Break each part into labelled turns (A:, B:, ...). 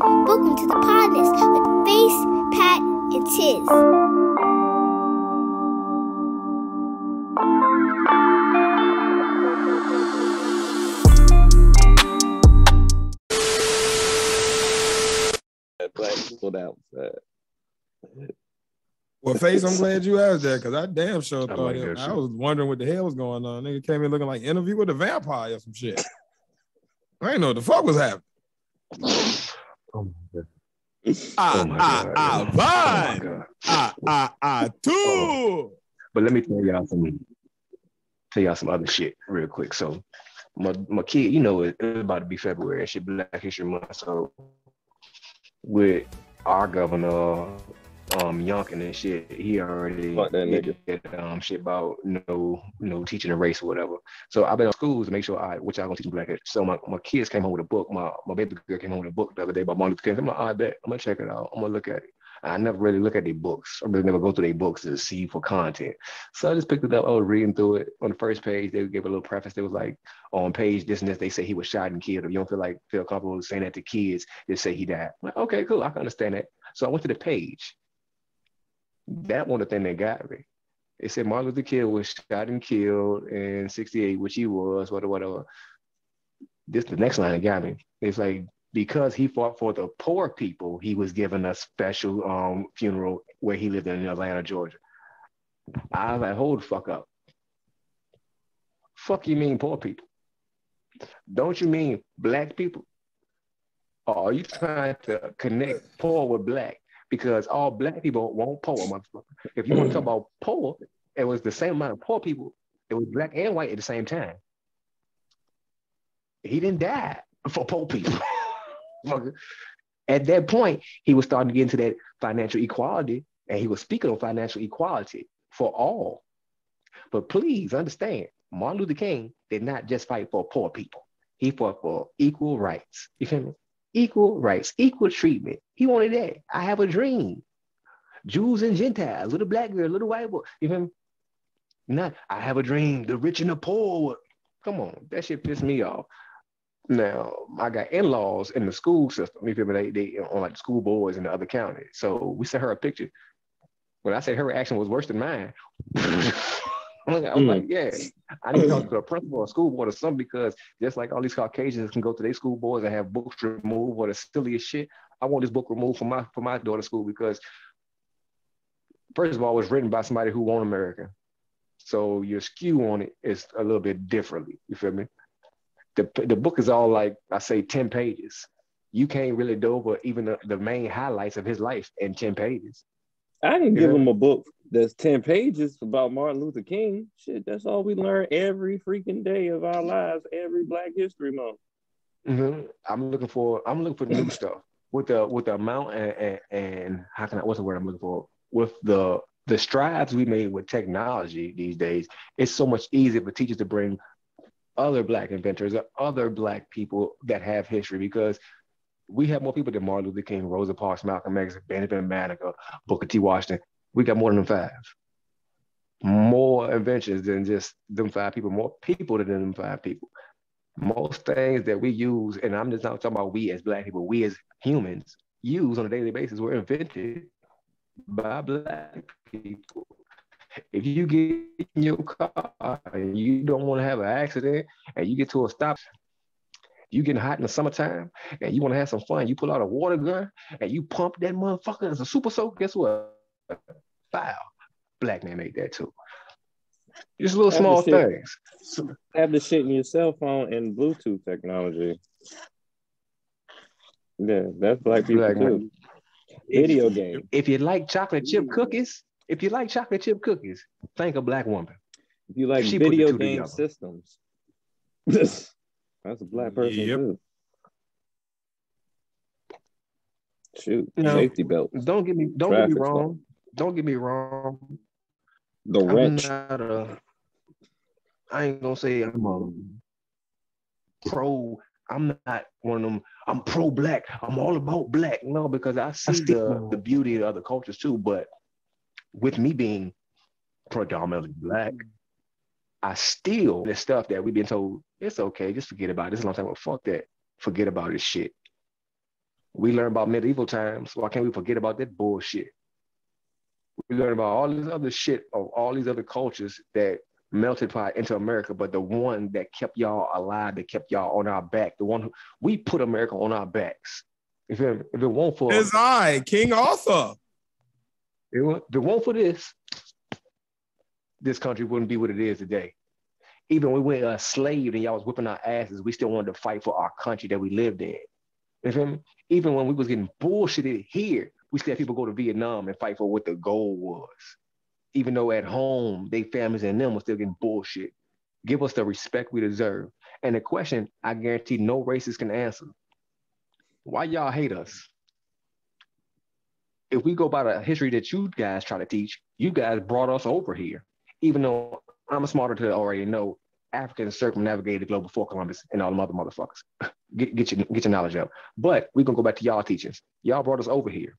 A: Welcome to the Podnas with Face, Pat, and Tiz.
B: Glad you pulled. Uh,
C: Well, face, I'm glad you asked that because I damn sure thought
B: like
C: it, I was wondering what the hell was going on. Nigga came in looking like interview with a vampire or some shit. I ain't know what the fuck was happening.
B: Oh my god.
C: Ah,
B: Oh
C: ah,
B: God.
C: ah,
B: Oh
C: Vine.
B: God.
C: Ah, ah, ah, two.
B: But let me tell y'all some tell y'all some other shit real quick. So my my kid, you know, it- it's about to be February and shit, Black History Month. So with our governor, um, Youngkin and shit, he already
D: Fuck that nigga.
B: did, um shit about no no teaching the race or whatever. So I've been on schools to make sure I which I gonna teach them Black History. So my, my kids came home with a book. My my baby girl came home with a book the other day about Martin Luther King. I'm like, I bet I'm gonna check it out. I'm gonna look at it. I never really look at their books. I really never go through their books to see for content. So I just picked it up. I was reading through it. On the first page, they gave a little preface. They was like, on page this and this, they say he was shot and killed. If you don't feel like feel comfortable saying that to kids, just say he died. I'm like, okay, cool. I can understand that. So I went to the page. That one the thing that got me. It said Martin Luther King was shot and killed in 68, which he was, whatever, whatever. This the next line that got me. It's like because he fought for the poor people, he was given a special um funeral where he lived in Atlanta, Georgia. I was like, hold the fuck up. Fuck you mean poor people? Don't you mean black people? Or are you trying to connect poor with black? Because all black people want poor, motherfucker. If you want to talk mm. about poor, it was the same amount of poor people. It was black and white at the same time. He didn't die for poor people. At that point, he was starting to get into that financial equality, and he was speaking on financial equality for all. But please understand, Martin Luther King did not just fight for poor people. He fought for equal rights. You feel me? Equal rights, equal treatment. He wanted that. I have a dream. Jews and Gentiles, little black girl, little white boy. You feel me? Not, I have a dream. The rich and the poor. Come on, that shit pissed me off. Now, I got in-laws in the school system. You feel me? They, they on like the school boards in the other county. So we sent her a picture. When I said her reaction was worse than mine, I'm like, I'm
D: Mm.
B: like, yeah, I need to talk to a principal or school board or something because just like all these Caucasians can go to their school boards and have books removed or the silliest shit, I want this book removed from my from my daughter's school because first of all, it was written by somebody who won America. So your skew on it is a little bit differently. You feel me? The, the book is all like I say 10 pages. You can't really do over even the, the main highlights of his life in 10 pages.
D: I can give
B: Yeah.
D: him a book that's 10 pages about Martin Luther King. Shit, that's all we learn every freaking day of our lives, every Black History Month.
B: Mhm. I'm looking for I'm looking for new stuff with the with the amount and, and and how can I what's the word I'm looking for with the the strides we made with technology these days. It's so much easier for teachers to bring other black inventors or other black people that have history because we have more people than Martin Luther King, Rosa Parks, Malcolm X, Benjamin Banneker, Booker T. Washington. We got more than five. More inventions than just them five people, more people than them five people most things that we use, and I'm just not talking about we as black people, we as humans use on a daily basis were invented by black people. If you get in your car and you don't want to have an accident and you get to a stop, you getting hot in the summertime and you want to have some fun, you pull out a water gun and you pump that motherfucker as a super soak, guess what? Foul. Black man made that too. Just little
D: Have
B: small things.
D: Have the shit in your cell phone and Bluetooth technology. Yeah, that's Black people
B: Black
D: too.
B: man.
D: Video game.
B: If you like chocolate chip cookies, if you like chocolate chip cookies, thank a black woman.
D: If you like
B: She
D: video game systems, that's a black person
C: Yep.
D: too. Shoot,
B: No.
D: safety belt.
B: Don't get me don't get me
D: Traffic law.
B: wrong. Don't get me wrong.
D: The
B: I'm
D: wrench.
B: not a I ain't gonna say I'm a pro. I'm not one of them. I'm pro black. I'm all about black. No, because I see the, the beauty of other cultures too. But with me being predominantly black, I still the stuff that we've been told it's okay, just forget about it. This is a long time. Well, fuck that. Forget about this shit. We learn about medieval times. Why can't we forget about that bullshit? We learn about all this other shit of all these other cultures that melted pot into America, but the one that kept y'all alive, that kept y'all on our back, the one who we put America on our backs. If it, if it won't for
C: It's I, King Arthur.
B: it, it won't for this, this country wouldn't be what it is today. Even when we were enslaved uh, and y'all was whipping our asses, we still wanted to fight for our country that we lived in. You feel me? Even when we was getting bullshitted here, we still had people go to Vietnam and fight for what the goal was. Even though at home, they families and them were still getting bullshit. Give us the respect we deserve. And the question I guarantee no racist can answer. Why y'all hate us? If we go by the history that you guys try to teach, you guys brought us over here. Even though I'm a smarter to already know Africans circumnavigated the globe before Columbus and all them other motherfuckers. get, get, your, get your knowledge up. But we're gonna go back to y'all teachings. Y'all brought us over here.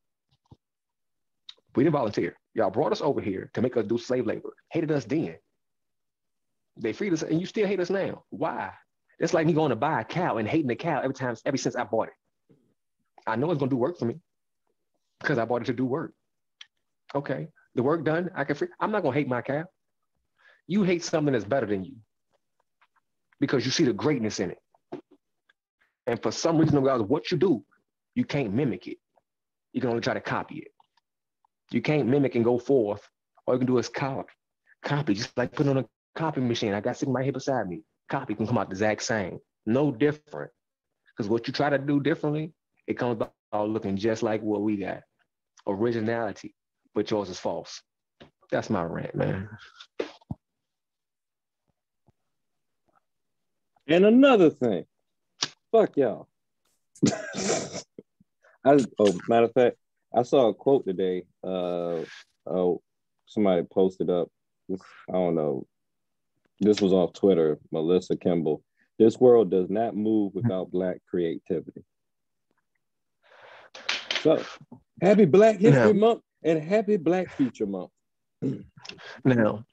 B: We didn't volunteer. Y'all brought us over here to make us do slave labor. Hated us then. They freed us, and you still hate us now. Why? It's like me going to buy a cow and hating the cow every time, ever since I bought it. I know it's gonna do work for me because I bought it to do work. Okay, the work done, I can free. I'm not gonna hate my cow. You hate something that's better than you because you see the greatness in it. And for some reason, regardless what you do, you can't mimic it. You can only try to copy it. You can't mimic and go forth. All you can do is copy. Copy, just like putting on a copy machine. I got sitting right here beside me. Copy can come out the exact same. No different. Because what you try to do differently, it comes out looking just like what we got. Originality, but yours is false. That's my rant, man.
D: And another thing, fuck y'all. I oh matter of fact, I saw a quote today. Uh oh, somebody posted up. This, I don't know. This was off Twitter. Melissa Kimball. This world does not move without black creativity. So, happy Black History
B: Yeah.
D: Month and happy Black Future Month.
B: Now,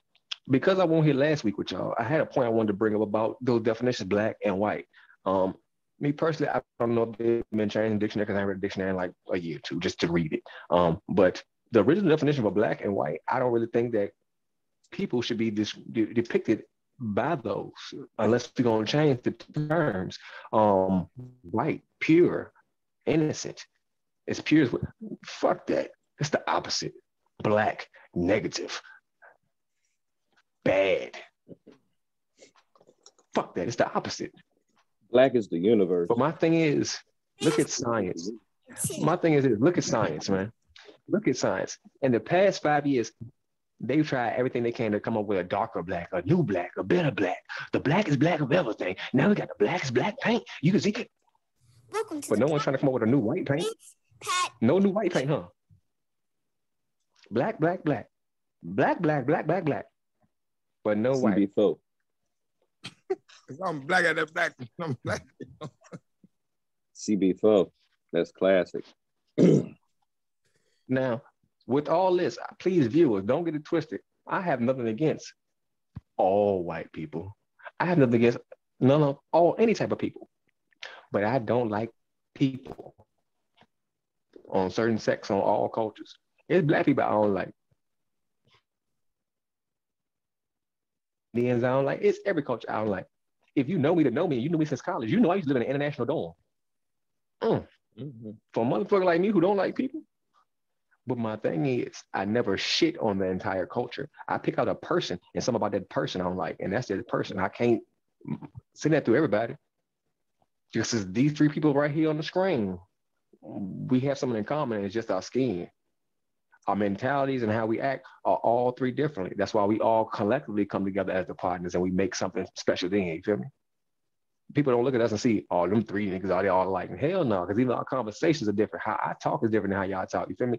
B: because I won't here last week with y'all, I had a point I wanted to bring up about those definitions, black and white. Um, me personally, I don't know if they've been changing in the dictionary because I haven't read the dictionary in like a year or two just to read it. Um, but the original definition of black and white, I don't really think that people should be dis- de- depicted by those unless we're going to change the terms. Um, white, pure, innocent. It's pure. as Fuck that. It's the opposite. Black, negative, bad. Fuck that. It's the opposite.
D: Black is the universe.
B: But my thing is, look at science. My thing is, look at science, man. Look at science. In the past five years, they've tried everything they can to come up with a darker black, a new black, a better black. The black is black of everything. Now we got the blackest black paint. You can see it,
A: Welcome to
B: but no one's trying to come up with a new white paint.
A: Pat
B: No new white paint, huh? Black, black, black. Black, black, black, black, black. But no white.
D: CB4.
C: Cause I'm black at that black. I'm black.
D: CB4. That's classic.
B: Now, with all this, please, viewers, don't get it twisted. I have nothing against all white people. I have nothing against none of all any type of people, but I don't like people on certain sects on all cultures. It's black people I don't like. Indians I don't like. It's every culture I don't like. If you know me to know me, you knew me since college. You know I used to live in an international dorm. Mm
D: Mhm.
B: for a motherfucker like me who don't like people. But my thing is, I never shit on the entire culture. I pick out a person and something about that person I don't like, and that's the person. I can't send that to everybody. Just as these three people right here on the screen, we have something in common. and It's just our skin. Our mentalities and how we act are all three differently. That's why we all collectively come together as the Podnas and we make something special then. You feel me? people don't look at us and see, oh, them three niggas are they all like, hell no, because even our conversations are different. How I talk is different than how y'all talk. You feel me?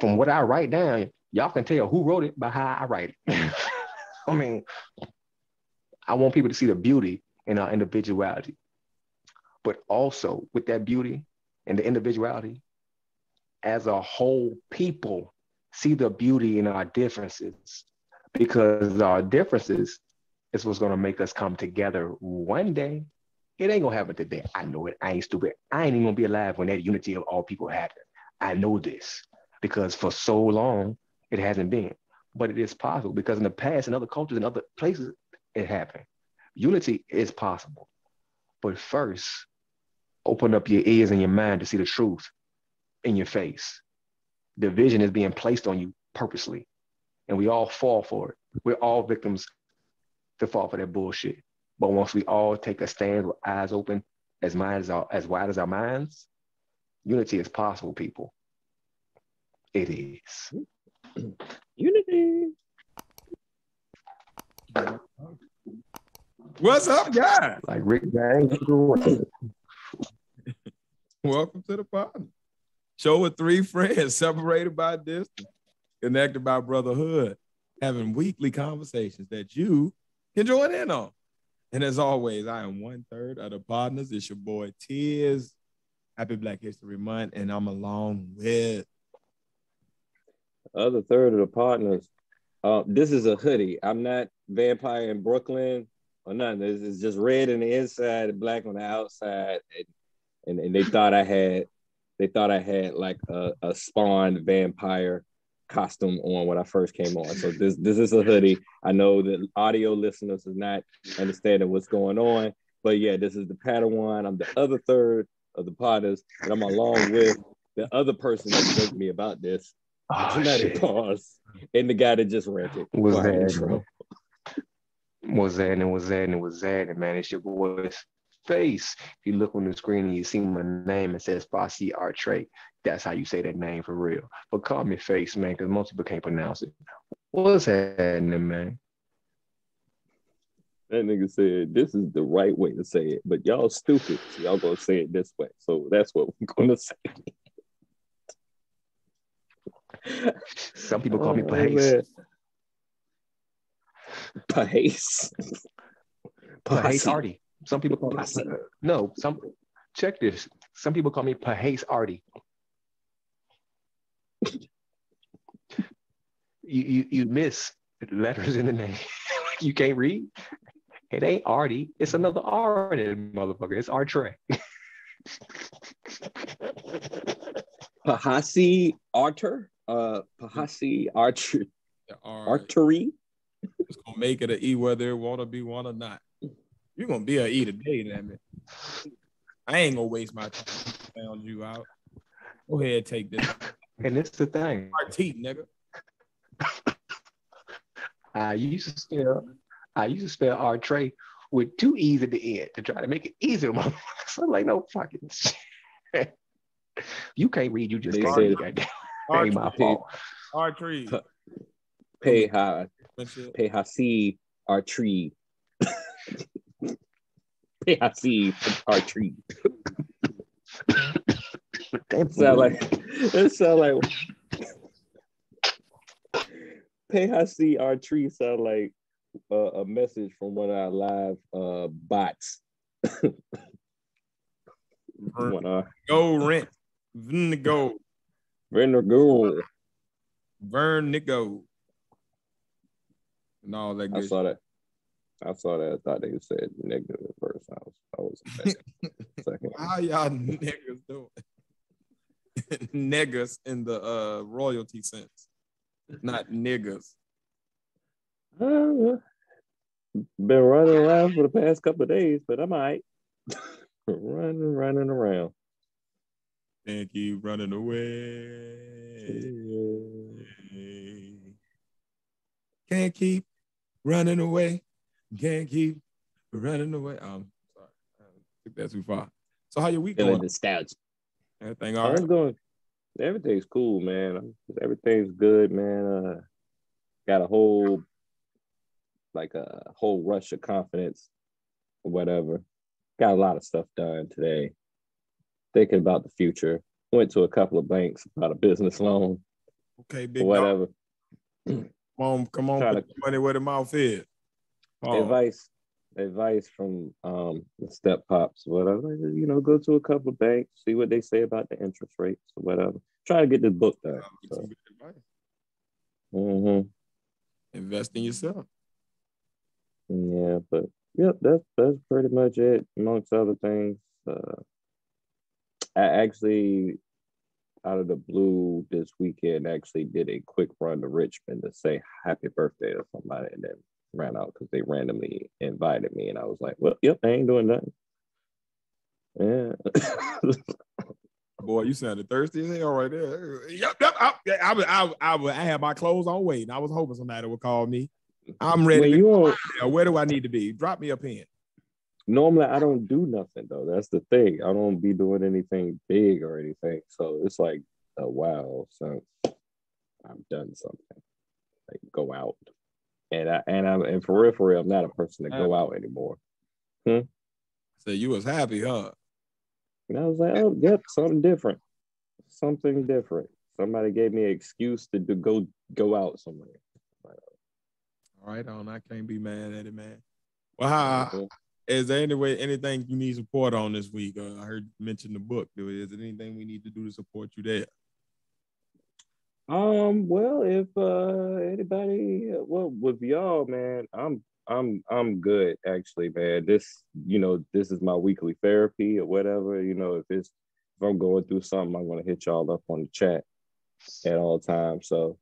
B: From what I write down, y'all can tell who wrote it by how I write it. I mean, I want people to see the beauty in our individuality, but also with that beauty and the individuality, as a whole people, see the beauty in our differences, because our differences is what's going to make us come together one day It ain't gonna happen today. I know it. I ain't stupid. I ain't even gonna be alive when that unity of all people happen. I know this because for so long it hasn't been. But it is possible because in the past, in other cultures, in other places, it happened. Unity is possible. But first, open up your ears and your mind to see the truth in your face. Division is being placed on you purposely, and we all fall for it. We're all victims to fall for that bullshit. But once we all take a stand with eyes open, as minds are as wide as our minds, unity is possible, people. It is.
D: Unity.
C: What's up, guys?
B: Like Rick James.
C: Welcome to the party. Show with three friends separated by distance, connected by brotherhood, having weekly conversations that you can join in on. And as always, I am one third of the Podnas. It's your boy Tiz. Happy Black History Month, and I'm along with
D: Other third of the Podnas. Uh, this is a hoodie. I'm not vampire in Brooklyn or nothing. This is just red on the inside and black on the outside. And, and, and they thought I had they thought I had like a, a spawned vampire costume on when I first came on. So this this is a hoodie. I know that audio listeners is not understanding what's going on, but yeah, this is the Padawan. I'm the other third of the Podnas, and I'm along with the other person that spoke me about this.
B: Oh, shit.
D: pause. And the guy that just rented.
B: Was that,
D: intro.
B: was that and was that and was that and man, it's your boy's face. If you look on the screen and you see my name, it says Fossey Artre. That's how you say that name for real. But call me face, man, because most people can't pronounce it. What's happening, man?
D: That nigga said this is the right way to say it, but y'all stupid. So y'all gonna say it this way. So that's what we're gonna say.
B: Some people call me
D: Oh,
B: Pace.
D: man. Pace.
B: Pace Artie. Some people call me
D: Posse.
B: no. Some check this. Some people call me Pace Artie. you, you you miss letters in the name. you can't read. It ain't Artie. It's another R in it, motherfucker. It's Artre.
D: Pahasi Arter. Uh Pahasi Archer
C: the
D: Artery.
C: It's gonna make it an E whether it wanna be one or not. You're gonna be a E today, damn it. I ain't gonna waste my time. Found you out. Go ahead, take this.
B: And it's the thing.
C: RT, nigga.
B: I used to spell I used to spell Artre with two E's at the end to try to make it easier, motherfucker. So I'm like, no fucking shit. You can't read, you just
D: They
B: can't
D: say-
B: read. goddamn. It ain't my fault.
C: R3.
D: Peha
C: and shit.
D: Pehasi Artree. Pehasi Artree.
B: Damn,
D: sound like it sound like Pehasi Artree sound like uh, a message from one of our live uh, bots. one of
C: Go rent. Vern go.
D: Render Girl.
C: Vern Nigo. And all that
D: I
C: good
D: saw that. I saw that. I thought they said negative at first. I was, I was second.
C: How y'all niggas doing? niggas in the uh royalty sense, not niggas.
D: Uh, been running around for the past couple of days, but I'm all right. running, running around.
C: Can't keep running away. Can't keep running away. Can't keep running away. Um, sorry, I took that too far. So how your week
D: Feeling
C: going?
D: nostalgic.
C: Everything all
D: I'm going. Everything's cool, man. Everything's good, man. Uh, got a whole, like a whole rush of confidence, or whatever. Got a lot of stuff done today. Thinking about the future. Went to a couple of banks about a business loan
C: Okay,
D: or
C: big dog.
D: whatever.
C: Come on, come on,
D: Try
C: put your money where the mouth is. Oh,
D: Advice, advice from um the step pops, whatever. You know, go to a couple of banks, see what they say about the interest rates or whatever. Try to get this book done. So,
C: some good advice.
D: mhm.
C: Invest in yourself.
D: Yeah, but Yep, that's that's pretty much it. Amongst other things, uh, I actually, out of the blue, this weekend actually did a quick run to Richmond to say happy birthday to somebody, and then ran out because they randomly invited me, and I was like, "Well, yep, I ain't doing nothing." Yeah.
C: Boy, you sounded thirsty as hell right there. Yep, yep. I, I, was- I, I, I, I had my clothes on waiting. I was hoping somebody would call me. I'm ready. To
D: you on-
C: Where do I need to be? Drop me a pin.
D: normally I don't do nothing though. That's the thing. I don't be doing anything big or anything. So it's like a while since I've done something. Like go out. And I and I'm and for real, for real, I'm not a person to go out anymore.
C: So you was happy, huh?
D: And I was like, oh, yep, something different. Something different. Somebody gave me an excuse to do, go go out somewhere.
C: All right, on. I can't be mad at it, man. Well, how,
D: Mhm.
C: is there any way, anything you need support on this week? Uh, I heard you mention the book. Is there anything we need to do to support you there?
D: Um, well, if uh anybody well with y'all, man, I'm I'm I'm good actually, man. This, you know, this is my weekly therapy or whatever. You know, if it's if I'm going through something, I'm gonna hit y'all up on the chat at all times. So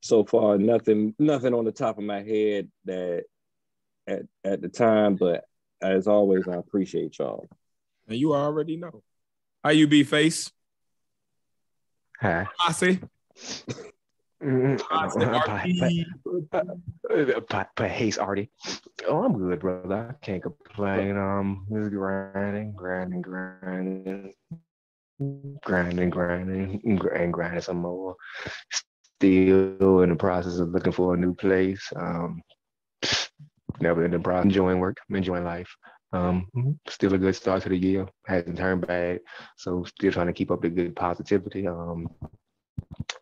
D: so far nothing nothing on the top of my head that at at the time, but as always, I appreciate y'all.
C: And you already know. How you be, face?
B: Hi.
C: I see.
B: Mm,
C: I see.
B: uh, But, but, but Artie. Oh, I'm good, brother. I can't complain. Um, just grinding, grinding, grinding, grinding, grinding, and gr- and grinding some more. Still in the process of looking for a new place. Um, never in the process. Enjoying work, enjoying life. Um, still a good start to the year. Hasn't turned bad. So still trying to keep up the good positivity. Um,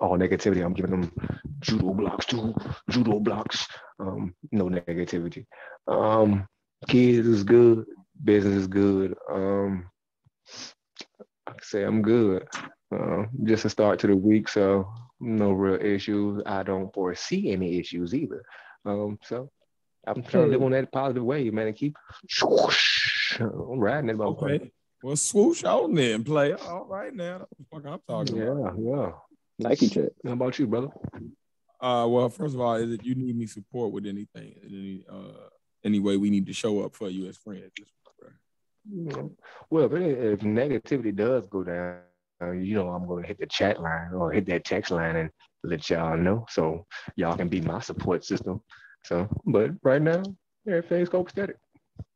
B: all negativity, I'm giving them judo blocks too. Judo blocks. Um, no negativity. Um, kids is good. Business is good. Um, I can say I'm good. Uh, just a start to the week, so no real issues. I don't foresee any issues either. Um, so I'm trying to live on that positive way, man, and keep swoosh, I'm riding it. motherfucker.
C: Okay. Well, swoosh on then, play. All right now. That's what the fuck I'm talking about.
B: Yeah, yeah.
D: Nike check.
B: How about you, brother?
C: Uh, well, first of all, is it you need any support with anything? Any uh any way we need to show up for you as friends?
B: Well, if, if negativity does go down, you know, I'm going to hit the chat line or hit that text line and let y'all know so y'all can be my support system. So, but right now, everything's copacetic.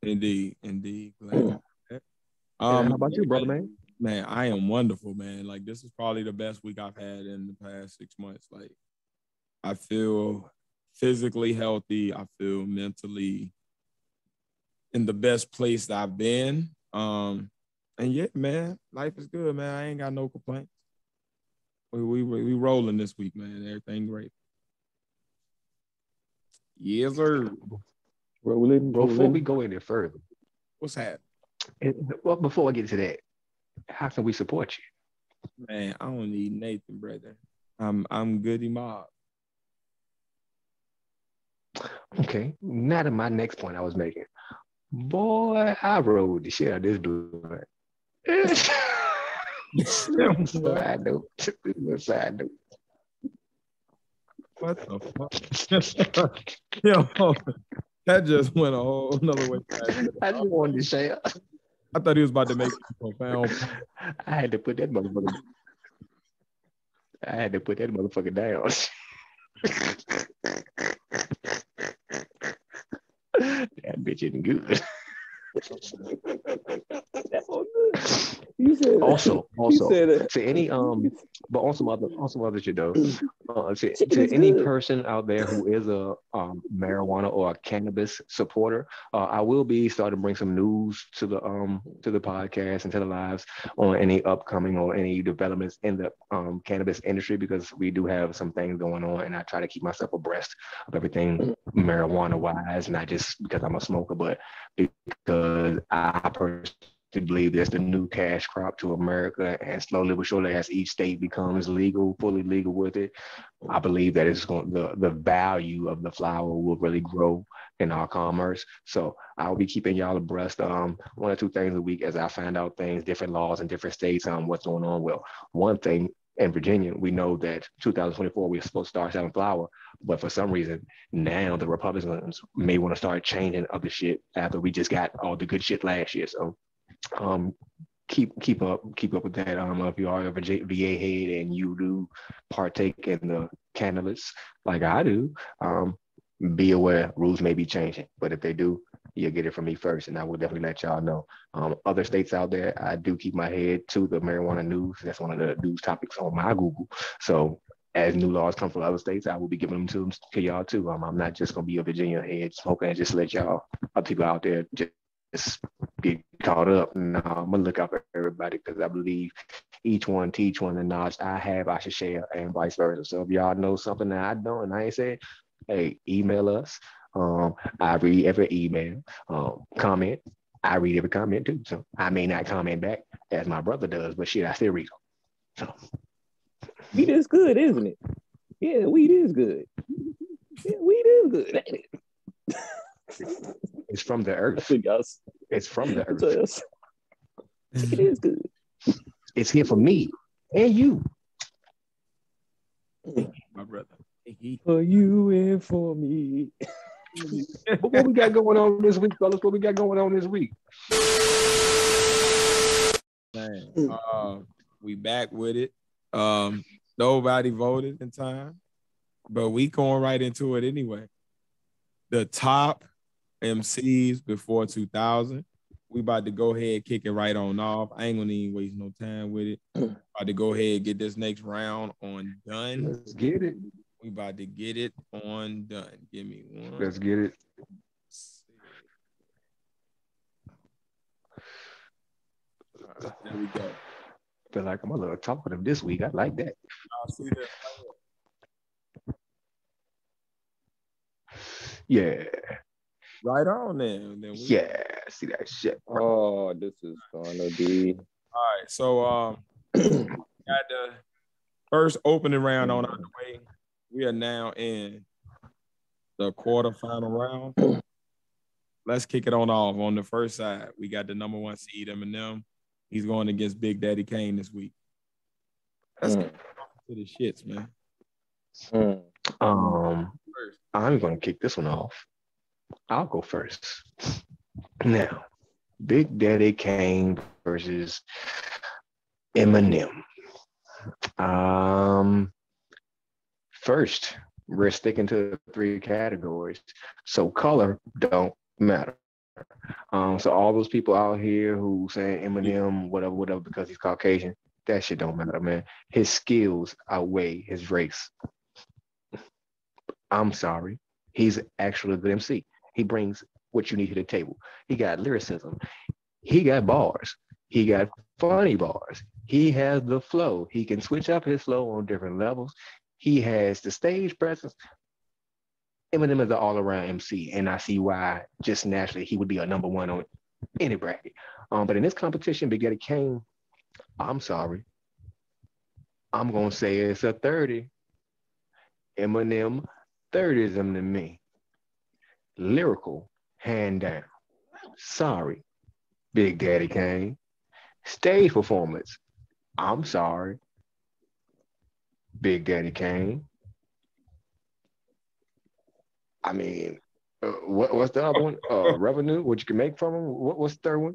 C: Indeed, indeed. Glad hear that.
B: Um,
C: Um,
B: how about you, brother, man?
C: man, I am wonderful, man. Like this is probably the best week I've had in the past six months. Like I feel physically healthy. I feel mentally in the best place that I've been. Um, and yeah, man, life is good, man. I ain't got no complaints. We we we rolling this week, man. Everything great. Yes, sir.
D: Rolling,
B: Before
D: rolling.
B: we go any further,
C: What's that?
B: and- well, before I get to that, how can we support you?
C: Man, I don't need Nathan, brother. I'm I'm Goodie Mob.
B: Okay, now to my next point I was making. Boy, I rode the shit out of this dude. side note. Side note.
C: What the fuck? Yo, that just went a whole another way.
B: I just wanted to share.
C: I thought he was about to make a profound.
B: I had to put that motherfucker. I had to put that motherfucker down. that bitch isn't good.
D: Said
B: Also, also to any um, but on some other on some other shit though. Uh, to, to any person out there who is a um, marijuana or a cannabis supporter, uh, I will be starting to bring some news to the um to the podcast and to the lives on any upcoming or any developments in the um, cannabis industry because we do have some things going on, and I try to keep myself abreast of everything marijuana wise, not just because I'm a smoker, but because I personally believe that's the new cash crop to America, and slowly but surely, as each state becomes legal, fully legal with it, I believe that it's going the the value of the flower will really grow in our commerce. So I'll be keeping y'all abreast um one or two things a week as I find out things, different laws in different states, um what's going on. Well, one thing in Virginia, we know that 2024 we're supposed to start selling flour, but for some reason now the Republicans may want to start changing other shit after we just got all the good shit last year. So um keep keep up keep up with that. Um if you are a VA head and you do partake in the cannabis like I do, um be aware rules may be changing, but if they do, you'll get it from me first, and I will definitely let y'all know. Um, other states out there, I do keep my head to the marijuana news. That's one of the news topics on my Google. So as new laws come from other states, I will be giving them to, to y'all too. Um, I'm not just gonna be a Virginia head smoking and just let y'all other people out there just, just get caught up. No, I'm gonna look out for everybody because I believe each one teach one. The knowledge I have, I should share, and vice versa. So if y'all know something that I don't, and I ain't said, hey, email us. Um, I read every email, um, comment. I read every comment too. So I may not comment back as my brother does, but shit, I still read them. So
D: Weed is good, isn't it? Yeah, weed is good. Yeah, weed is good. ain't it?
B: it's from the earth.
D: think us.
B: It's from the earth.
D: us. It is good.
B: It's here for me and you.
C: My brother.
D: For you and for me.
B: But what we got going on this week, fellas? What we got going on this week?
C: Man, uh, we back with it. Um, nobody voted in time, but we going right into it anyway. The top MCs before 2000. We about to go ahead, kick it right on off. I ain't gonna even waste no time with it. About to go ahead, get this next round on done.
B: Let's get it.
C: We about to get it on done. Give me one.
B: Let's get it.
C: There we go.
B: Feel like I'm a little talkative this week. I like that.
C: Y'all see this?
B: Yeah,
C: Right on then. then we,
B: yeah. See that shit.
D: Oh, this is gonna be
C: All right. So um got the first opening round on our way. We are now in the quarterfinal round. Let's kick it on off. On the first side, we got the number one seed Eminem. He's going against Big Daddy Kane this week. Let's
D: Mm.
C: get to the shits, man.
D: Mm.
B: Um,
C: First,
B: I'm gonna kick this one off. I'll go first. Now, Big Daddy Kane versus Eminem. Um, first, we're sticking to three categories, so color don't matter. Um, so all those people out here who saying Eminem, whatever, whatever, because he's Caucasian, that shit don't matter, man. His skills outweigh his race. I'm sorry. He's actually a good MC. He brings what you need to the table. He got lyricism. He got bars. He got funny bars. He has the flow. He can switch up his flow on different levels. He has the stage presence. Eminem is an all-around MC, and I see why just naturally he would be a number one on any bracket. Um, but in this competition, Big Daddy Kane, I'm sorry. I'm gonna say it's a 30. Eminem 30s him to me. Lyrical, hand down. Sorry, Big Daddy Kane. Stage performance. I'm sorry, Big Daddy Kane. I mean, uh, what, what's the other one? Uh, revenue, what you can make from them. What, what's the third one?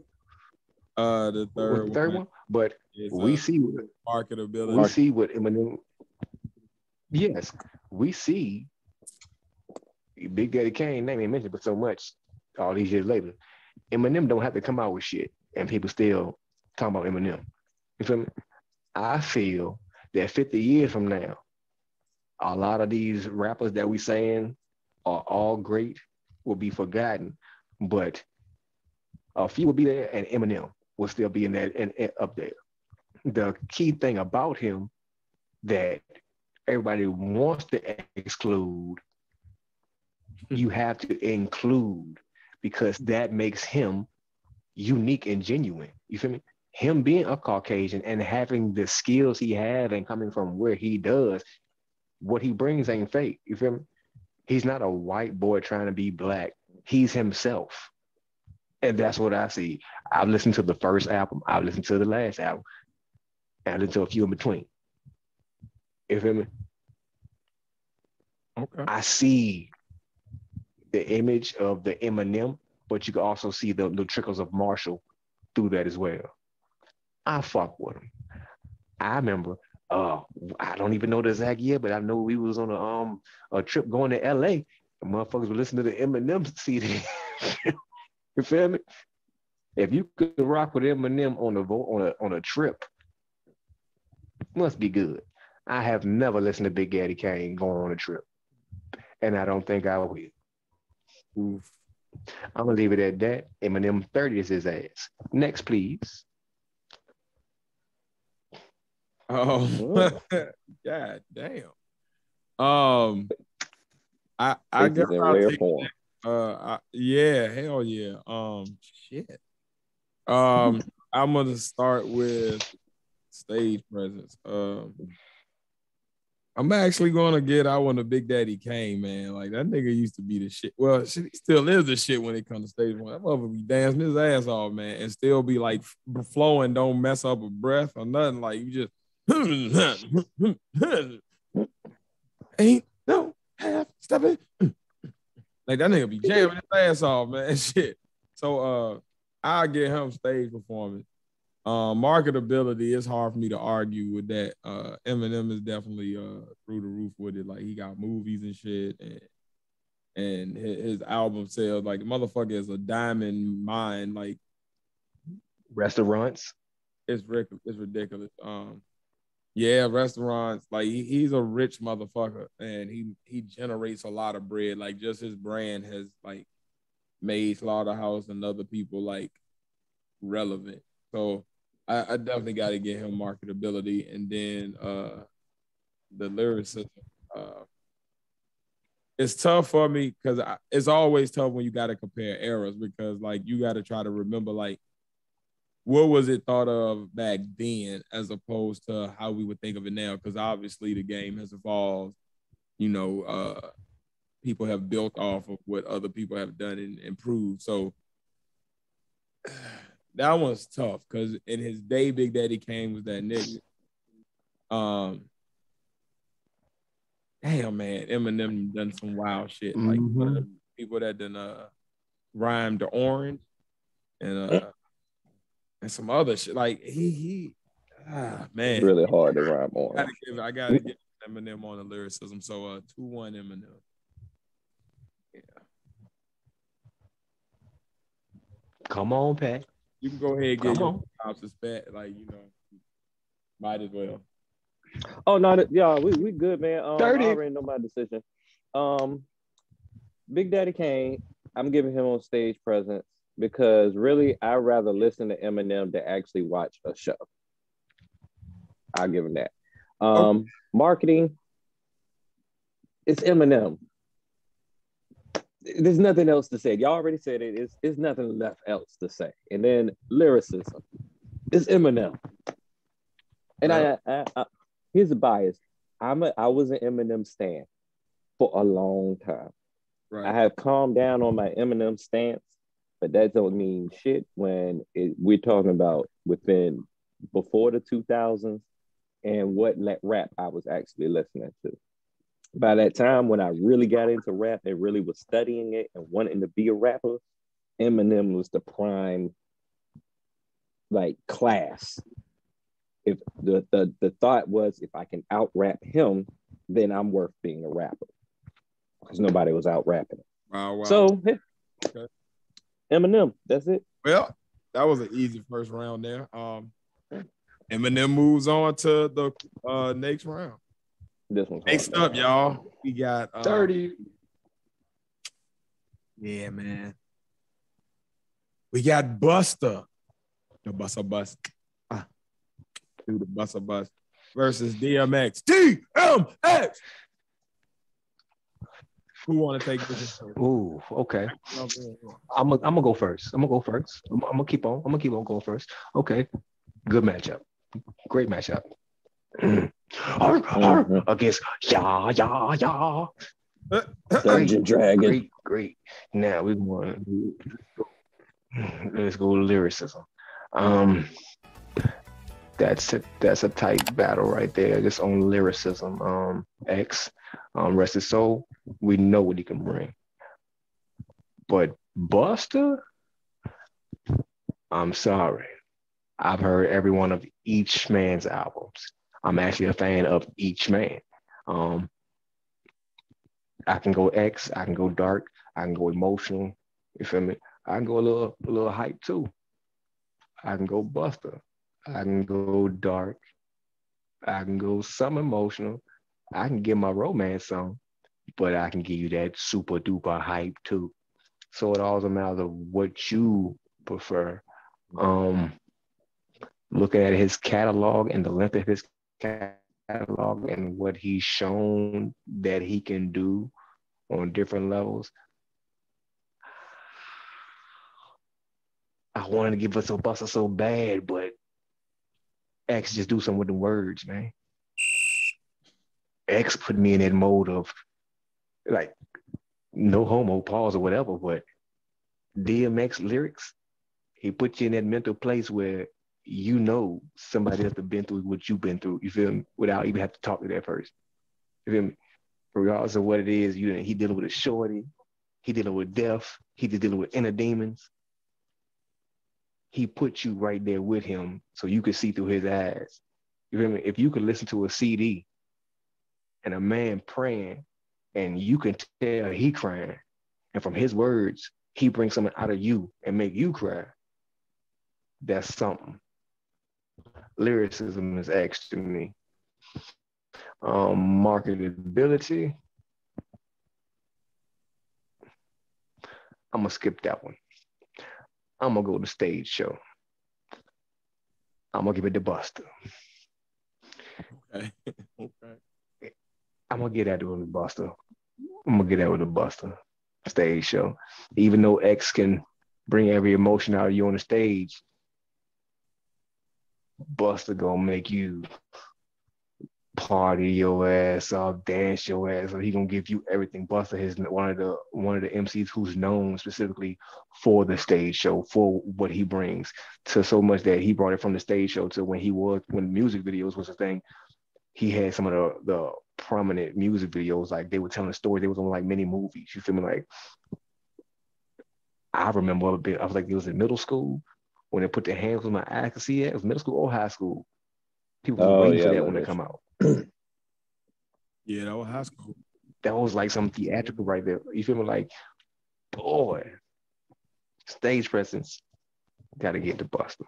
C: uh, the third,
B: the third one? But we
C: uh,
B: see
C: marketability.
B: we see what Eminem. Yes, we see Big Daddy Kane name ain't mentioned but so much all these years later. Eminem don't have to come out with shit, and people still talking about Eminem. You feel me? I feel that 50 years from now, a lot of these rappers that we saying are all great will be forgotten, but a few will be there, and Eminem will still be in that and, and up there. The key thing about him that everybody wants to exclude, you mm-hmm. have to include because that makes him unique and genuine. You feel me? Him being a Caucasian and having the skills he has and coming from where he does, what he brings ain't fake. You feel me? He's not a white boy trying to be black He's himself. And that's what I see. I've listened to the first album, I've listened to the last album, and I listened to a few in between. You feel me?
C: Okay.
B: I see the image of the Eminem, but you can also see the, the trickles of Marshall through that as well. I fuck with him. I remember, uh, I don't even know the exact year, but I know we was on a um a trip going to LA. And motherfuckers were listening to the Eminem CD. you feel me? If you could rock with Eminem on a on a on a trip, must be good. I have never listened to Big Daddy Kane going on a trip, and I don't think I will.
C: Oof.
B: I'm gonna leave it at that. Eminem 30 is his ass. Next, please.
C: Oh, god damn. Um, I I guess I'll
D: rare
C: take
D: form.
C: Uh, I, yeah, hell yeah. Um, shit. Um, I'm gonna start with stage presence. Um, I'm actually gonna get out on the Big Daddy Kane, man. Like that nigga used to be the shit. Well, shit, he still is the shit when it comes to stage one. That motherfucker be dancing his ass off, man, and still be like flowing, don't mess up a breath or nothing. Like you just ain't no half stepping. Like that nigga be jamming his ass off, man. Shit. So uh I'll get him stage performance. Um, marketability, it's hard for me to argue with that. Uh Eminem is definitely uh through the roof with it. Like he got movies and shit and and his, his album sales, like motherfucker is a diamond mine. Like
B: Restaurants.
C: it's ric- it's ridiculous. Um, yeah, restaurants like he, he's a rich motherfucker, and he he generates a lot of bread. Like just his brand has like made Slaughterhouse and other people like relevant. So I, I definitely got to get him marketability, and then uh the lyricism. Uh, it's tough for me because it's always tough when you got to compare eras because like you got to try to remember like what was it thought of back then as opposed to how we would think of it now because obviously the game has evolved you know uh people have built off of what other people have done and improved so that one's tough because in his day big daddy kane was that nigga um damn man eminem done some wild shit like
B: Mhm.
C: one of the people that done uh rhymed the orange and uh and some other shit. Like he he ah man.
D: It's really hard to rhyme
C: I
D: on.
C: gotta give I gotta give Eminem on the lyricism. So uh two one Eminem. Yeah.
B: Come on, Pat.
C: You can go ahead and get your
B: on.
C: pops like you know, might as well.
D: Oh no, that- yeah, we we good, man. Um,
B: 30.
D: I already know my decision. Um, Big Daddy Kane, I'm giving him on stage presence because really, I'd rather listen to Eminem than actually watch a show. I'll give him that. Um, marketing, it's Eminem. There's nothing else to say. Y'all already said it. It's, it's nothing left else to say. And then lyricism, it's Eminem. And I, I, I, here's a bias. I'm a, I was an Eminem stan for a long time.
C: Right.
D: I have calmed down on my Eminem stance, but that don't mean shit when it, we're talking about within before the 2000s and what rap I was actually listening to. By that time, when I really got into rap and really was studying it and wanting to be a rapper, Eminem was the prime like class. If the the, the thought was if I can out rap him, then I'm worth being a rapper. Because nobody was out rapping.
C: wow, wow.
D: So yeah.
C: Okay.
D: Eminem, that's it.
C: well, that was an easy first round there. Um Eminem moves on to the uh next round.
D: This one's
C: Next up, y'all, we got uh,
B: 30.
C: Yeah, man. We got Busta, the Busta Bust. Ah, do the Busta Bust versus DMX. DMX. Who want to take this?
B: Ooh, okay. I'm gonna I'm gonna go first. I'm gonna go first. I'm, I'm gonna keep on. I'm gonna keep on going first. Okay. Good matchup. Great matchup. Arr, arr,
D: Mhm.
B: Against ya ya ya.
D: Dungeon Dragon.
B: Great, great. Now we want let's go lyricism. Um, that's a, that's a tight battle right there. Just on lyricism. Um, X, um, rest his soul. We know what he can bring, but Busta, I'm sorry. I've heard every one of each man's albums. I'm actually a fan of each man. Um, I can go X, I can go dark, I can go emotional. You feel me? I can go a little a little hype too. I can go Busta. I can go dark. I can go some emotional. I can get my romance song, but I can give you that super duper hype too. So it all matters of what you prefer. Um, looking at his catalog and the length of his catalog and what he's shown that he can do on different levels. I wanted to give us a Busta so bad, but X just do something with the words, man. X put me in that mode of like no homo pause or whatever, but DMX lyrics, he put you in that mental place where you know somebody else has been through what you've been through. You feel me? Without even have to talk to that person. You feel me? Regardless of what it is, you know, he dealing with a shorty, he dealing with death, he dealing with inner demons. He put you right there with him so you could see through his eyes. You feel me? If you could listen to a CD and a man praying and you can tell he crying, and from his words, he brings something out of you and make you cry. That's something lyricism is X to me. Um, marketability. I'm gonna skip that one. I'm gonna go to stage show. I'm gonna give it to Busta.
C: Okay. okay.
B: I'm gonna get that with the Busta. I'm gonna get that with the Busta stage show. Even though X can bring every emotion out of you on the stage, Busta gonna make you party your ass off, dance your ass off. He gonna give you everything. Busta is one of the one of the MCs who's known specifically for the stage show, for what he brings. To so much that he brought it from the stage show to when he was when music videos was a thing. He had some of the the prominent music videos, like they were telling a story. They was on like many movies. You feel me? Like I remember a bit. I was like, it was in middle school when they put their hands on my eye, I could see it. It was middle school or high school. People were oh, waiting yeah, for that when they come out.
C: yeah, that was high school.
B: That was like some theatrical right there. You feel me? Like, boy, stage presence. Got to get to Busta.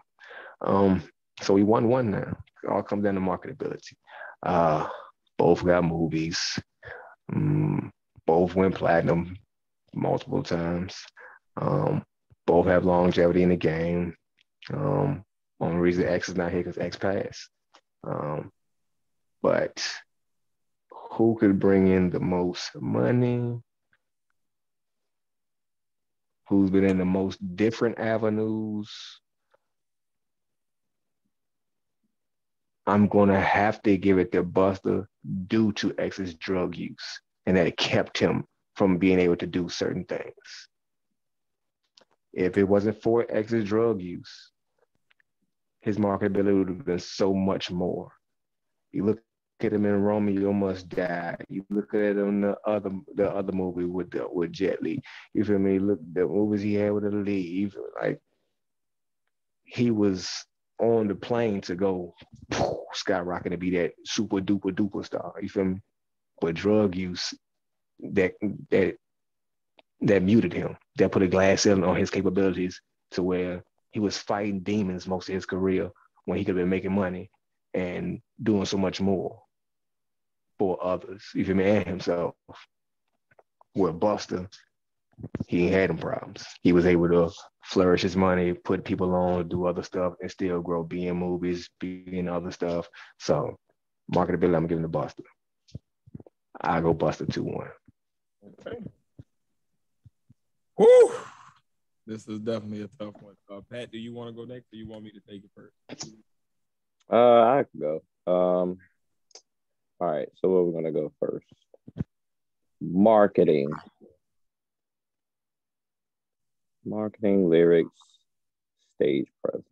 B: Um, so we won one now. It all comes down to marketability. Uh, both got movies. Um, both went platinum multiple times. Um, both have longevity in the game. Um, only reason X is not here because X passed. Um, but who could bring in the most money? Who's been in the most different avenues? I'm gonna have to give it to Busta due to X's drug use, and that it kept him from being able to do certain things. If it wasn't for X's drug use, his marketability would have been so much more. You look at him in Romeo Must Die. You look at him in the other the other movie with the, with Jet Li. You feel me? Look the movies he had with lead. Like he was on the plane to go skyrocket to be that super duper duper star. You feel me? But drug use that that that muted him. That put a glass ceiling on his capabilities to where he was fighting demons most of his career when he could have been making money and doing so much more for others, you man himself. With Busta, he had them problems. He was able to flourish his money, put people on, do other stuff, and still grow, be in movies, be in other stuff. So marketability, I'm giving to Busta. I go Busta 2-1.
C: Okay. Woo! This is definitely a tough one. Uh, Pat, do you want to go next, or you want me to take it first?
D: Uh, I can go. Um, all right. So where we gonna go first? marketing, marketing, lyrics, stage presence.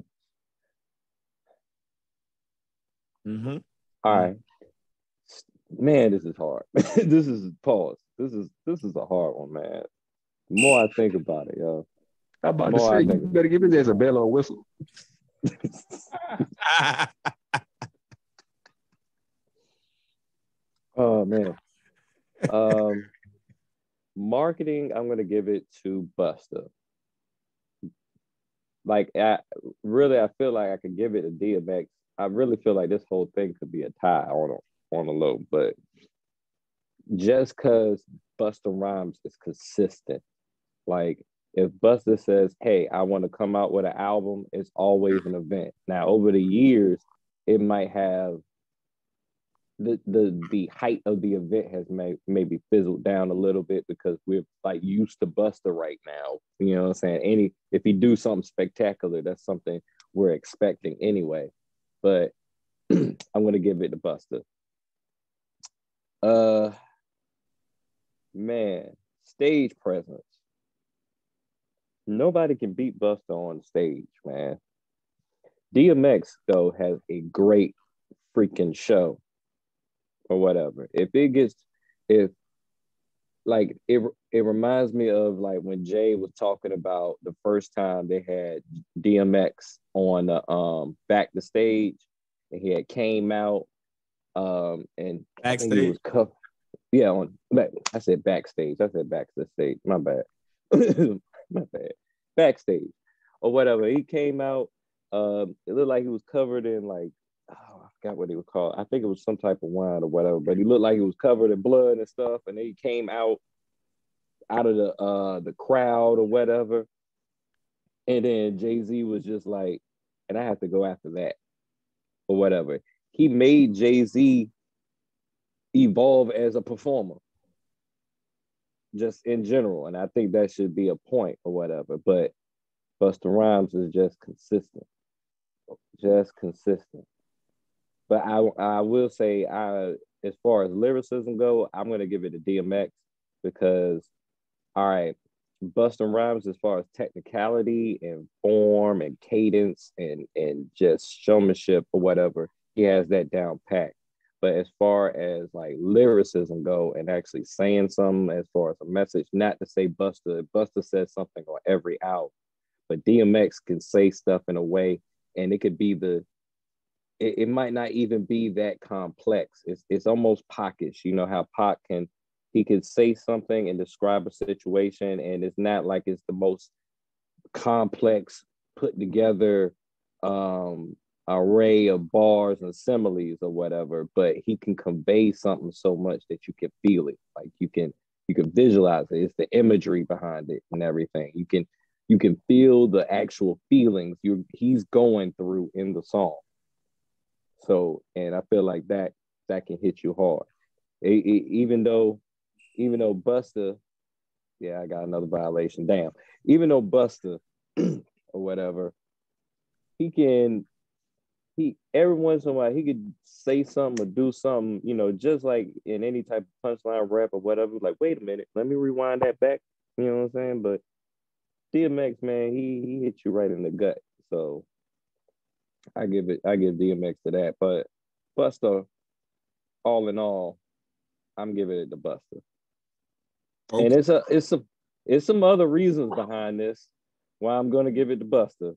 C: Mm-hmm.
D: All right, man, this is hard. this is pause. This is this is a hard one, man. The more I think about it, yo.
B: I'm about to
D: Boy, I
B: say, you better give his ass a bell on whistle.
D: Oh man. Um marketing, I'm gonna give it to Busta. Like I really I feel like I could give it to DMX. I really feel like this whole thing could be a tie on a on a low, but just cause Busta Rhymes is consistent. Like if Busta says, Hey, I want to come out with an album, it's always an event. Now over the years, it might have the the the height of the event has may, maybe fizzled down a little bit because we're like used to Busta right now. You know what I'm saying? Any if he do something spectacular, that's something we're expecting anyway. But I'm gonna give it to Busta. Uh man, stage presence. Nobody can beat Busta on stage, man. DMX though has a great freaking show or whatever. If it gets, if like it, it reminds me of like when Jay was talking about the first time they had DMX on the um back the stage, and he had came out, um and think he was yeah on back, I said backstage, I said back to the stage, my bad, my bad, backstage or whatever. He came out, um, it looked like he was covered in like oh, I forgot what he was called. I think it was some type of wine or whatever, but he looked like he was covered in blood and stuff. And then he came out out of the uh the crowd or whatever. And then Jay-Z was just like, and I have to go after that or whatever. He made Jay-Z evolve as a performer. Just in general. And I think that should be a point or whatever. But Busta Rhymes is just consistent. Just consistent. But I I will say I as far as lyricism go, I'm gonna give it to DMX because all right, Busta Rhymes as far as technicality and form and cadence and and just showmanship or whatever, he has that down pat. But as far as like lyricism go and actually saying something as far as a message, not to say Busta, Busta says something on every album, but DMX can say stuff in a way and it could be the it, it might not even be that complex. It's it's almost Packish. You know how Pac can he could say something and describe a situation, and it's not like it's the most complex, put together um array of bars and similes or whatever, but he can convey something so much that you can feel it. Like you can you can visualize it. It's the imagery behind it and everything. You can you can feel the actual feelings you he's going through in the song. So, and I feel like that that can hit you hard. E- e- even though, even though Busta, yeah, I got another violation. Damn. Even though Busta or whatever, he can, he every once in a while he could say something or do something, you know, just like in any type of punchline rap or whatever. Like, wait a minute, let me rewind that back. You know what I'm saying? But DMX, man, he he hit you right in the gut. So I give it, I give DMX to that. But Busta, all in all, I'm giving it to Busta.
C: Okay.
D: And it's a it's a it's some other reasons behind this why I'm gonna give it to Busta.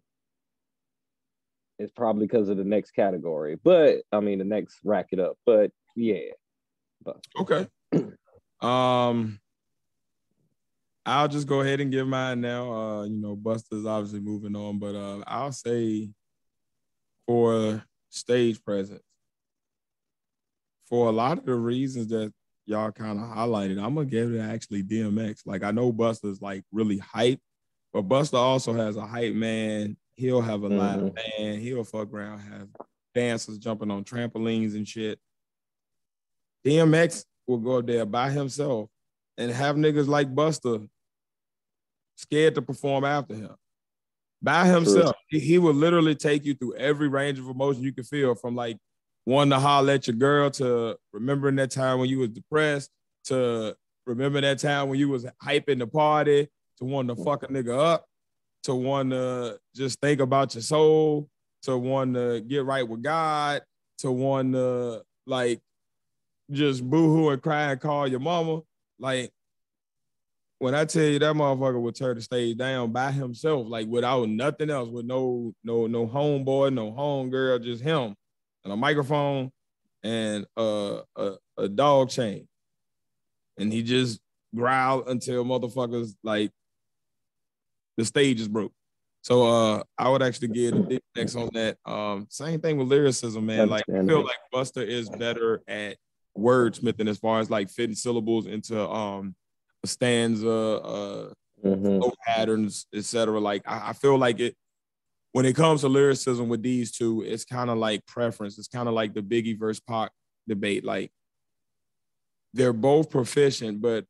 D: It's probably because of the next category, but I mean the next rack it up. But yeah, Busta.
C: Okay. um, I'll just go ahead and give mine now. Uh, you know, Busta's obviously moving on, but uh, I'll say for stage presence, for a lot of the reasons that y'all kind of highlighted, I'm gonna give it actually DMX. Like I know Busta's like really hype, but Busta also has a hype man. He'll have a live
D: Mhm.
C: band. He'll fuck around, have dancers jumping on trampolines and shit. DMX will go up there by himself and have niggas like Busta scared to perform after him. By himself. He, he will literally take you through every range of emotion you can feel from like wanting to holler at your girl to remembering that time when you was depressed to remember that time when you was hyping the party to wanting to fuck a nigga up, to want to just think about your soul, to want to get right with God, to want to like just boohoo and cry and call your mama. Like when I tell you that motherfucker would turn the stage down by himself, like without nothing else, with no no no homeboy, no home girl, just him and a microphone and a, a, a dog chain. And he just growled until motherfuckers like the stage is broke. So uh I would actually give the next on that. Um same thing with lyricism, man. Like I feel like Busta is better at wordsmithing as far as like fitting syllables into um a stanza, uh
D: Mhm.
C: flow patterns, etc. Like I, I feel like it when it comes to lyricism with these two, it's kind of like preference. It's kind of like the Biggie versus Pac debate. Like they're both proficient, but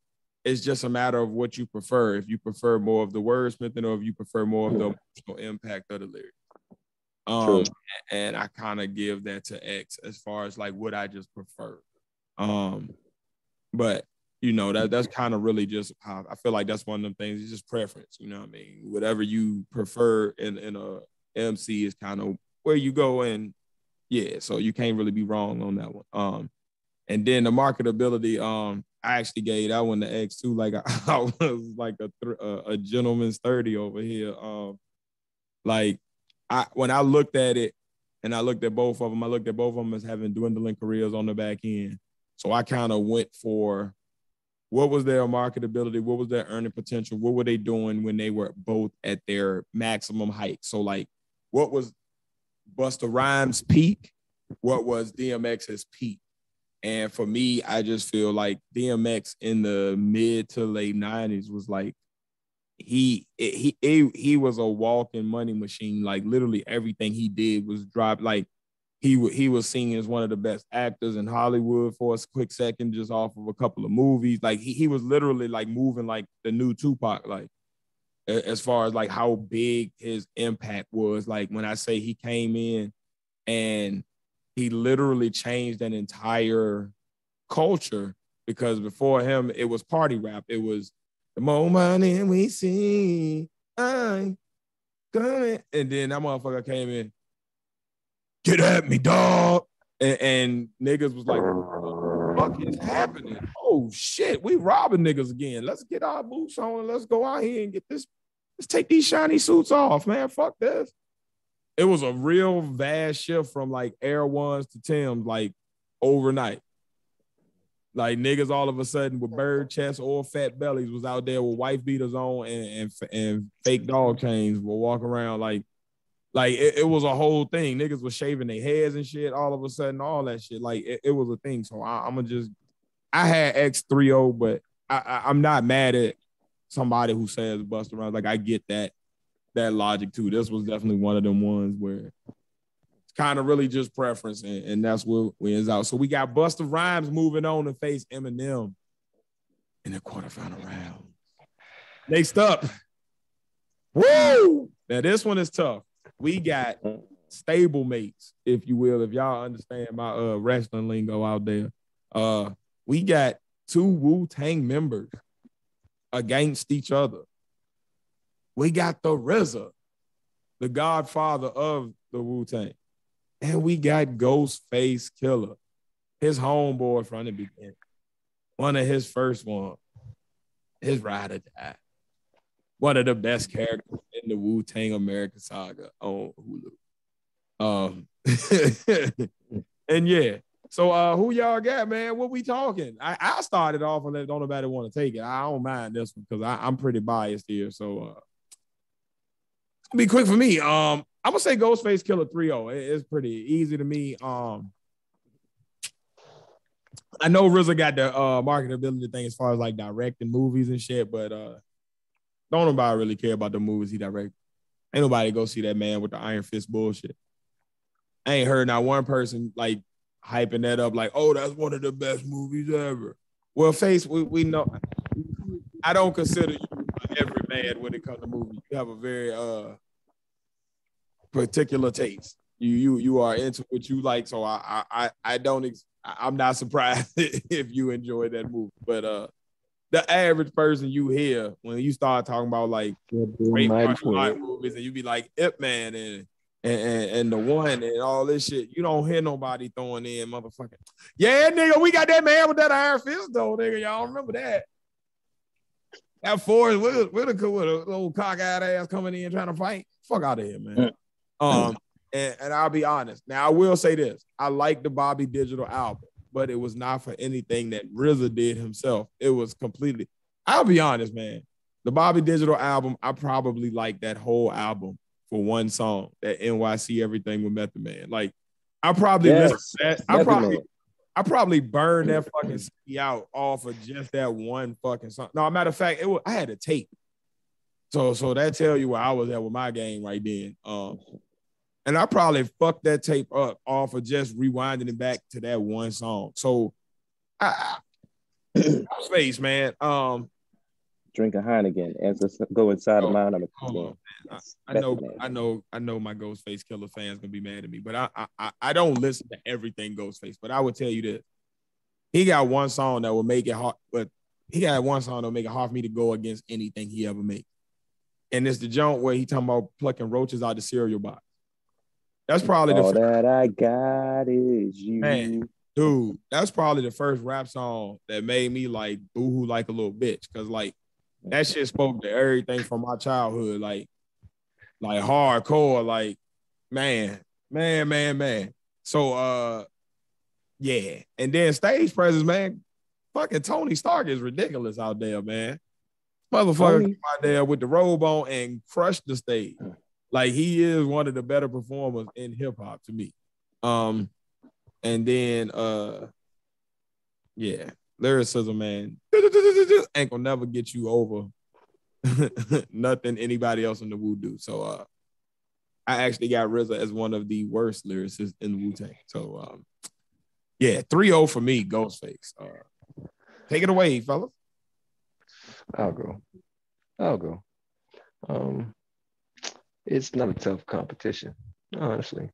C: it's just a matter of what you prefer. If you prefer more of the wordsmithing or if you prefer more of the emotional impact of the lyrics. Um, and I kind of give that to X as far as like what I just prefer. Um, but you know that that's kind of really just how I feel like that's one of them things. It's just preference. You know what I mean? Whatever you prefer in in a MC is kind of where you go and yeah. So you can't really be wrong on that one. Um, and then the marketability. Um, I actually gave that one to X too. Like I, I was like a a, a gentleman's thirty over here. Um, like I when I looked at it and I looked at both of them, I looked at both of them as having dwindling careers on the back end. So I kind of went for what was their marketability, what was their earning potential, what were they doing when they were both at their maximum height. So like, what was Busta Rhymes' peak? What was DMX's peak? And for me, I just feel like DMX in the mid to late '90s was like he he he he was a walking money machine. Like literally everything he did was drop. Like he he was seen as one of the best actors in Hollywood for a quick second, just off of a couple of movies. Like he he was literally like moving like the new Tupac. Like as far as like how big his impact was. Like when I say he came in and he literally changed an entire culture because before him it was party rap. It was the more money we see, I coming, and then that motherfucker came in. Get at me, dog. And, and niggas was like, what is happening? Oh shit, we robbing niggas again. Let's get our boots on and let's go out here and get this. Let's take these shiny suits off, man. Fuck this. It was a real vast shift from like Air Ones to Tim's, like overnight. Like niggas all of a sudden with bird chests or fat bellies was out there with wife beaters on and and, and fake dog chains will walk around like like it, it was a whole thing. Niggas was shaving their heads and shit all of a sudden, all that shit. Like it, it was a thing. So I, I'm gonna just I had X30, but I, I I'm not mad at somebody who says bust around. Like I get that that logic too. This was definitely one of them ones where it's kind of really just preference, and, and that's where we ends out. So we got Busta Rhymes moving on to face Eminem in the quarterfinal round. Next up, woo! Now this one is tough. We got stable mates, if you will, if y'all understand my uh wrestling lingo out there. Uh, we got two Wu Tang members against each other. We got the RZA, the godfather of the Wu Tang, and we got Ghostface Killah, his homeboy from the beginning, one of his first ones, his ride or die, one of the best characters in the Wu Tang American Saga on Hulu. Um, and yeah. So uh who y'all got, man? What we talking? I, I started off and let don't nobody want to take it. I don't mind this one because I'm pretty biased here. So uh be quick for me. Um, I'm gonna say Ghostface Killah 3-0. It- It's pretty easy to me. Um I know RZA got the uh marketability thing as far as like directing movies and shit, but uh don't nobody really care about the movies he directed. Ain't nobody go see that man with the iron fist bullshit. I ain't heard not one person like hyping that up like, oh, that's one of the best movies ever. Well, face, we, we know I don't consider you every man when it comes to movies. You have a very uh particular taste. You you you are into what you like, so I I I don't ex- I'm not surprised if you enjoy that movie. But uh the average person you hear when you start talking about like great martial art movies, and you be like Ip Man and, and and the one and all this shit. You don't hear nobody throwing in motherfucking. Yeah, nigga, we got that man with that iron fist though, nigga. Y'all remember that? That Forest Whitaker with a little cockeyed ass coming in trying to fight. Fuck out of here, man. Um, and, and I'll be honest. Now I will say this: I like the Bobby Digital album but it was not for anything that RZA did himself. It was completely, I'll be honest, man. The Bobby Digital album, I probably like that whole album for one song, that NYC Everything with Method Man. Like, I probably yes, that. I probably I probably burned that fucking CD out off of just that one fucking song. No, matter of fact, it was I had a tape. So so that tell you where I was at with my game right then. Um, and I probably fucked that tape up off of just rewinding it back to that one song. So I, I face, man. Um
D: drink a Heineken as I go inside oh, of mine. I'm
C: oh, I, I know, I know, I know my Ghostface Killah fans gonna be mad at me, but I, I, I don't listen to everything Ghostface. But I would tell you this: he got one song that will make it hard, but he got one song that'll make it hard for me to go against anything he ever made. And it's the joint where he talking about plucking roaches out the cereal box. That's probably
D: all the that I got is you. Man,
C: dude, that's probably the first rap song that made me like boohoo like a little bitch. Cause like that shit spoke to everything from my childhood, like like hardcore, like man, man, man, man. So uh yeah, and then stage presence, man. Fucking Tony Stark is ridiculous out there, man. Motherfucker out there with the robe on and crushed the stage. Like he is one of the better performers in hip hop to me. Um, and then uh, yeah, lyricism, man, ain't gonna never get you over nothing anybody else in the Wu do. So uh, I actually got RZA as one of the worst lyricists in Wu Tang. So um, yeah, 3-0 for me, Ghostface. Uh, take it away, fellas.
B: I'll go. I'll go. Um, it's not a tough competition, honestly.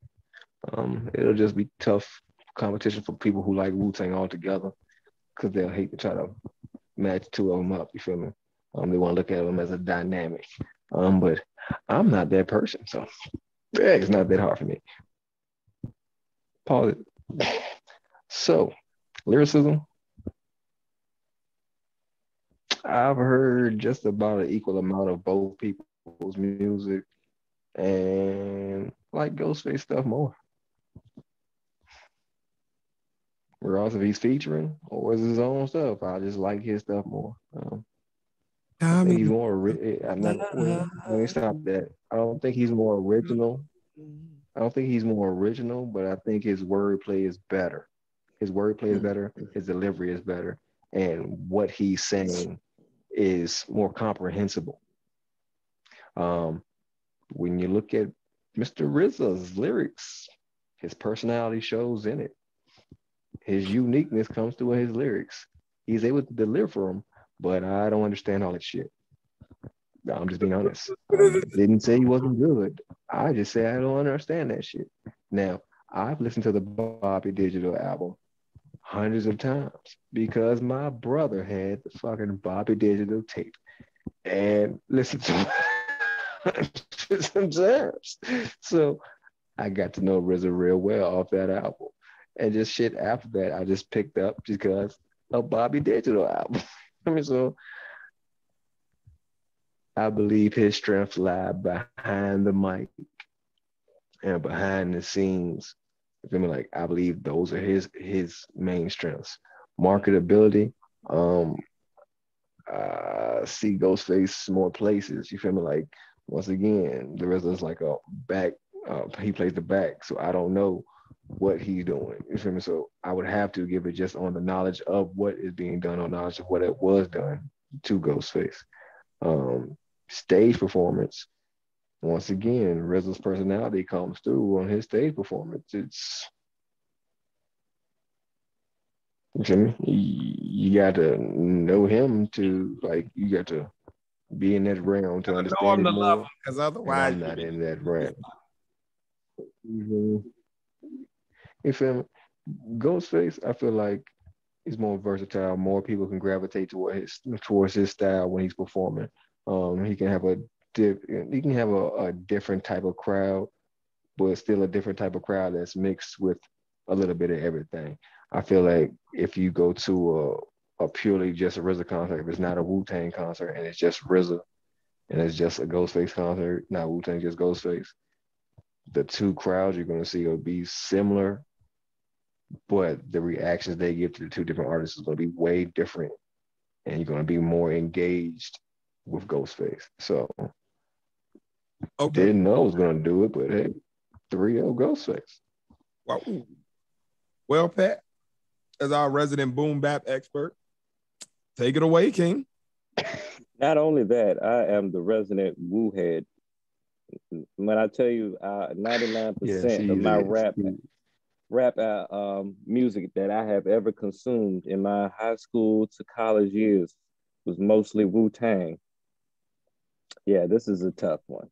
B: Um, it'll just be tough competition for people who like Wu Tang altogether because they'll hate to try to match two of them up. You feel me? Um, they want to look at them as a dynamic. Um, but I'm not that person, so it's not that hard for me. Pause it. So, lyricism. I've heard just about an equal amount of both people's music and like Ghostface stuff more. Regardless if he's featuring or is his own stuff, I just like his stuff more. Um, I think he's more. I'm not. let me stop that. I don't think he's more original. I don't think he's more original, but I think his wordplay is better. His wordplay is better. His delivery is better, and what he's saying is more comprehensible. Um, when you look at Mr. RZA's lyrics, his personality shows in it. His uniqueness comes through his lyrics. He's able to deliver them, but I don't understand all that shit. I'm just being honest. I didn't say he wasn't good. I just say I don't understand that shit. Now, I've listened to the Bobby Digital album hundreds of times because my brother had the fucking Bobby Digital tape and listened to it sometimes. So I got to know RZA real well off that album. And just shit after that, I just picked up because of Bobby Digital album. I mean, so I believe his strengths lie behind the mic and behind the scenes. I feel me? Like I believe those are his his main strengths. Marketability, um, uh, see Ghostface more places. You feel me? Like once again, the rest us like a back. Uh, he plays the back, so I don't know what he's doing. You feel me? So I would have to give it just on the knowledge of what is being done, on knowledge of what it was done to Ghostface. Um, stage performance. Once again, RZA's personality comes through on his stage performance. It's you feel me? You got to know him to like. You got to be in that realm to understand it more.
C: Because otherwise,
B: I'm not in that realm. Mm-hmm. You feel me? Ghostface, I feel like he's more versatile. More people can gravitate toward his towards his style when he's performing. Um, he can have a dip, he can have a, a different type of crowd, but still a different type of crowd that's mixed with a little bit of everything. I feel like if you go to a, a purely just a RZA concert, if it's not a Wu Tang concert and it's just RZA and it's just a Ghostface concert, not Wu Tang, just Ghostface, the two crowds you're going to see will be similar, but the reactions they give to the two different artists is going to be way different, and you're going to be more engaged with Ghostface. So,
C: Okay.
B: didn't know I was going to do it, but hey, 3 0 Ghostface.
C: Wow. Well, Pat, as our resident boom bap expert, take it away, King.
D: Not only that, I am the resident Wu head. When I tell you, uh, 99%
B: Yes,
D: of my
B: he is.
D: rap
B: He-
D: rap uh, um, music that I have ever consumed in my high school to college years was mostly Wu Tang. Yeah, this is a tough one.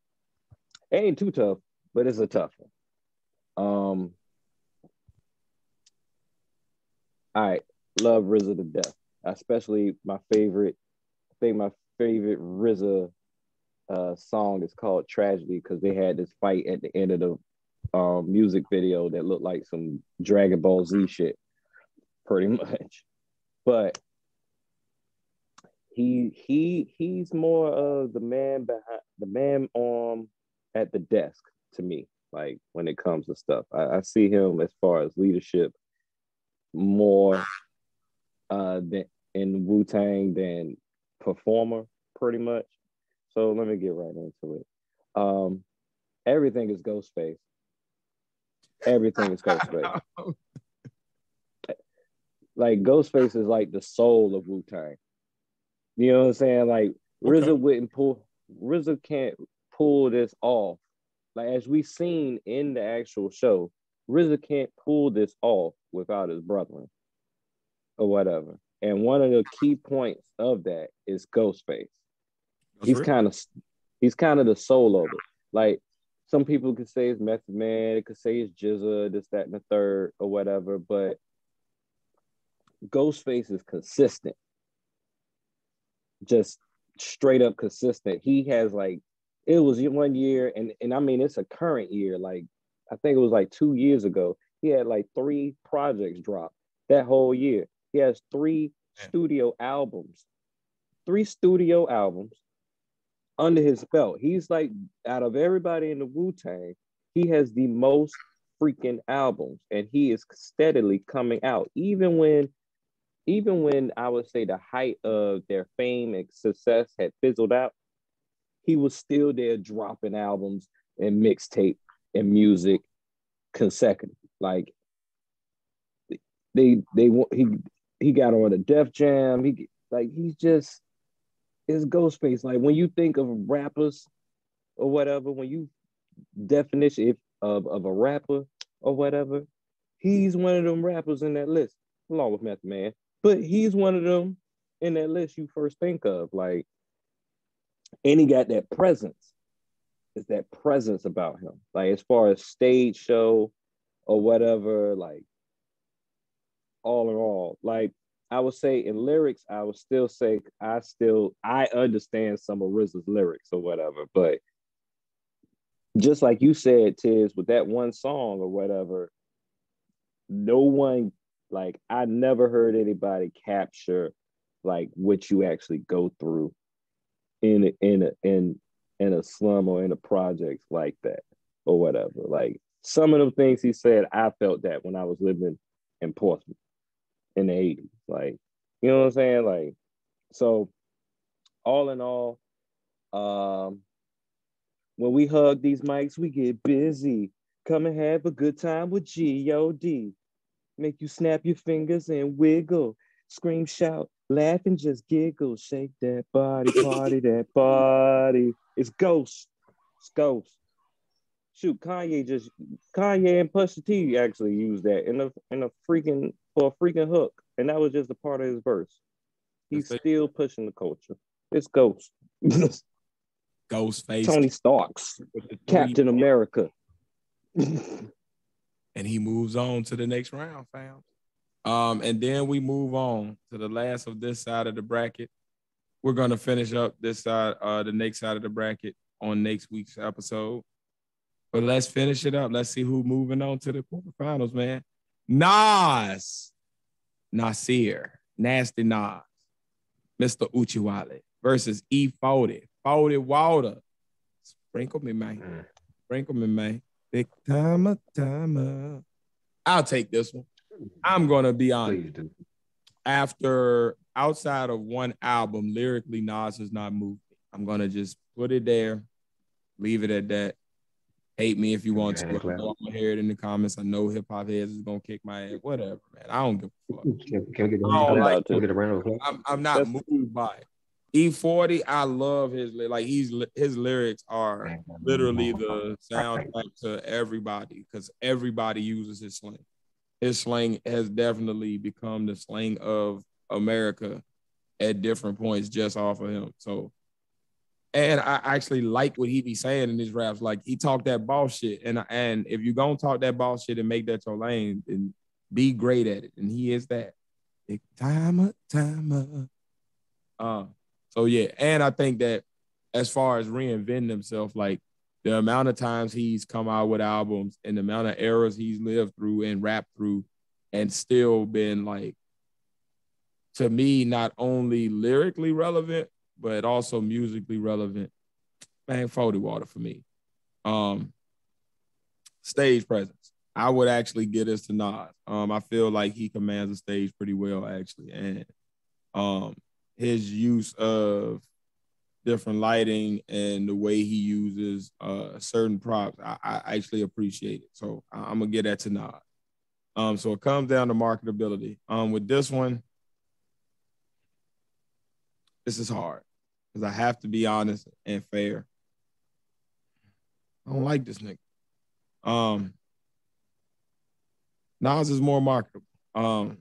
D: Ain't too tough, but it's a tough one. Um, I love RZA to death, especially my favorite. I think my favorite RZA uh, song is called Tragedy because they had this fight at the end of the um, music video that looked like some Dragon Ball Z shit, pretty much. But he he he's more of the man behind the man um at the desk to me. Like when it comes to stuff, I, I see him as far as leadership more uh than in Wu Tang than performer, pretty much. So let me get right into it. Um, everything is Ghostface. Everything is Ghostface. like Ghostface is like the soul of Wu Tang. You know what I'm saying? Like RZA
C: Okay.
D: wouldn't pull RZA can't pull this off. Like as we seen in the actual show, RZA can't pull this off without his brother or whatever. And one of the key points of that is Ghostface.
C: That's
D: he's kind of he's kind of the soul of it. Like some people could say it's Method Man, it could say it's GZA, this, that, and the third, or whatever, but Ghostface is consistent. Just straight up consistent. He has like it was one year, and and I mean it's a current year. Like I think it was like two years ago. He had like three projects drop that whole year. He has three studio albums, three studio albums under his belt. He's like out of everybody in the Wu Tang, he has the most freaking albums, and he is steadily coming out. Even when, even when I would say the height of their fame and success had fizzled out, he was still there dropping albums and mixtape and music consecutive. Like they they he he got on a Def Jam. He like he's just is Ghostface. Like when you think of rappers or whatever, when you definition if, of, of a rapper or whatever, he's one of them rappers in that list, along with Method Man. But he's one of them in that list you first think of. Like, and he got that presence. It's that presence about him? Like as far as stage show or whatever, like all in all, like I would say in lyrics, I would still say I still I understand some of RZA's lyrics or whatever, but just like you said, Tiz, with that one song or whatever, no one like I never heard anybody capture like what you actually go through in a, in a in in a slum or in a project like that or whatever. Like some of the things he said, I felt that when I was living in Portsmouth in the 80s. Like, you know what I'm saying? Like, so all in all, um, when we hug these mics, we get busy. Come and have a good time with G-O-D. Make you snap your fingers and wiggle, scream, shout, laugh, and just giggle. Shake that body, party that body. It's Ghost. It's Ghost. Shoot, Kanye just Kanye and Pusha T actually used that in a in a freaking for a freaking hook, and that was just a part of his verse. He's
C: That's it.
D: still pushing the culture. It's Ghost.
C: Ghostface.
D: Tony Starks, Captain America.
C: And he moves on to the next round, fam. Um, and then we move on to the last of this side of the bracket. We're gonna finish up this side, uh, the next side of the bracket on next week's episode. But let's finish it up. Let's see who moving on to the quarterfinals, man. Nas, Nasir, Nasty Nas, Mr. Uchiwale versus E40, 40 Water. Sprinkle me, man.
B: Mm.
C: Sprinkle me, man. Big time, time. I'll take this one. I'm gonna be honest. After outside of one album, lyrically, Nas has not moved me. I'm gonna just put it there, leave it at that. Hate me if you want to. I
B: clap.
C: know I'm gonna hear it in the comments. I know hip hop heads is gonna kick my ass. Whatever, man. I don't give a fuck.
B: Can, can we get the
C: I don't
B: round of
C: like
B: applause? Can we get a round of applause?
C: I'm, I'm not moved by it. E40, I love his like he's his lyrics are literally the soundtrack to everybody because everybody uses his slang. His slang has definitely become the slang of America at different points just off of him. So, and I actually like what he be saying in his raps. Like he talk that boss shit, and and if you gonna talk that boss shit and make that your lane, then be great at it. And he is that. Timer, timer. Uh, so yeah, and I think that as far as reinventing himself, like the amount of times he's come out with albums and the amount of eras he's lived through and rapped through and still been like to me not only lyrically relevant but also musically relevant. Man 40 water for me. Um stage presence. I would actually get us to Nas. um i feel like he commands the stage pretty well actually. And um his use of different lighting and the way he uses uh certain props i, I actually appreciate it. So I, am gonna get that to Nas. um so it comes down to marketability. Um with this one this is hard because i have to be honest and fair i don't like this nigga um Nas is more marketable um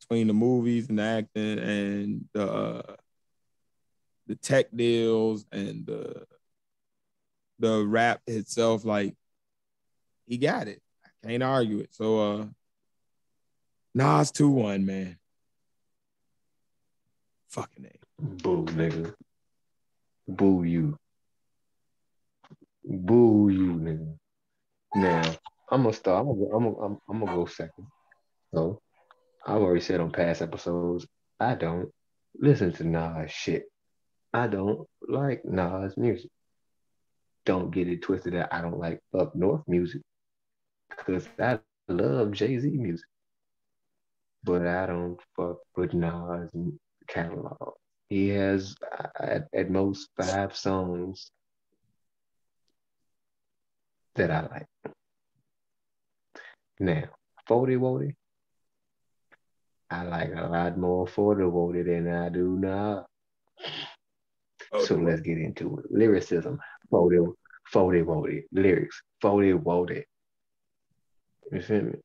C: between the movies and the acting and the uh, the tech deals and the the rap itself, like he got it. I can't argue it. So uh Nas 2-1, man. Fucking A.
B: Boo, nigga. Boo you. Boo you, nigga. Now, I'm gonna start. I'm gonna, I'm gonna, I'm, gonna go second. So, I've already said on past episodes, I don't listen to Nas shit. I don't like Nas music. Don't get it twisted that I don't like up north music because I love Jay Z music, but I don't fuck with Nas catalog. He has uh, at, at most five songs that I like. Now, 40 Wody, I like a lot more 40 Wody than I do now. So let's get into it. Lyricism, 40, 40 Wody. Lyrics, 40 Wody. You feel me?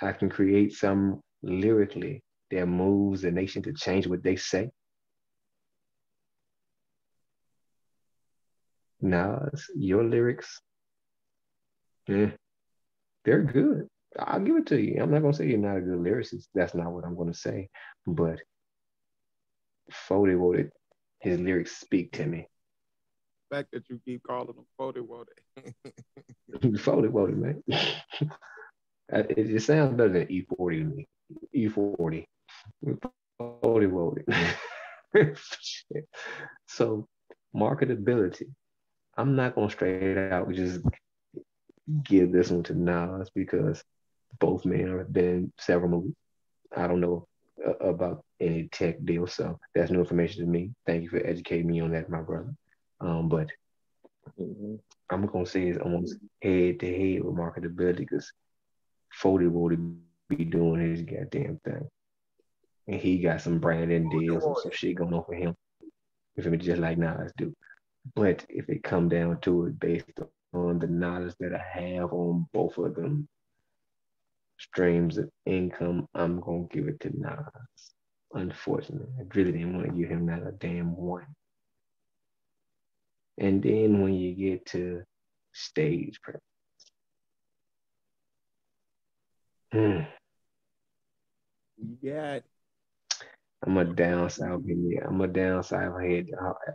B: I can create some lyrically that moves the nation to change what they say. Nas, your lyrics, yeah, they're good. I'll give it to you. I'm not gonna say you're not a good lyricist. That's not what I'm gonna say. But Foley wrote. His lyrics speak to me.
C: The fact that you keep calling him 40 Wode.
B: Foley wrote man. It, it sounds better than E40 to me. E40. Foley wrote so marketability. I'm not gonna straight out just give this one to Nas because both men have been several movies. I don't know uh, about any tech deal, so that's new information to me. Thank you for educating me on that, my brother. Um, but
D: Mhm.
B: I'm gonna say it's almost head to head with marketability because Foley will be doing his goddamn thing, and he got some branding deals and some shit going on for him. You feel me? Just like Nas do. But if it come down to it, based on the knowledge that I have on both of them streams of income, I'm gonna give it to Nas. Unfortunately, I really didn't want to give him that a damn one. And then when you get to stage presence, hmm,
C: got?
B: I'm a down south yeah. I'm a down south head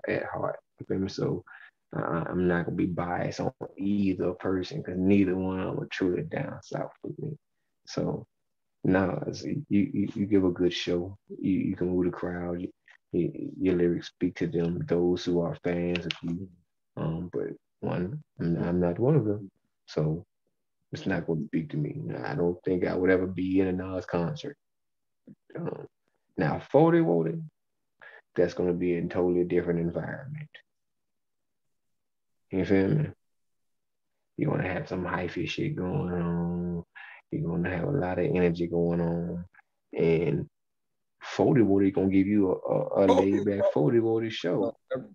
B: at heart. You feel me? So uh, I'm not gonna be biased on either person because neither one of them are truly down south for me. So no, you, you you give a good show. You you can move the crowd. You, you, your lyrics speak to them, those who are fans of you. Um, but one, I'm, not one of them, so it's not going to speak to me. I don't think I would ever be in a Nas concert. Um, now, 40 Woody, that's going to be in totally different environment. You feel me? You're to have some hyphy shit going on. You're going to have a lot of energy going on. And 40 Woody going to give you a, a, a laid back 40 Woody show.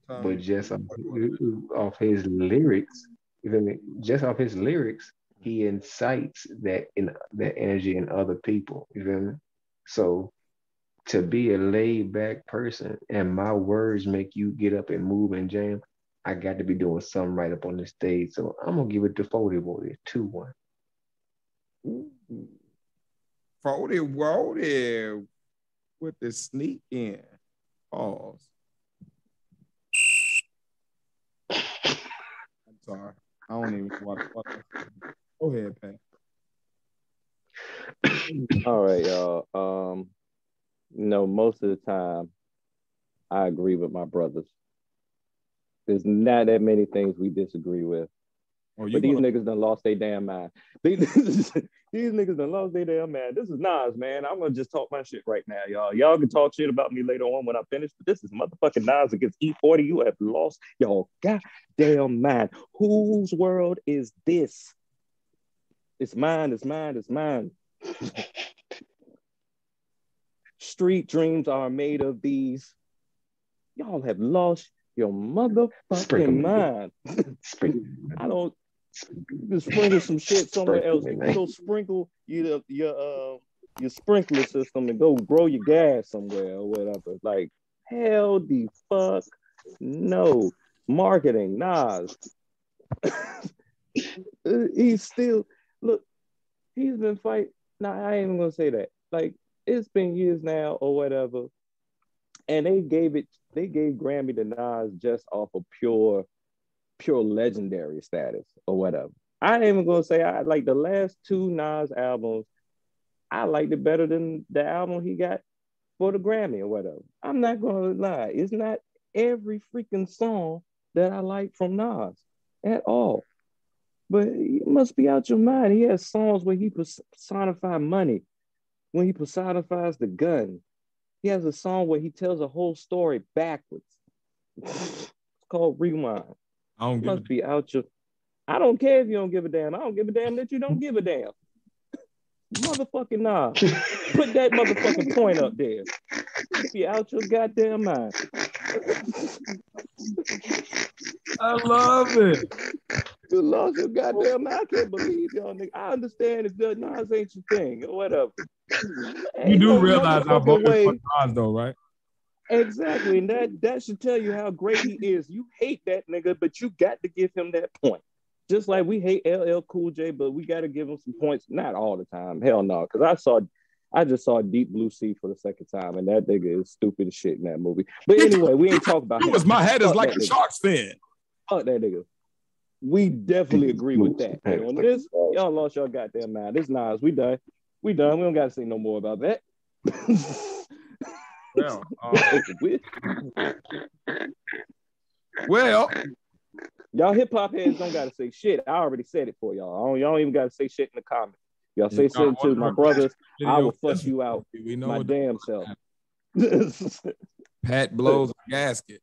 B: But just off, uh, uh, off his lyrics, you feel me? Just off his lyrics, he incites that in that energy in other people. You feel me? So to be a laid back person and my words make you get up and move and jam, I got to be doing something right up on the stage. So I'm gonna give it to 40 Woody 2 1.
C: 40 Woody with the sneak in. Pause. I'm sorry. I don't even watch. Go ahead, Pat.
D: All right, y'all. Um, you know, most of the time, I agree with my brothers. There's not that many things we disagree with. Oh, but these gonna... niggas done lost their damn mind. These, these niggas done lost their damn mind. This is Nas, man. I'm gonna just talk my shit right now, y'all. Y'all can talk shit about me later on when I finish, but this is motherfucking Nas against E40. You have lost your goddamn mind. Whose world is this? It's mine, it's mine, it's mine. Street dreams are made of these. Y'all have lost your motherfucking Sprinkle mind. I don't sprinkle some shit somewhere sprinkle else. Go sprinkle your your uh your sprinkler system and go grow your gas somewhere or whatever. Like hell the fuck no. Marketing, Nas. he's still look, he's been fighting. Nah, I ain't even gonna say that. Like it's been years now or whatever. And they gave it, they gave Grammy to Nas just off of pure, pure legendary status or whatever. I ain't even gonna say I like the last two Nas albums. I liked it better than the album he got for the Grammy or whatever. I'm not gonna lie. It's not every freaking song that I like from Nas at all. But he must be out your mind. He has songs where he personifies money, when he personifies the gun. He has a song where he tells a whole story backwards. it's called Rewind.
C: I don't
D: must be out your. I don't care if you don't give a damn. I don't give a damn that you don't give a damn. Motherfucking nah. Put that motherfucking point up there. Be out your goddamn mind.
C: I love it.
D: You lost your goddamn. I can't believe y'all nigga. I understand it's the Nas ain't your thing or whatever.
C: You do realize how both Nas though, right?
D: Exactly. And that that should tell you how great he is. You hate that nigga, but you got to give him that point. Just like we hate LL Cool J, but we got to give him some points. Not all the time. Hell no. Because I saw I just saw Deep Blue Sea for the second time, and that nigga is stupid as shit in that movie. But anyway, we ain't talking about
C: him. My head is like a Sharks fin.
D: Fuck that nigga. We definitely agree with that. And on this, y'all lost your goddamn mind. This Nas, we done. We done. We don't got to say no more about that.
C: well, uh, well,
D: y'all hip hop heads don't got to say shit. I already said it for y'all. I don't, y'all don't even got to say shit in the comments. Y'all say something to my brothers, I will fuss you out. We know my damn self.
C: Pat blows a gasket.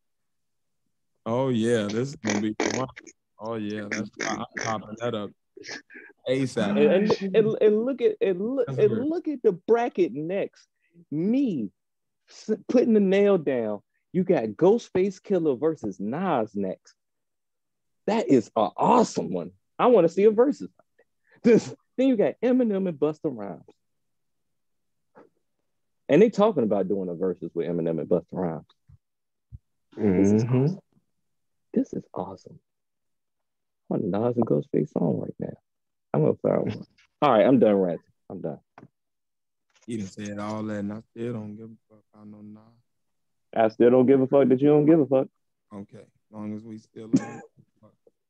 C: Oh yeah, this is gonna be fun. Oh yeah, that's I'm popping that up. ASAP.
D: And, and, and, and look at and look and look at the bracket next. Me putting the nail down. You got Ghostface Killah versus Nas next. That is an awesome one. I want to see a versus. This then you got Eminem and Busta Rhymes. And they talking about doing a verses with Eminem and Busta Rhymes. Mm-hmm. This, is mm-hmm. awesome. this is awesome. I want Nas and Ghostface song right now. I'm gonna find one. All right, I'm done ranting. I'm done.
C: You done said all that, and I still don't give a fuck about no nah.
D: I still don't give a fuck that you don't give a fuck.
C: Okay, as long as we still love.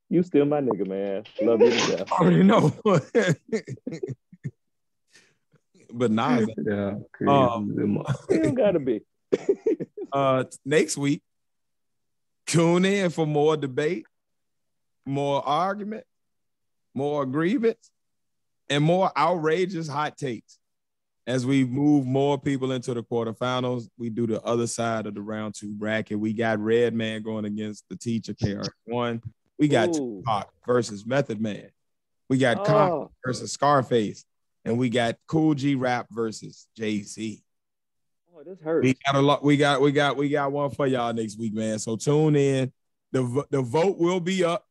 D: You still my nigga, man. Love you to death.
C: already know. but Nas,
B: Yeah.
C: Um,
D: You don't gotta be.
C: uh, next week, tune in for more debate, more argument, more agreements, and more outrageous hot takes. As we move more people into the quarterfinals, we do the other side of the round two bracket. We got Redman going against the teacher KR one. We got. Tupac versus Method Man. We got
D: Oh,
C: versus Scarface, and we got Kool G Rap versus Jay Z.
D: oh, this hurts.
C: We got a lot. We got we got we got one for y'all next week, man. So tune in. the The vote will be up.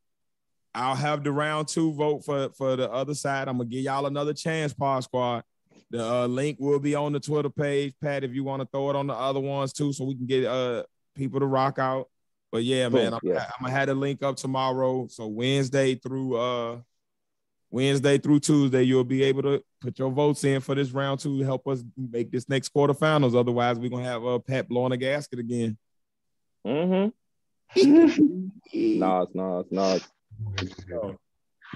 C: I'll have the round two vote for for the other side. I'm gonna give y'all another chance, Pod Squad. The uh, link will be on the Twitter page, Pat. If you want to throw it on the other ones too, so we can get uh people to rock out. But yeah, man, I'm,
D: yeah.
C: I'm gonna have the link up tomorrow. So Wednesday through uh Wednesday through Tuesday, you'll be able to put your votes in for this round two to help us make this next quarterfinals. Otherwise, we're gonna have uh, Pat blowing a gasket again.
D: Mm-hmm. Nas, Nas, Nas.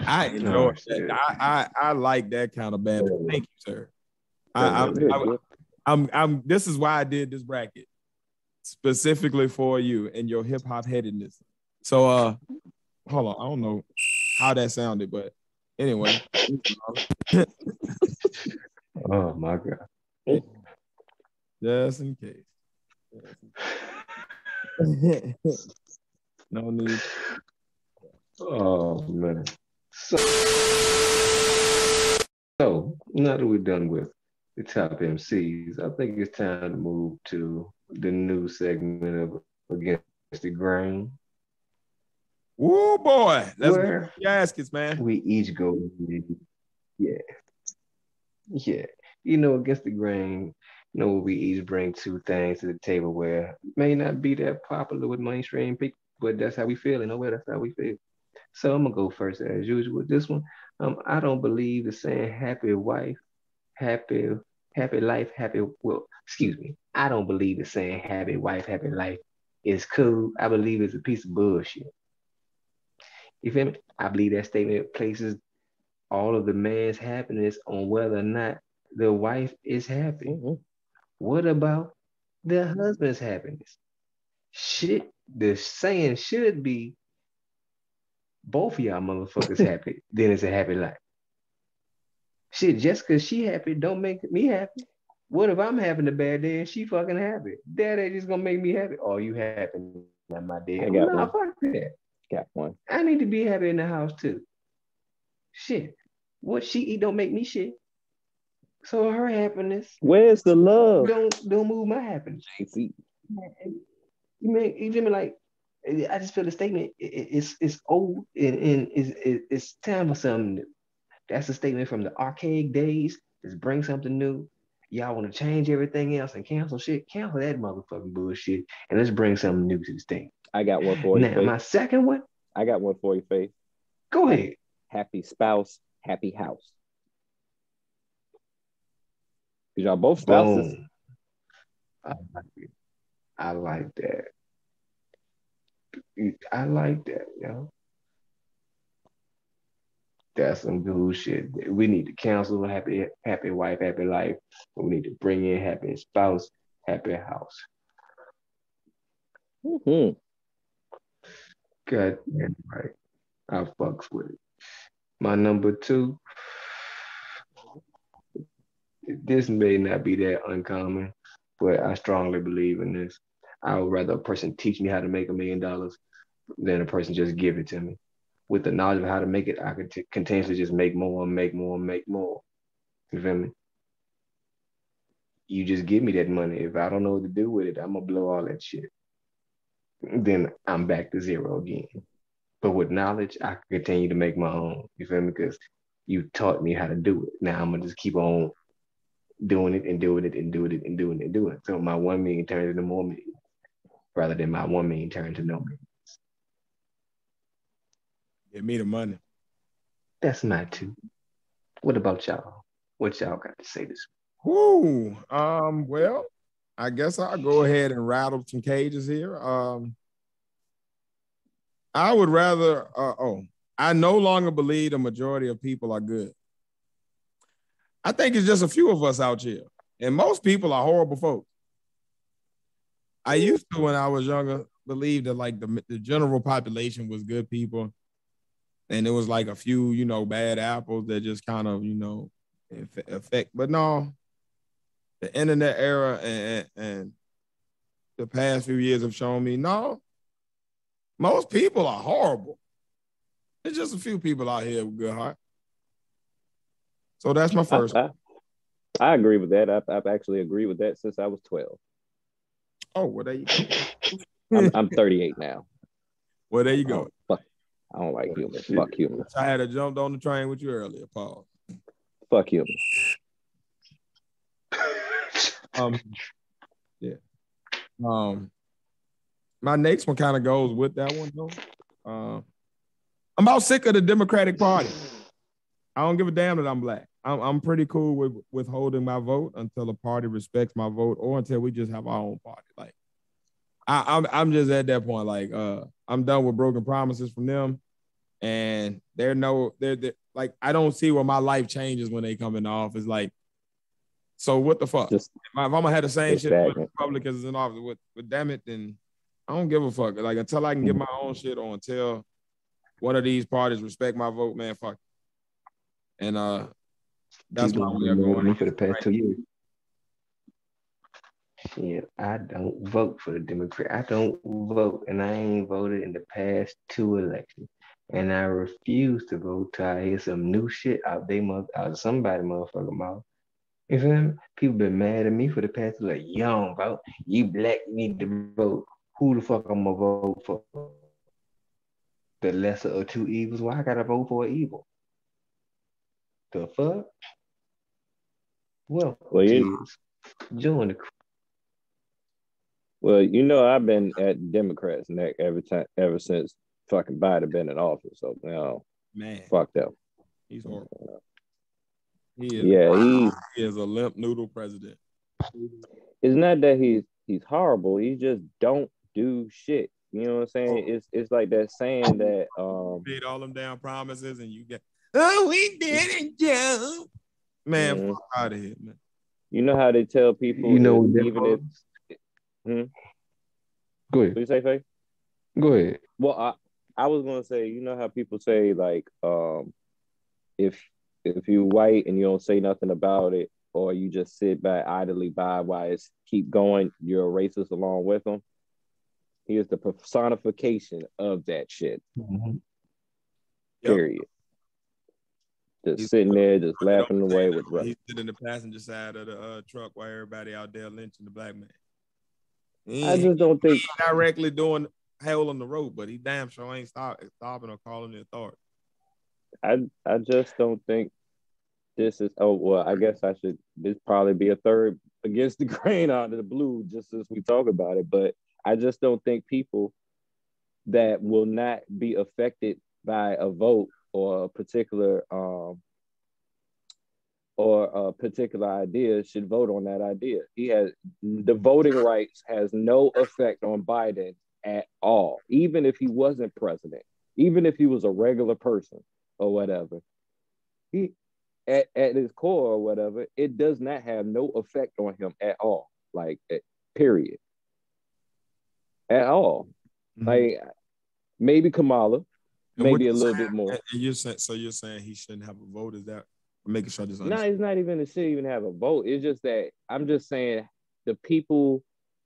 C: I enjoy that. I, I I like that kind of band. Thank you, sir. I, I'm. I'm I'm this is why I did this bracket specifically for you and your hip hop headedness. So uh hold on, I don't know how that sounded, but anyway.
B: Oh my god.
C: Just in case. no need.
B: Oh man. So, so now that we're done with the top MCs, I think it's time to move to the new segment of Against the Grain,
C: Woo boy. Let's
B: where
C: get gaskets, man.
B: we each go. Yeah. Yeah. You know, Against the Grain, you know, we each bring two things to the table where may not be that popular with mainstream people, but that's how we feel. You know? That's how we feel. So I'm gonna go first as usual with this one. Um, I don't believe the saying happy wife, happy, happy life, happy well, excuse me. I don't believe the saying happy wife, happy life is cool. I believe it's a piece of bullshit. You feel me? I believe that statement places all of the man's happiness on whether or not the wife is happy.
D: Mhm.
B: What about the husband's happiness? Shit, the saying should be both of y'all motherfuckers happy, then it's a happy life. Shit, just cause she happy don't make me happy. What if I'm having a bad day and she fucking happy? That ain't just gonna make me happy. Oh, you happy? Not my day.
D: I got
B: Nah,
D: one.
B: fuck that.
D: Got one.
B: I need to be happy in the house too. Shit. What she eat don't make me shit. So her happiness
D: Where's the love?
B: don't don't move my happiness. You mean me like I just feel the statement i- i- it's it's old and, and it's, it's time for something new. That's a statement from the archaic days. Let's bring something new. Y'all want to change everything else and cancel shit? Cancel that motherfucking bullshit and let's bring something new to this thing.
D: I got one for you,
B: Now,
D: Faith.
B: my second one,
D: I got one for you, Faith.
B: go ahead.
D: Happy spouse, happy house. Cause y'all both spouses.
B: Boom. I like. I like that. I like that, yo. That's some good shit. We need to counsel happy, happy wife, happy life. We need to bring in happy spouse, happy house.
D: Mhm.
B: God damn right. I fucks with it. My number two. This may not be that uncommon, but I strongly believe in this. I would rather a person teach me how to make a million dollars than a person just give it to me. With the knowledge of how to make it, I could t- continuously just make more and make more and make more. You feel me? You just give me that money. If I don't know what to do with it, I'm gonna blow all that shit. Then I'm back to zero again. But with knowledge, I can continue to make my own. You feel me? Because you taught me how to do it. Now I'm gonna just keep on doing it and doing it and doing it and doing it and doing it. So my one million turns into more million, rather than my one million turn to no million.
C: Give me the money.
B: That's my two. What about y'all? What y'all got to say this? week?
C: Whoo. Um, well, I guess I'll go ahead and rattle some cages here. Um, I would rather, uh, oh, I no longer believe the majority of people are good. I think it's just a few of us out here, and most people are horrible folks. I used to, when I was younger, believe that like the, the general population was good people, and it was like a few, you know, bad apples that just kind of, you know, affect. But no, the internet era and, and the past few years have shown me no, most people are horrible. There's just a few people out here with good heart. So that's my first.
D: I, I, I agree with that. I've, I've actually agreed with that since I was 12.
C: Oh, well, there you go.
D: I'm, I'm 38 now.
C: Well, there you go.
D: fuck, I don't like humans. Fuck humans.
C: I had to jump on the train with you earlier, Paul.
D: Fuck humans.
C: Um, yeah. Um, my next one kind of goes with that one though. Uh, I'm about sick of the Democratic Party. I don't give a damn that I'm black. I'm, I'm pretty cool with withholding my vote until the party respects my vote or until we just have our own party. Like I, I'm I'm just at that point. Like uh, I'm done with broken promises from them, and they're no they're, they're like I don't see where my life changes when they come in office. Like, so what the fuck?
D: Just,
C: if, I, am gonna have the same shit with Republicans in office, with, with damn it, then I don't give a fuck. Like until I can get my own shit or until one of these parties respect my vote, man, fuck. And uh, that's
B: Keep
C: my
B: on
C: way going.
B: me for the past two years. Yeah, I don't vote for the Democrat. I don't vote, and I ain't voted in the past two elections. And I refuse to vote till I hear some new shit out they mother out of somebody motherfucker mouth. You feel me? People been mad at me for the past like, you don't vote. You black, you need to vote. Who the fuck I'm gonna vote for? The lesser of two evils. Why I gotta vote for evil? The fuck? Well,
D: Well, you-
B: join the
D: Well, you know, I've been at Democrats' neck every time, ever since fucking Biden been in office. So, you know,
C: Man,
D: fuck them.
C: he's horrible. He is,
D: Yeah, he's
C: he is a limp noodle president.
D: it's not that he's he's horrible. He just don't do shit. You know what I'm saying? It's it's like that saying that um
C: Made all them damn promises, and you get, oh, we didn't, Joe. Man, fuck out of here, man.
D: you know how they tell people
B: You know,
D: that
B: them
D: even if
B: hoes-
D: Hmm?
B: Go
D: what you say, Faye?
B: Go ahead.
D: Well, I I was gonna say, you know how people say like um if if you white and you don't say nothing about it, or you just sit back idly by while it's keep going, you're a racist along with them. He is the personification of that shit.
C: Yep.
D: Period. Just
C: He's-
D: sitting there, just laughing away with
C: He's sitting in the passenger side of the uh, truck while everybody out there lynching the black man.
D: I just don't think
C: directly doing hell on the road, but he damn sure ain't stop, stopping or calling the authority.
D: I I just don't think this is oh well I guess I should this probably be a third against the grain out of the blue just as we talk about it but I just don't think people that will not be affected by a vote or a particular um or a particular idea should vote on that idea. He has the voting rights has no effect on Biden at all, even if he wasn't president, even if he was a regular person or whatever. He at, at his core or whatever, it does not have no effect on him at all. Like eh, period. At all.
C: Mhm.
D: Like maybe Kamala,
C: And
D: maybe a little
C: saying-
D: bit more.
C: and you're saying, so you're saying he shouldn't have a vote? Is that I'm making sure this?
D: No, it's not even it should even have a vote. It's just that I'm just saying the people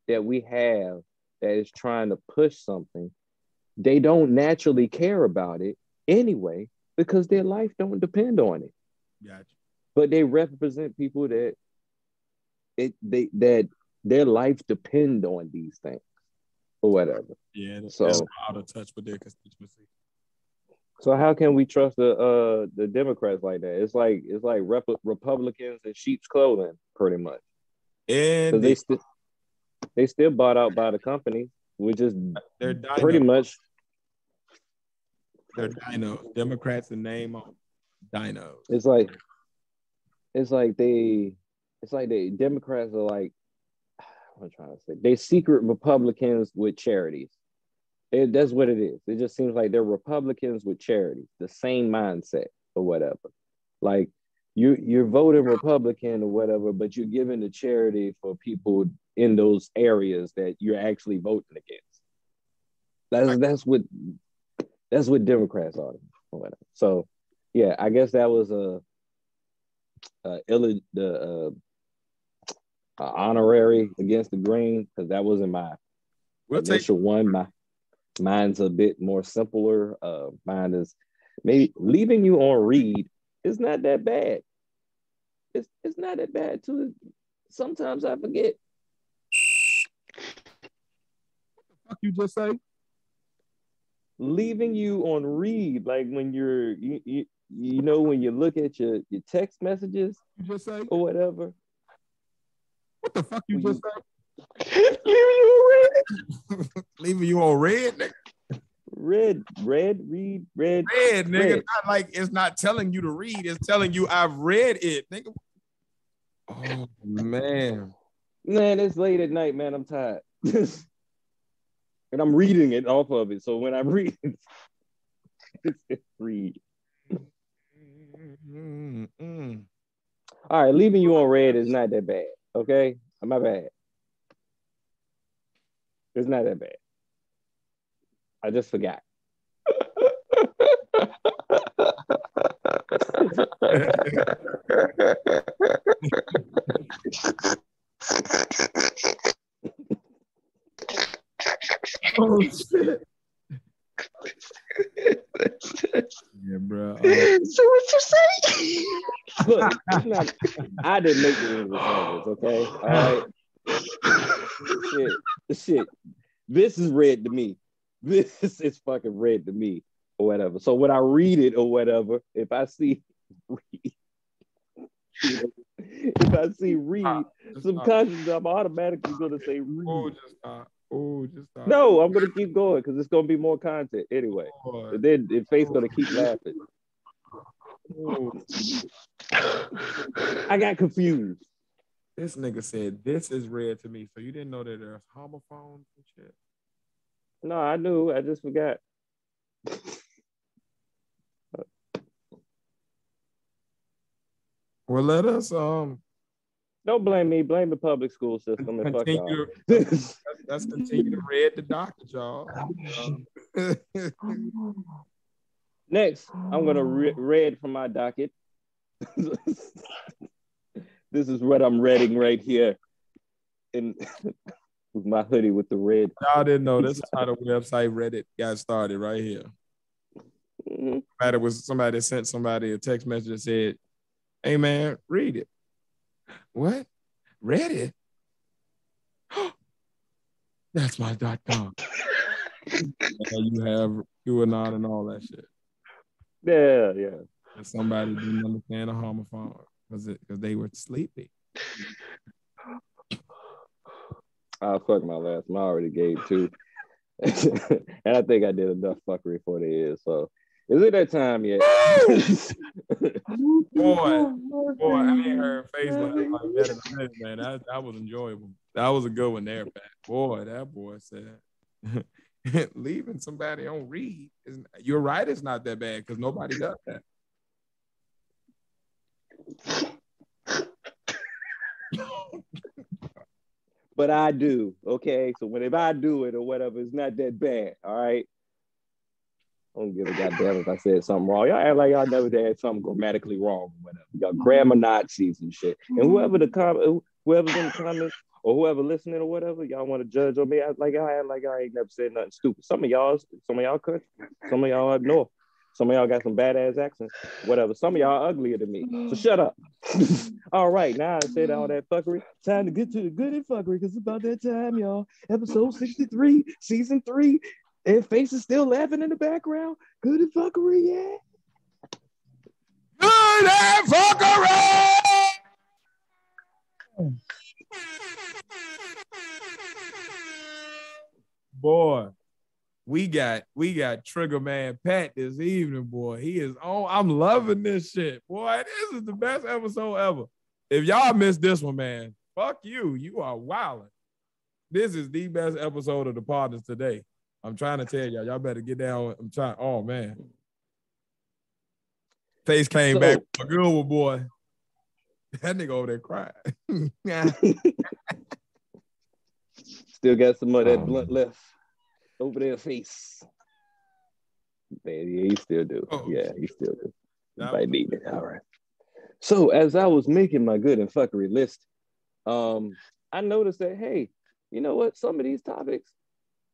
D: that we have that is trying to push something, they don't naturally care about it anyway because their life don't depend on it.
C: Gotcha.
D: But they represent people that it they that their life depend on these things or whatever.
C: Yeah,
D: So-
C: out of touch with their constituency.
D: So how can we trust the uh the Democrats like that? It's like it's like rep- Republicans in sheep's clothing, pretty much.
C: And they,
D: they still they still bought out by the company, which is
C: they're dino,
D: pretty much
C: they're dino. Democrats in name on dinos.
D: it's like it's like they it's like the Democrats are like, I'm trying to say, they secret Republicans with charities. It, that's what it is. It just seems like they're Republicans with charity, the same mindset or whatever. Like you you're voting Republican or whatever, but you're giving the charity for people in those areas that you're actually voting against. That's that's what that's what Democrats are or whatever. So yeah, I guess that was a, a ill the uh, honorary against the green because that wasn't my we'll initial take- one. My mine's a bit more simpler. Uh, mine is maybe leaving you on read is not that bad. It's it's not that bad too. Sometimes I forget.
C: What the fuck you just say?
D: Leaving you on read, like when you're you, you, you know when you look at your your text messages
C: you just say
D: or whatever.
C: What the fuck you just say? Leaving you on red. Leaving you on red, nigga.
D: Red, red, read, red.
C: Red, nigga. Red. Not like it's not telling you to read, it's telling you I've read it, nigga. Oh man.
D: Man, it's late at night, man. I'm tired. and I'm reading it off of it. So when I read it, read. Mm-hmm. All right, leaving you on red is not that bad. Okay, my bad. It's not that bad. I just forgot.
C: oh shit. yeah, bro. Uh,
B: so what you say?
D: Look, not, I didn't make the English language, okay? All right. Shit, shit. This is red to me. This is fucking red to me, or whatever. So when I read it or whatever, if I see read, if I see read, subconsciously I'm automatically gonna say read.
C: Oh, just stop. Oh, just stop.
D: No, I'm gonna keep going because it's gonna be more content anyway. Oh, then the face gonna keep laughing. Oh. I got confused.
C: This nigga said this is red to me. So you didn't know that there's homophones and shit.
D: No, I knew. I just forgot.
C: well, let us um.
D: Don't blame me. Blame the public school system and fuck y'all.
C: let's, let's continue to read the docket, y'all.
D: Next, I'm gonna re- read from my docket. This is what I'm reading right here. In with my hoodie with the red.
C: Y'all didn't know this is how the website Reddit got started right here. Mm-hmm. Somebody was somebody sent somebody a text message that said, "Hey man, read it." What? Reddit? That's my dot com. you have QAnon and all that shit.
D: Yeah, yeah.
C: And somebody didn't understand a homophone because because they were sleepy.
D: I'll fuck my last. I already gave two. and I think I did enough fuckery for the year. So is it that time yet?
C: boy, boy, I ain't heard face like better than this, man. That, that was enjoyable. That was a good one there, Pat. Boy, that boy said leaving somebody on read is you're right, it's not that bad because nobody does that.
D: But I do. Okay. So whenever I do it or whatever, it's not that bad. All right. I don't give a goddamn if I said something wrong. Y'all act like y'all never did something grammatically wrong or whatever. Y'all grammar Nazis and shit. And mm-hmm. whoever the com- whoever's in the comments or whoever listening or whatever, y'all want to judge on me. I, like I like I ain't never said nothing stupid. Some of y'all, some of y'all could, some of y'all up north. Some of y'all got some badass accents, whatever. Some of y'all uglier than me. So mm-hmm. shut up. all right, now I said all mm-hmm. that fuckery. Time to get to the good and fuckery because it's about that time, y'all. Episode 63, season three. And face is still laughing in the background. Good and fuckery, yeah.
C: Good and fuckery! Boy we got we got Trigger Man Pat this evening, boy. He is on. I'm loving this shit, boy. This is the best episode ever. if y'all missed this one, man, fuck you. You are wilding. This is the best episode of the Podnas today. I'm trying to tell y'all, y'all better get down. I'm trying. Oh man, face came
D: So-
C: back. A good one, boy. That nigga over there crying.
D: Still got some of that
B: Um,
D: blunt left over their face. Man, yeah, he still do.
C: Oh.
D: Yeah, he still do. Might need it. All right. So as I was making my good and fuckery list, um, I noticed that hey, you know what? Some of these topics,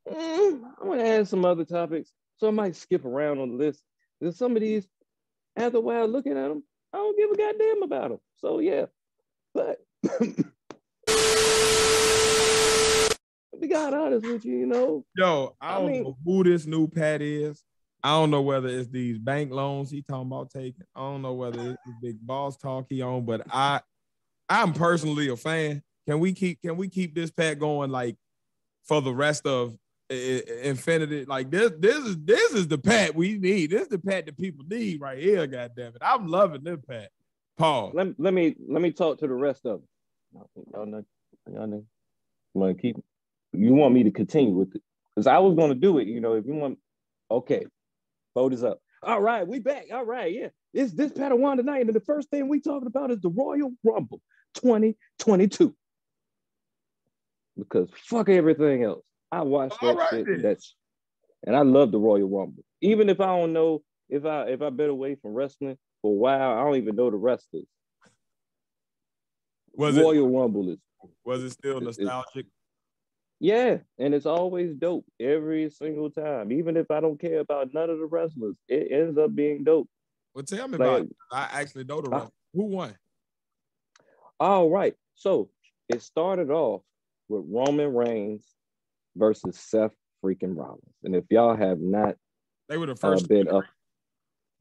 D: mm, I'm gonna add some other topics, so I might skip around on the list. There's some of these, after a while looking at them, I don't give a goddamn about them. So yeah, but to be God honest with you, you know,
C: Yo, I
D: I
C: don't
D: mean-
C: know who this new Pat is. I don't know whether it's these bank loans he talking about taking. I don't know whether it's the big boss talk he on, but I I'm personally a fan. Can we keep can we keep this Pat going like for the rest of i- i- infinity? Like this this is this is the Pat we need. This is the Pat that people need right here, God damn it. I'm loving this Pat. Paul.
D: let, let me let me talk to the rest of them. Y'all know, y'all know. I'm gonna keep. You want me to continue with it? Because I was gonna do it. You know, if you want, okay. Vote is up. All right, we back. All right, yeah. It's this Padawan tonight, and the first thing we talking about is the Royal Rumble 2022. Because fuck everything else. I watched that
C: right
D: shit.
C: then.
D: That's and I love the Royal Rumble. Even if I don't know if I if I've been away from wrestling for a while, I don't even know the wrestlers.
C: Was it
D: Royal Rumble is
C: was it still nostalgic?
D: Yeah, and it's always dope every single time. Even if I don't care about none of the wrestlers, it ends up being dope.
C: Well, tell me
D: Like-
C: about it. I actually know the
D: Uh,
C: rest. Who won?
D: All right, so it started off with Roman Reigns versus Seth freaking Rollins, and if y'all have not
C: They were the
D: uh,
C: first
D: been up,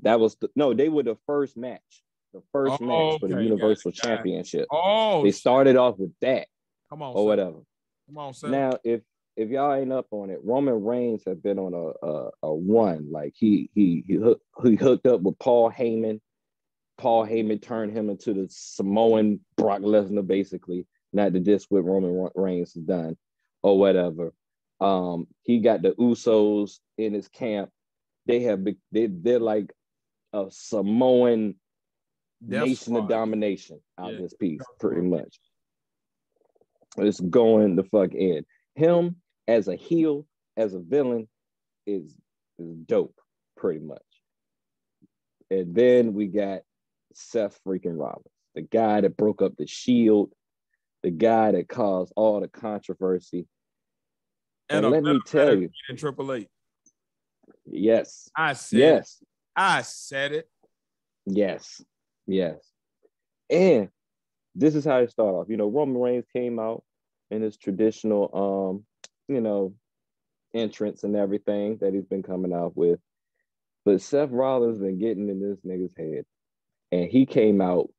D: that was the, no, they were the first match, the first
C: Oh,
D: match for the Universal. Championship.
C: Oh,
D: They started off with that
C: Come on,
D: or whatever.
C: Come on, Seth.
D: Now, if if y'all ain't up on it, Roman Reigns have been on a a, a run. Like he he he hook, he hooked up with Paul Heyman. Paul Heyman turned him into the Samoan Brock Lesnar, basically. Not that this what Roman Reigns has done, or whatever. Um, he got the Usos in his camp. They have be- they they're like a Samoan
C: Death
D: nation of domination out
C: Yeah.
D: this piece, pretty much. It's going the fuck in. Him as a heel, as a villain, is is dope, pretty much. And then we got Seth freaking Rollins, the guy that broke up the Shield, the guy that caused all the controversy. And,
C: a
D: let me tell you,
C: in Triple H.
D: yes,
C: I said it.
D: yes,
C: I said it.
D: Yes, yes. And this is how it started off. You know, Roman Reigns came out in his traditional um, you know, entrance and everything that he's been coming out with. But Seth Rollins been getting in this nigga's head. And he came out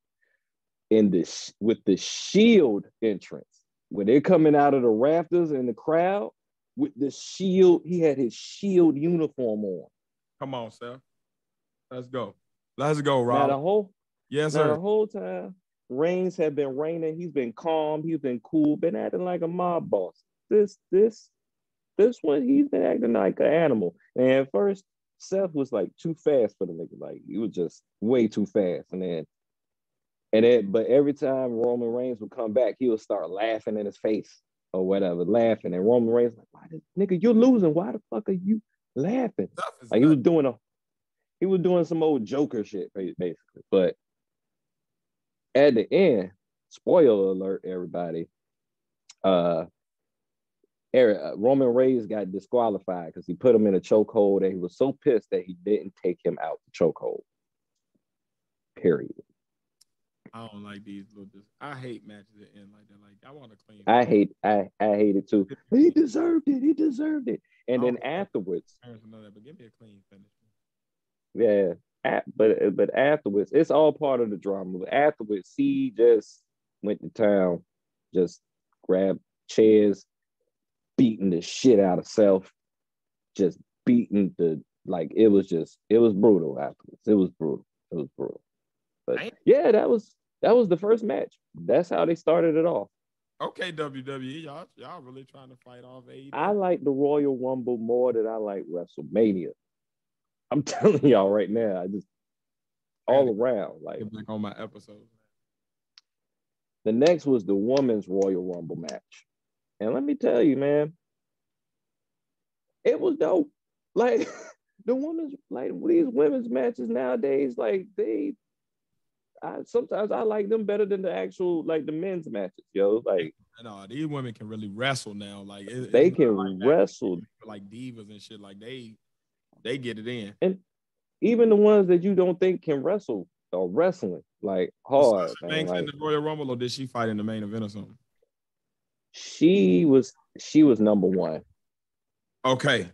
D: in this with the shield entrance. When they're coming out of the rafters in the crowd with the shield, he had his shield uniform on.
C: Come on, Seth. Let's go. Let's go,
D: Now the
C: Rob.
D: whole
C: Yes,
D: Now the
C: sir.
D: whole time, Reigns have been raining. He's been calm. He's been cool. Been acting like a mob boss. This, this, this one, he's been acting like an animal. And at first, Seth was like too fast for the nigga. Like he was just way too fast. And then, and then, but every time Roman Reigns would come back, he would start laughing in his face or whatever, laughing. And Roman Reigns like, why nigga, you're losing. Why the fuck are you laughing? Like he was doing a he was doing some old Joker shit basically. But at the end, spoiler alert, everybody. Uh, Eric, uh, Roman Reigns got disqualified because he put him in a chokehold, and he was so pissed that he didn't take him out the chokehold. Period.
C: I don't like these little. Dis- I hate matches that end like that. Like I want to clean.
D: I hate, I, I hate it too. He deserved it. He deserved it. And then afterwards,
C: that, but give me a clean finish.
D: Yeah, at, but but afterwards, it's all part of the drama. But afterwards, he just went to town, just grabbed chairs, beating the shit out of Seth, just beating the like it was just it was brutal afterwards. It was brutal. It was brutal. But
C: Damn.
D: yeah, that was That was the first match. That's how they started it off.
C: Okay, WWE, y'all y'all really trying to fight off AEW.
D: I like the Royal Rumble more than I like WrestleMania. I'm telling y'all right now, I just all around. Like
C: on my episode.
D: the next was the women's Royal Rumble match. And let me tell you, man, it was dope. Like the women's like these women's matches nowadays, like they I sometimes I like them better than the actual like the men's matches, yo. Like
C: No, these women can really wrestle now. Like it,
D: they can
C: like that.
D: wrestle.
C: like divas and shit. Like they they get it in.
D: And even the ones that you don't think can wrestle are wrestling like hard.
C: Banks
D: Like,
C: in the Royal Rumble, or did she fight in the main event or something?
D: she was she was number one.
C: Okay,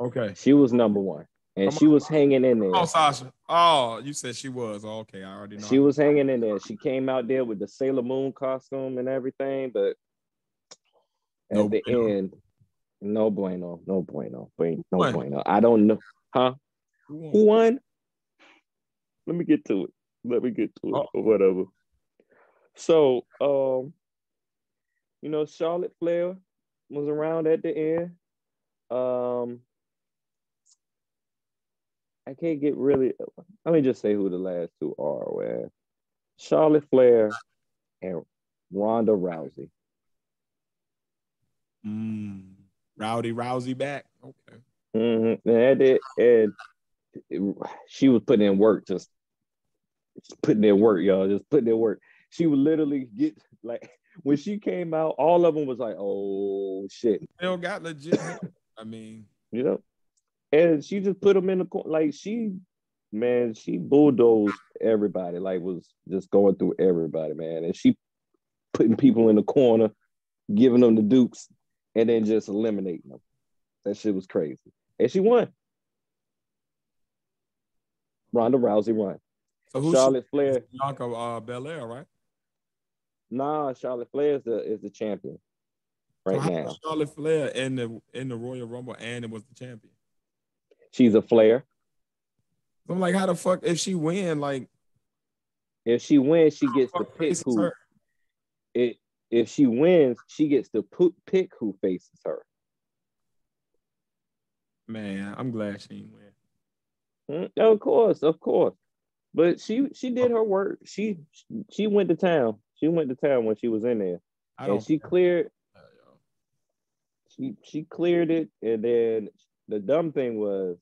C: okay.
D: She was number one. And
C: Come
D: she was hanging in there.
C: Oh, Sasha. Oh, you said she was. Oh, okay, I already know.
D: She was hanging in there. She came out there with the Sailor Moon costume and everything, but at
C: No
D: the end, no bueno, no bueno, bueno, no
C: What?
D: bueno. I don't know, huh?
C: Who won?
D: Let me get to it. Let me get to it
C: Oh.
D: or whatever. So, um, you know, Charlotte Flair was around at the end. Um, I can't get really. Let me just say who the last two are. Where Charlotte Flair and Ronda Rousey.
C: Mm, Rowdy Rousey back. Okay.
D: Mm-hmm. And, it, and it- she was putting in work, just, just putting in work, y'all, just putting in work. She would literally get like when she came out, all of them was like, "Oh shit,"
C: Still got legit. I mean,
D: you know. And she just put them in the corner, like she, man, she bulldozed everybody, like was just going through everybody, man, and she putting people in the corner, giving them the dukes, and then just eliminating them. That shit was crazy, and she won. Ronda Rousey won.
C: so who's
D: Charlotte Flair.
C: Bianca uh, Belair, right?
D: Nah, Charlotte Flair is the is the champion
C: So
D: right
C: how
D: now.
C: Charlotte Flair in the in the Royal Rumble and it was the champion.
D: She's a Flair.
C: So I'm like, how the fuck if she win? Like,
D: If she wins, she gets
C: fuck
D: pick who. It if she wins, she gets to pick who faces her.
C: Man, I'm glad she didn't win.
D: Mm, Of course, of course. But she she did her work. She she went to town. She went to town when she was in there,
C: I
D: and she cleared she she cleared it. And then the dumb thing was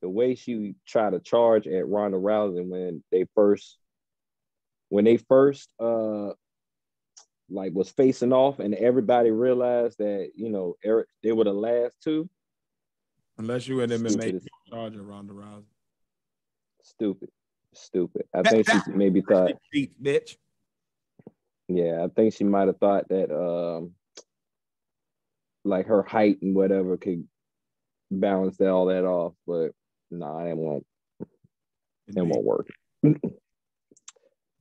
D: the way she tried to charge at Ronda Rousey when they first when they first uh like was facing off and everybody realized that you know Eric they were the last two.
C: Unless you in MMA charge Ronda Rousey.
D: Stupid, stupid. I think she maybe thought
C: bitch.
D: Yeah, I think she might have thought that um like her height and whatever could balance that all that off, but nah, it won't it won't work.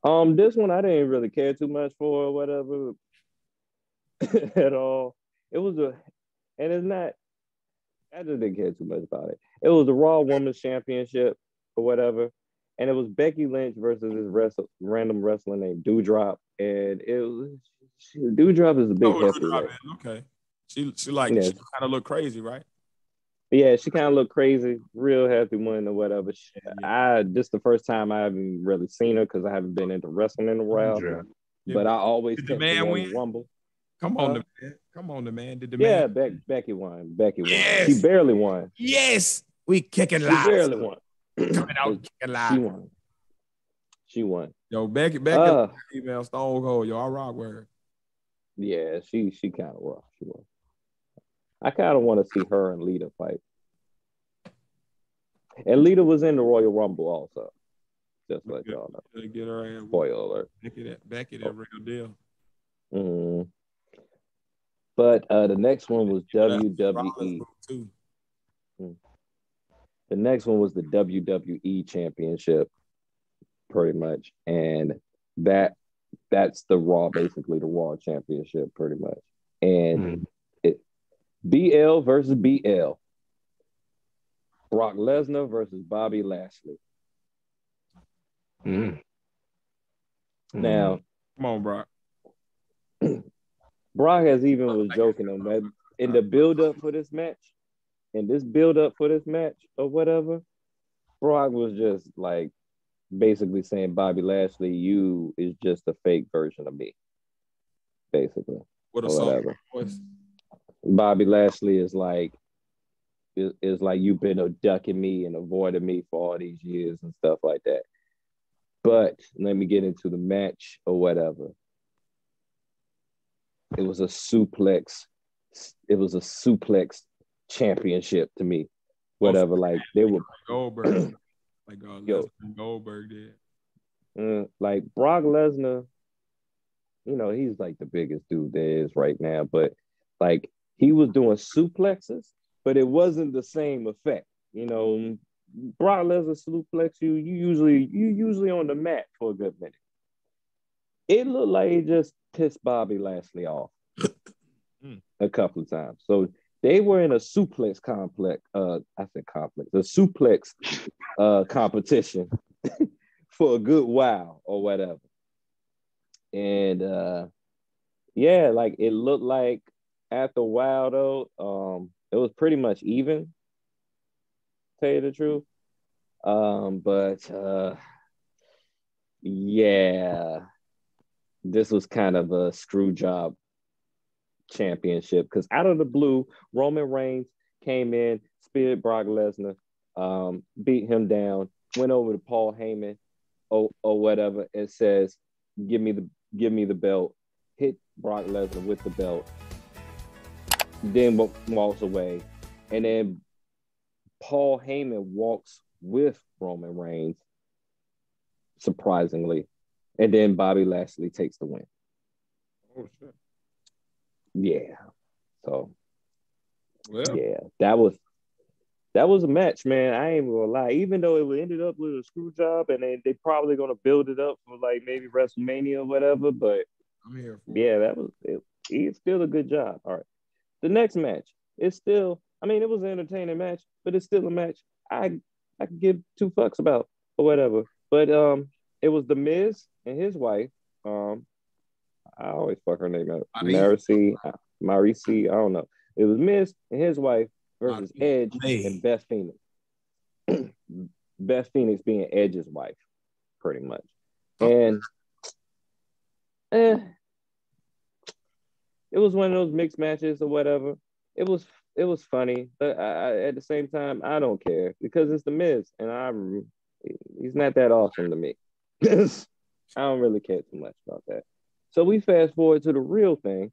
D: um, this one I didn't really care too much for or whatever at all. It was a and it's not I just didn't care too much about it. It was the Raw Women's Championship or whatever. And it was Becky Lynch versus this wrestle, random wrestler named Doudrop. And it was Doudrop is a big
C: Oh. Okay. She she like
D: Yeah.
C: she kind of look crazy, right?
D: Yeah, she kind of looked crazy, real hefty one or whatever. She-
C: Yeah.
D: I this the first time I haven't really seen her because I haven't been into wrestling in a while.
B: Yeah.
D: But I always
C: Did the man win?
D: Rumble.
C: Come on,
D: Huh?
C: the man. Come on, the man. Did the
D: Yeah,
C: man?
D: Beck, Becky won. Becky won.
C: Yes.
D: She barely won.
C: Yes, we kicking
D: She
C: live.
D: barely won.
C: Coming out kicking
D: She won. She won.
C: Yo, Becky, Becky,
D: Uh,
C: female Stone Cold. Yo, I rock with her.
D: yeah, she she kind of rough. She was. I kind of want to see her and Lita fight. And Lita was in the Royal Rumble also. Just to let
C: Okay.
D: y'all know.
C: Get her ass.
D: Spoiler alert.
C: Becky, that Becky, that real deal.
D: Mhm. But uh, the next one was WWE.
C: too.
D: The next one was the WWE Championship, pretty much, and that that's the Raw, basically the Raw Championship, pretty much. And
B: Mm.
D: BL versus BL. Brock Lesnar versus Bobby Lashley.
B: Mm.
D: Now,
C: Come on, Brock.
D: Brock has even was joking on that in the build up for this match, in this build up for this match or whatever. Brock was just like basically saying, Bobby Lashley, you is just a fake version of me, basically.
C: What a song.
D: whatever.
C: voice.
D: Bobby Lashley is like is, is like you've been a ducking me and avoiding me for all these years and stuff like that. But let me get into the match or whatever. It was a suplex. It was a suplex championship to me. Whatever, like they were
C: Goldberg. like uh,
D: Yo.
C: Goldberg did.
D: Uh, like Brock Lesnar, you know, he's like the biggest dude there is right now, but like he was doing suplexes, but it wasn't the same effect. You know, Brock Lesnar suplex you, you usually you usually on the mat for a good minute. It looked like it just pissed Bobby Lashley off
C: Mm.
D: a couple of times. So they were in a suplex complex. Uh, I said complex, a suplex uh competition for a good while or whatever. And uh yeah, like it looked like after a while though, um, it was pretty much even, tell you the truth. Um, but uh yeah, this was kind of a screw job championship because out of the blue, Roman Reigns came in, speared Brock Lesnar, um, beat him down, went over to Paul Heyman or, or whatever, and says, "Give me the give me the belt." Hit Brock Lesnar with the belt, then walks away, and then Paul Heyman walks with Roman Reigns, surprisingly, and then Bobby Lashley takes the win.
C: Oh shit.
D: Yeah, so
C: Well,
D: yeah, that was that was a match, man. I ain't gonna lie. Even though it ended up with a screw job, and they they probably gonna build it up for like maybe WrestleMania or whatever. But
C: I'm here for it.
D: yeah, that was it. It's still a good job. All right, the next match is still. I mean, it was an entertaining match, but it's still a match I I could give two fucks about or whatever. But um, it was the Miz and his wife. Um, I always fuck her name up.
C: Marisi.
D: Marisi. I don't know. It was Miz and his wife versus. Edge
C: Hey.
D: and Beth Phoenix. Beth Phoenix being Edge's wife, pretty much. And eh, it was one of those mixed matches or whatever. It was it was funny, but I, I, at the same time, I don't care because it's the Miz, and I'm he's not that awesome to me. I don't really care too much about that. So we fast forward to the real thing,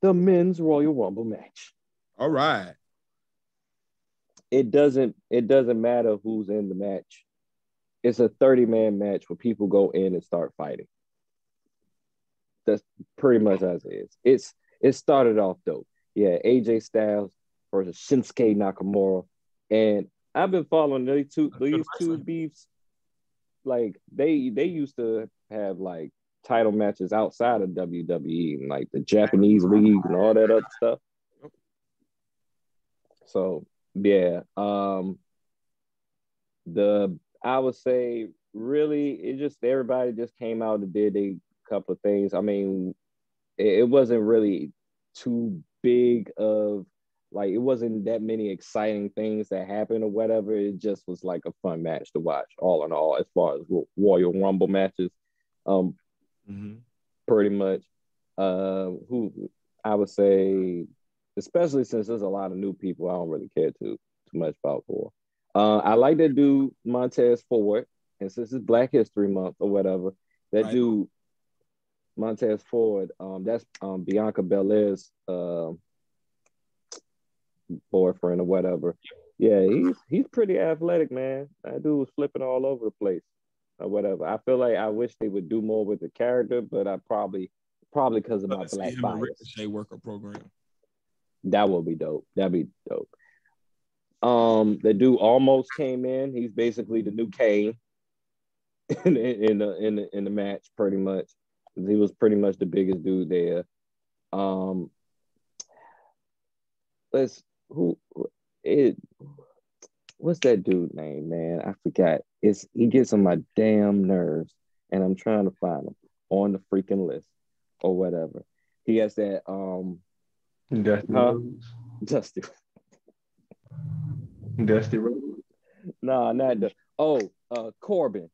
D: the men's Royal Rumble match.
C: All right.
D: It doesn't it doesn't matter who's in the match. It's a 30 man match where people go in and start fighting. That's pretty much as it is. It's it started off dope. Yeah, AJ Styles versus Shinsuke Nakamura, and I've been following these two these two beefs. Like they they used to have like title matches outside of WWE and like the Japanese league and all that other stuff. So yeah, um, the I would say really it just everybody just came out and did a couple of things. I mean, it, it wasn't really too big of like it wasn't that many exciting things that happened or whatever. It just was like a fun match to watch, all in all, as far as Ro- Royal Rumble matches. Um,
C: Mhm.
D: pretty much. Uh, who I would say, especially since there's a lot of new people, I don't really care too too much about for. Uh, I like that dude Montez Ford, and since it's Black History Month or whatever, that
C: Right.
D: dude Montez Ford, um, that's um Bianca Belair's um boyfriend or whatever. Yeah, he's he's pretty athletic, man. That dude was flipping all over the place or whatever. I feel like I wish they would do more with the character, but I probably probably because of my
C: Let's see
D: black bias.
C: Ricochet worker program.
D: That would be dope. That'd be dope. Um, the dude almost came in. He's basically the new Kane in, in the in the in the match, pretty much. He was pretty much the biggest dude there. Um, let's who it. What's that dude name, man? I forgot. It's he gets on my damn nerves, and I'm trying to find him on the freaking list or whatever. He has that um
B: Dusty
D: Huh?
B: Rhodes.
D: Dusty.
B: Dusty Rhodes.
D: Nah, not the oh uh Corbin.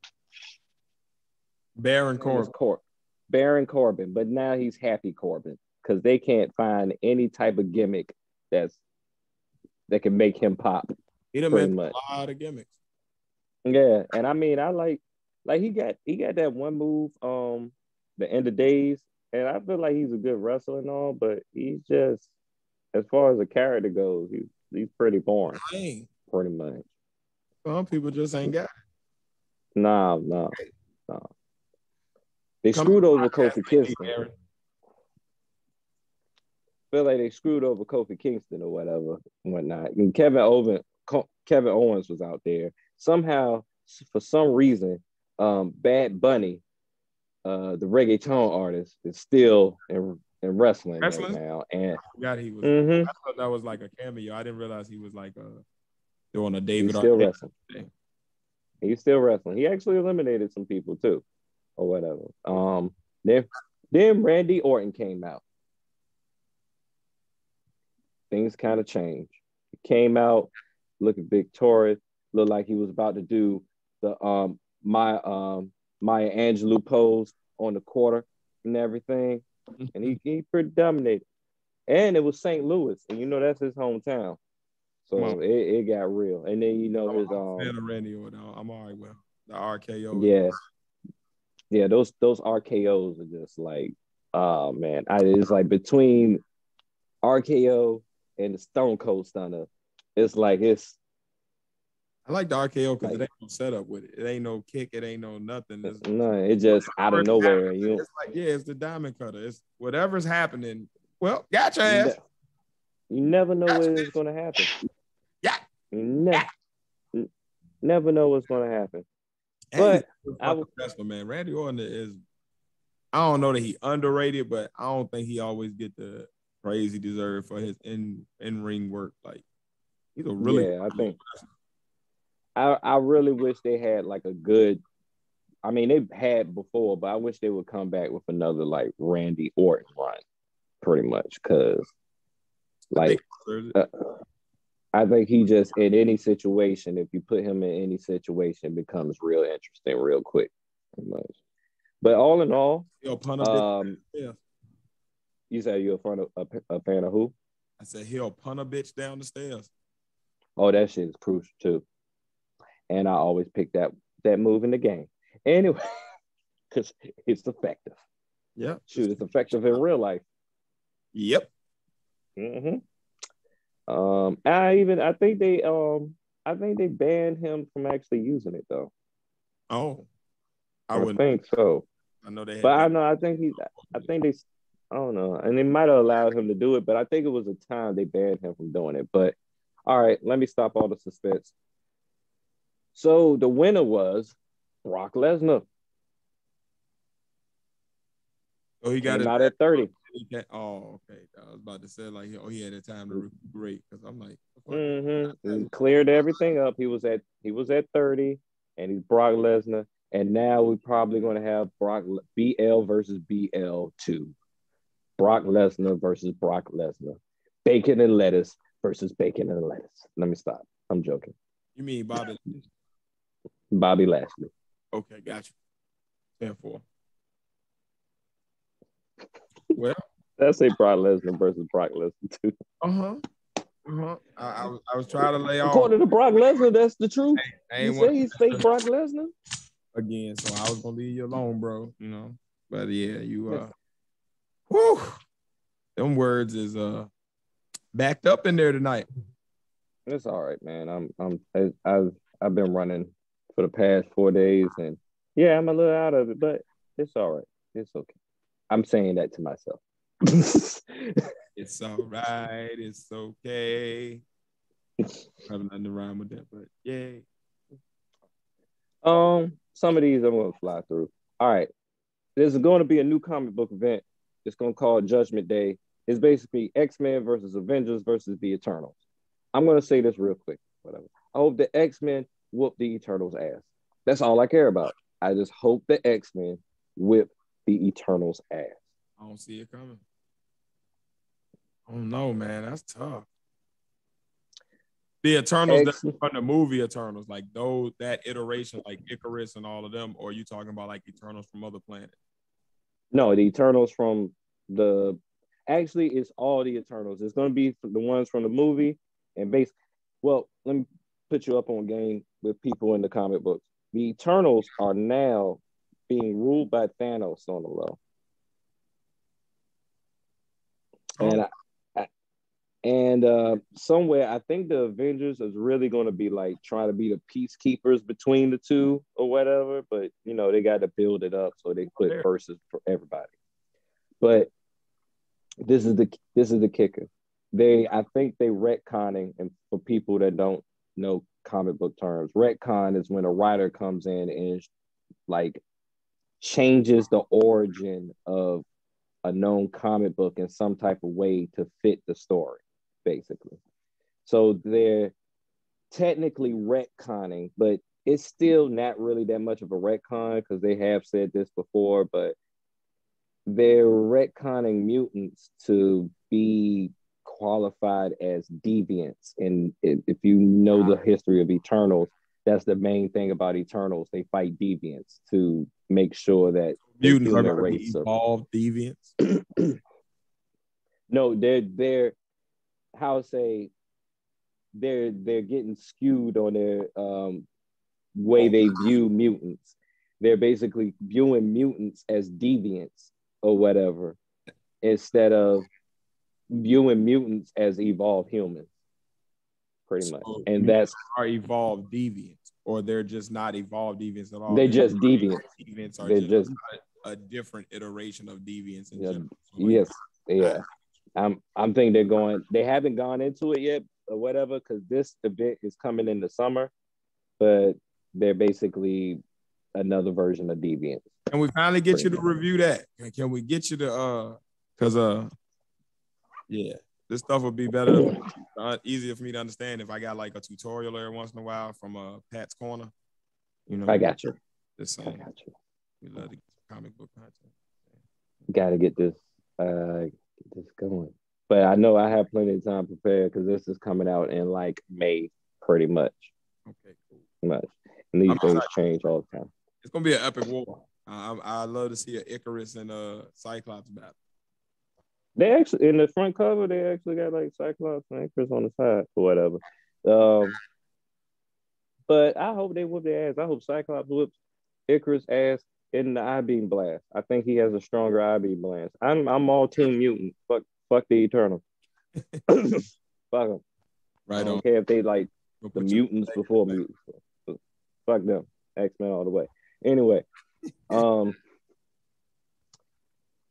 C: Baron
D: His name
C: Corbin.
D: Cor- Baron Corbin, but now he's Happy Corbin because they can't find any type of gimmick that's that can make him pop.
C: He done been
D: much.
C: a lot of gimmicks.
D: Yeah, and I mean, I like like he got he got that one move, um, the end of days, and I feel like he's a good wrestler and all, but he's just as far as a character goes, he's he's pretty boring,
C: Dang.
D: pretty much.
C: Some people just ain't got it.
D: Nah, nah, nah. They
C: Come
D: screwed over Kofi Kingston.
C: Aaron.
D: feel like they screwed over Kofi Kingston or whatever, and whatnot. And Kevin Owen, Kevin Owens was out there somehow, for some reason. Um, Bad Bunny, uh, the reggaeton artist, is still in, in wrestling,
C: Wrestling?
D: right now, and
C: I forgot he was.
D: mhm,
C: I thought that was like a cameo. I didn't realize he was like uh doing a
D: he's
C: David
D: still
C: Arquette
D: wrestling.
C: thing.
D: He's still wrestling. He actually eliminated some people too, or whatever. Um, then then Randy Orton came out. Things kind of changed. He came out looking victorious, looked like he was about to do the um my um Maya Angelou pose on the quarter and everything, and he he pretty dominated. And it was St. Louis, and you know that's his hometown, so it, it got real. And then you know
C: I'm,
D: his
C: I'm
D: um
C: Randy Orton. I'm all right with the RKO.
D: yeah, yeah. Those those RKO's are just like, oh man, I, it's like between RKO and the Stone Cold Stunner, it's like it's
C: I like the RKO because
D: Like-
C: it ain't no setup with it. It ain't no kick. It ain't no nothing. It's,
D: no, it just out of nowhere. You
C: it's like yeah, it's the diamond cutter. It's whatever's happening. Well, got your
D: you,
C: ass.
D: you never know
C: Gotcha,
D: it's
C: bitch.
D: gonna happen.
C: Yeah.
D: You ne- n- never know what's gonna happen. But I would-
C: wrestler, man. Randy Orton is. I don't know that he underrated, but I don't think he always get the praise he deserved for his in in ring work. Like he's a really
D: Yeah, I think- I, I really wish they had like a good. I mean, they've had before, but I wish they would come back with another like Randy Orton run, pretty much, because like I think he just in any situation, if you put him in any situation, becomes real interesting real quick, much. But all in all,
C: he'll punt a
D: um,
C: Yeah.
D: you said you're a fan of a, a fan of who?
C: I said he'll punt a bitch down the stairs.
D: Oh, that shit is crucial too. And I always pick that that move in the game. Anyway, because it's effective.
C: Yeah.
D: Shoot, it's effective in real life.
C: Yep.
D: hmm Um, I even I think they um I think they banned him from actually using it though.
C: Oh, I
D: I,
C: wouldn't.
D: think so,
C: I know they. Had
D: but I know I think he's I think they I don't know, and they might have allowed him to do it, but I think it was a time they banned him from doing it. But all right, let me stop all the suspense. So the winner was Brock Lesnar.
C: Oh, he got
D: Came
C: it.
D: out at 30.
C: Oh, okay. I was about to say like, oh, he had a time to recuperate because I'm like.
D: Mm-hmm. He cleared everything up. He was at he was at 30 and he's Brock Lesnar. And now we're probably going to have Brock BL versus BL2. Brock Lesnar versus Brock Lesnar. Bacon and lettuce versus bacon and lettuce. Let me stop. I'm joking.
C: you mean Bobby?
D: Bobby Lashley.
C: Okay, got you. Ten four. Well,
D: Let's say Brock Lesnar versus Brock Lesnar too.
C: uh huh. Uh huh. I, I, was, I was trying to lay off.
D: According to Brock Lesnar, that's the truth.
C: I
D: You say he's fake Brock Lesnar?
C: again, so I was gonna leave you alone, bro. You know, but yeah, you uh, whew, them words is uh backed up in there tonight.
D: It's all right, man. I'm I'm I- I've I've been running for the past four days, and yeah, I'm a little out of it, but it's all right. It's okay. I'm saying that to myself.
C: It's all right. It's okay. Have nothing to rhyme with that, but yay.
D: um, some of these I'm gonna fly through. All right, there's going to be a new comic book event. It's gonna call Judgment Day. It's basically X Men versus Avengers versus the Eternals. I'm gonna say this real quick. Whatever. I hope the X Men whoop the Eternals' ass. That's all I care about. I just hope the X Men whip the Eternals ass.
C: I don't see it coming. I don't know, man. That's tough. The Eternals from the movie Eternals, like those that iteration, like Ikaris and all of them, or are you talking about like Eternals from other planets?
D: No, the Eternals from the actually it's all the Eternals. It's gonna be the ones from the movie and base. Well, let me put you up on game with people in the comic books. The Eternals are now being ruled by Thanos on the low. And I, I, and uh, somewhere I think the Avengers is really going to be like trying to be the peacekeepers between the two or whatever. But you know they got to build it up so they put
C: Fair.
D: verses for everybody. But this is the this is the kicker. They I think they retconning, and for people that don't know comic book terms, retcon is when a writer comes in and like changes the origin of a known comic book in some type of way to fit the story, basically. So they're technically retconning, but it's still not really that much of a retcon because they have said this before, but they're retconning mutants to be qualified as deviants. And if you know the ah. history of Eternals, that's the main thing about Eternals. They fight deviants to make sure that
C: Mutants are
D: human
C: going to be
D: race are-
C: deviants.
D: no, they're they're how say they're they're getting skewed on their um way they view mutants. They're basically viewing mutants as deviants or whatever, instead of viewing mutants as evolved humans. Pretty much.
C: So
D: And that's
C: are evolved deviants, or they're just not evolved deviants at all.
D: They're just deviants.
C: Deviants are
D: They're
C: just,
D: just-
C: a, a different iteration of deviants.
D: Yeah.
C: So, like,
D: yes, yeah. I'm I'm thinking they're going. They haven't gone into it yet or whatever because this event is coming in the summer, but they're basically another version of Deviant.
C: Can we finally get you to review that? Can- we get you to uh cause uh yeah, this stuff would be better uh, easier for me to understand if I got like a tutorial every once in a while from uh Pat's Corner. You know,
D: I got you. I got you.
C: we love to get comic book content.
D: Got to get this uh get this going. But I know I have plenty of time prepared because this is coming out in like May, pretty much.
C: Okay, cool.
D: Much. And these
C: I'm
D: things
C: excited.
D: change all the time.
C: It's gonna be an epic war. I I, I love to see an Ikaris and a Cyclops battle.
D: They actually in the front cover, they actually got like Cyclops and Ikaris on the side or whatever. Um, but I hope they whoop their ass. I hope Cyclops whoops Ikaris ass in the eye beam blast. I think he has a stronger eye beam blast. I'm I'm all team mutant. Fuck fuck the Eternal. fuck them. I
C: Right
D: don't
C: on.
D: care if they like
C: We'll
D: the mutants before mutants. Fuck them. X Men all the way. Anyway, um,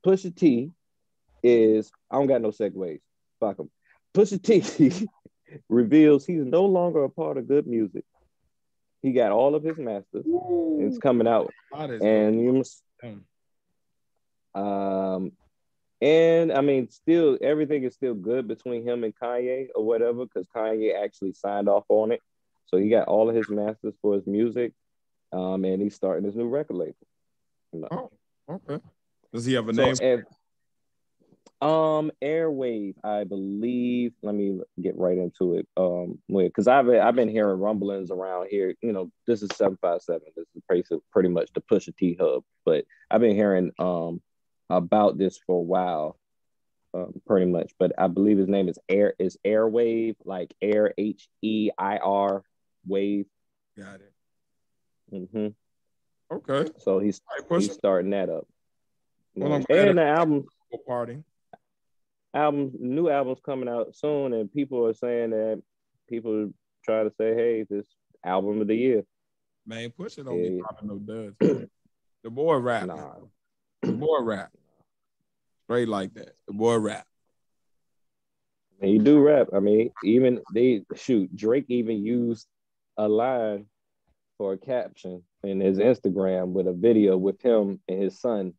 D: Pusha T is I don't got no segues. Fuck him. Pusha T reveals he's no longer a part of GOOD Music. He got all of his masters. It's coming out,
C: That is
D: and you must um, and I mean, still everything is still good between him and Kanye or whatever, because Kanye actually signed off on it. So he got all of his masters for his music, um, and he's starting his new record label.
C: Oh, okay. Does he have a
D: So
C: name?
D: if- um, Heir Wave, I believe. Let me get right into it. Um, because I've I've been hearing rumblings around here. You know, this is seven five seven. This is pretty pretty much the Pusha T hub. But I've been hearing um about this for a while, um, pretty much. But I believe his name is Air is Heir Wave, like Air H E I R Wave.
C: Got it.
D: Mm-hmm.
C: Okay.
D: So he's
C: right,
D: he's starting that up.
C: Well,
D: and the album.
C: Party.
D: Album new albums coming out soon and people are saying that people try to say hey this album of the year
C: Man, push it don't
D: Yeah,
C: be
D: yeah.
C: dropping no duds. man. the boy rap.
D: nah
C: The boy rap. Straight like that. The boy rap.
D: and you do rap i mean even they shoot drake even used a line for a caption in his instagram with a video with him and his son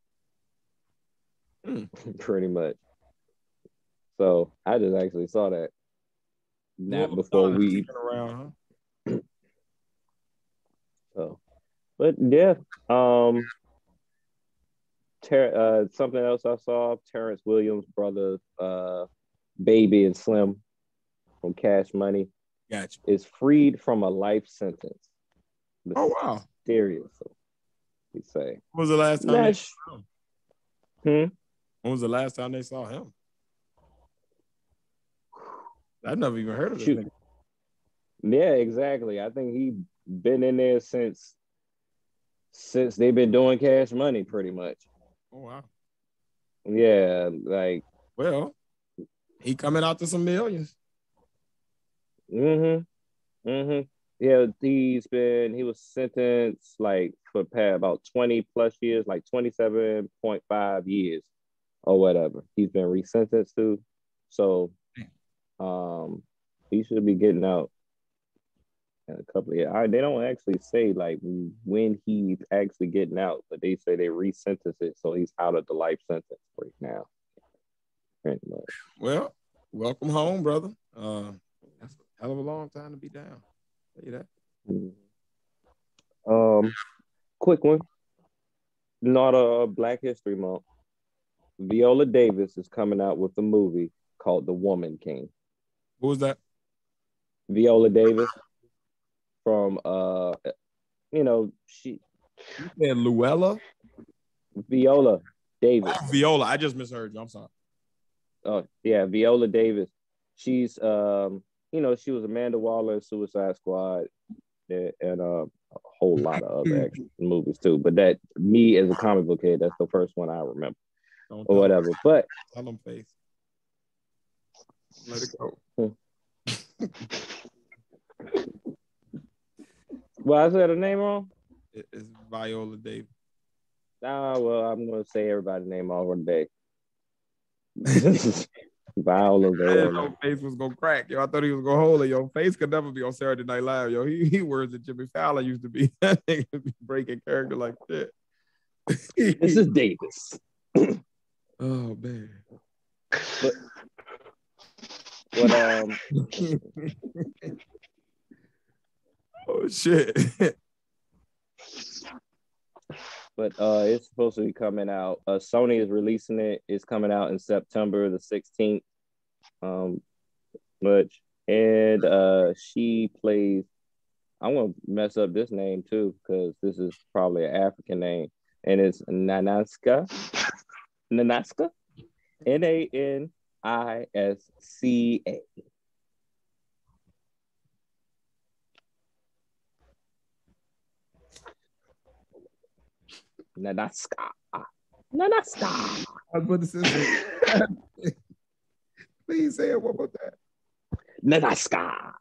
C: Hmm.
D: pretty much so i just actually saw that not before we
C: around, huh?
D: so But yeah, um, Ter- uh, something else I saw: Terrence Williams' brother, uh, Baby and Slim from Cash Money,
C: Gotcha.
D: is freed from a life sentence.
C: Oh wow.
D: Mysterious, so we say.
C: When was the last time? They,
D: Nash, hmm?
C: when was the last time they saw him? I've never even heard of this.
D: Shoot. Yeah, exactly. I think he been in there since since they've been doing Cash Money, pretty much.
C: Oh wow.
D: Yeah, like
C: Well, he coming out to some millions.
D: Mm-hmm. Mm-hmm. Yeah, he's been he was sentenced like for about 20 plus years, like 27.5 years or whatever. He's been resentenced to. So um he should be getting out in a couple of years. I, they don't actually say like when he's actually getting out, but they say they resentence it, so he's out of the life sentence right now. Pretty much.
C: Well, welcome home, brother. Uh, that's a hell of a long time to be down. Tell you that.
D: Um, quick one. Not a Black History Month. Viola Davis is coming out with a movie called The Woman King.
C: Who was that?
D: Viola Davis from uh, you know she
C: You said Luella?
D: Viola Davis.
C: Oh, Viola. I just misheard you. I'm sorry.
D: Oh yeah, Viola Davis. She's um, you know, she was Amanda Waller in Suicide Squad, and, and uh, a whole lot of other action movies too. But that me as a comic book head, that's the first one I remember
C: Don't
D: or whatever. But
C: tell them face. Let it go.
D: well, I said her name wrong.
C: It's Viola Davis.
D: Ah, well, I'm gonna say everybody's name all day. Viola Viola.
C: know face was gonna crack. Yo, I thought he was gonna hold it. Yo, face could never be on Saturday Night Live. Yo, he he words that Jimmy Fallon used to be. That nigga be breaking character like shit.
D: This is Davis.
C: oh man.
D: But um,
C: oh shit.
D: but uh, it's supposed to be coming out. Uh, Sony is releasing it. It's coming out in September the 16th. Um, much and uh, she plays. I'm gonna mess up this name too because this is probably an African name, and it's Nanaska. Nanaska, N A N I S C A. Nanaska. Nanaska.
C: I was about to say. Please say it one more time.
D: Nanaska.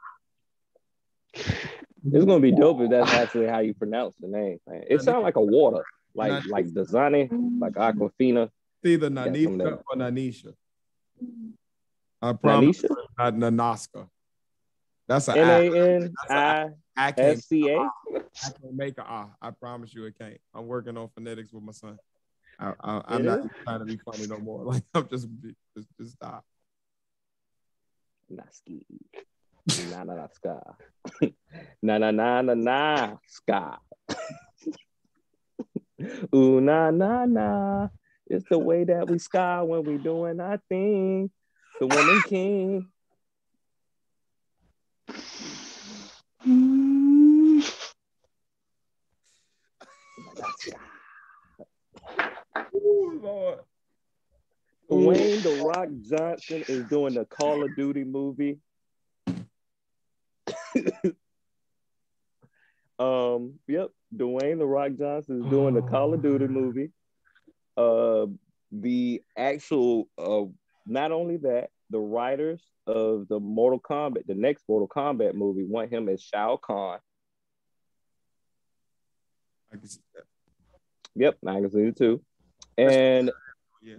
D: It's gonna be dope if that's actually how you pronounce the name. Man. It sounds like a water, like like Dasani, like Aquafina.
C: It's either Nanisha or Nanisha. I promise. Not Nanaska. That's an
D: N
C: I.
D: A N I S C A.
C: I can't make a I. I promise you it can't. I'm working on phonetics with my son. I, I'm not
D: is?
C: trying to be funny no more. Like I'm just just, just stop.
D: Naski. Na na na ska. Na na na na na ska. Ooh na na na. It's the way that we ska when we doing our thing. The woman king.
C: Ooh, Lord.
D: Dwayne the Rock Johnson is doing the Call of Duty movie. um, yep, Dwayne the Rock Johnson is doing the Call of Duty movie. Uh, the actual, uh, not only that, the writers of the Mortal Kombat, the next Mortal Kombat movie, want him as Shao Kahn.
C: I can see that.
D: Yep, I can see it too. And
C: Yeah.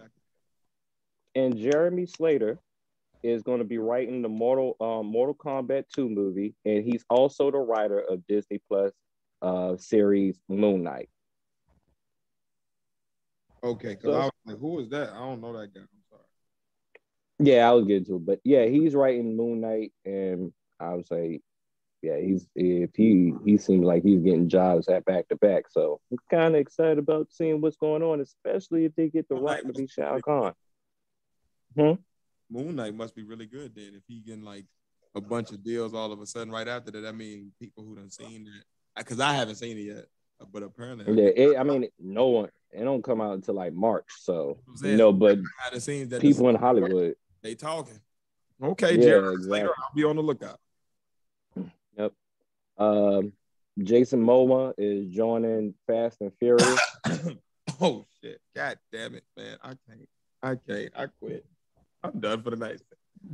D: and Jeremy Slater is going to be writing the Mortal um, Mortal Kombat 2 movie, and he's also the writer of Disney Plus uh, series Moon Knight.
C: Okay, because
D: So-
C: I was like, who is that? I don't know that guy. I'm sorry.
D: Yeah, I was getting to it, but yeah, he's writing Moon Knight, and I would say yeah, he's if he he seems like he's getting jobs at back to back. So I'm kind of excited about seeing what's going on, especially if they get the right to be Shao Kahn. Hmm?
C: Moon Knight must be really good then if he getting like a bunch of deals all of a sudden right after that. I mean, people who done seen that because I haven't seen it yet, but apparently,
D: Yeah, it, I mean, no one it don't come out until like March. So
C: I'm
D: you know, but
C: behind the scenes that
D: people in Hollywood,
C: they talking. Okay,
D: Yeah,
C: Jerry,
D: exactly.
C: later I'll be on the lookout. Yep.
D: Um, Jason Momoa is joining Fast and Furious.
C: oh shit! God damn it, man! I can't. I can't. I quit. I'm done for the night.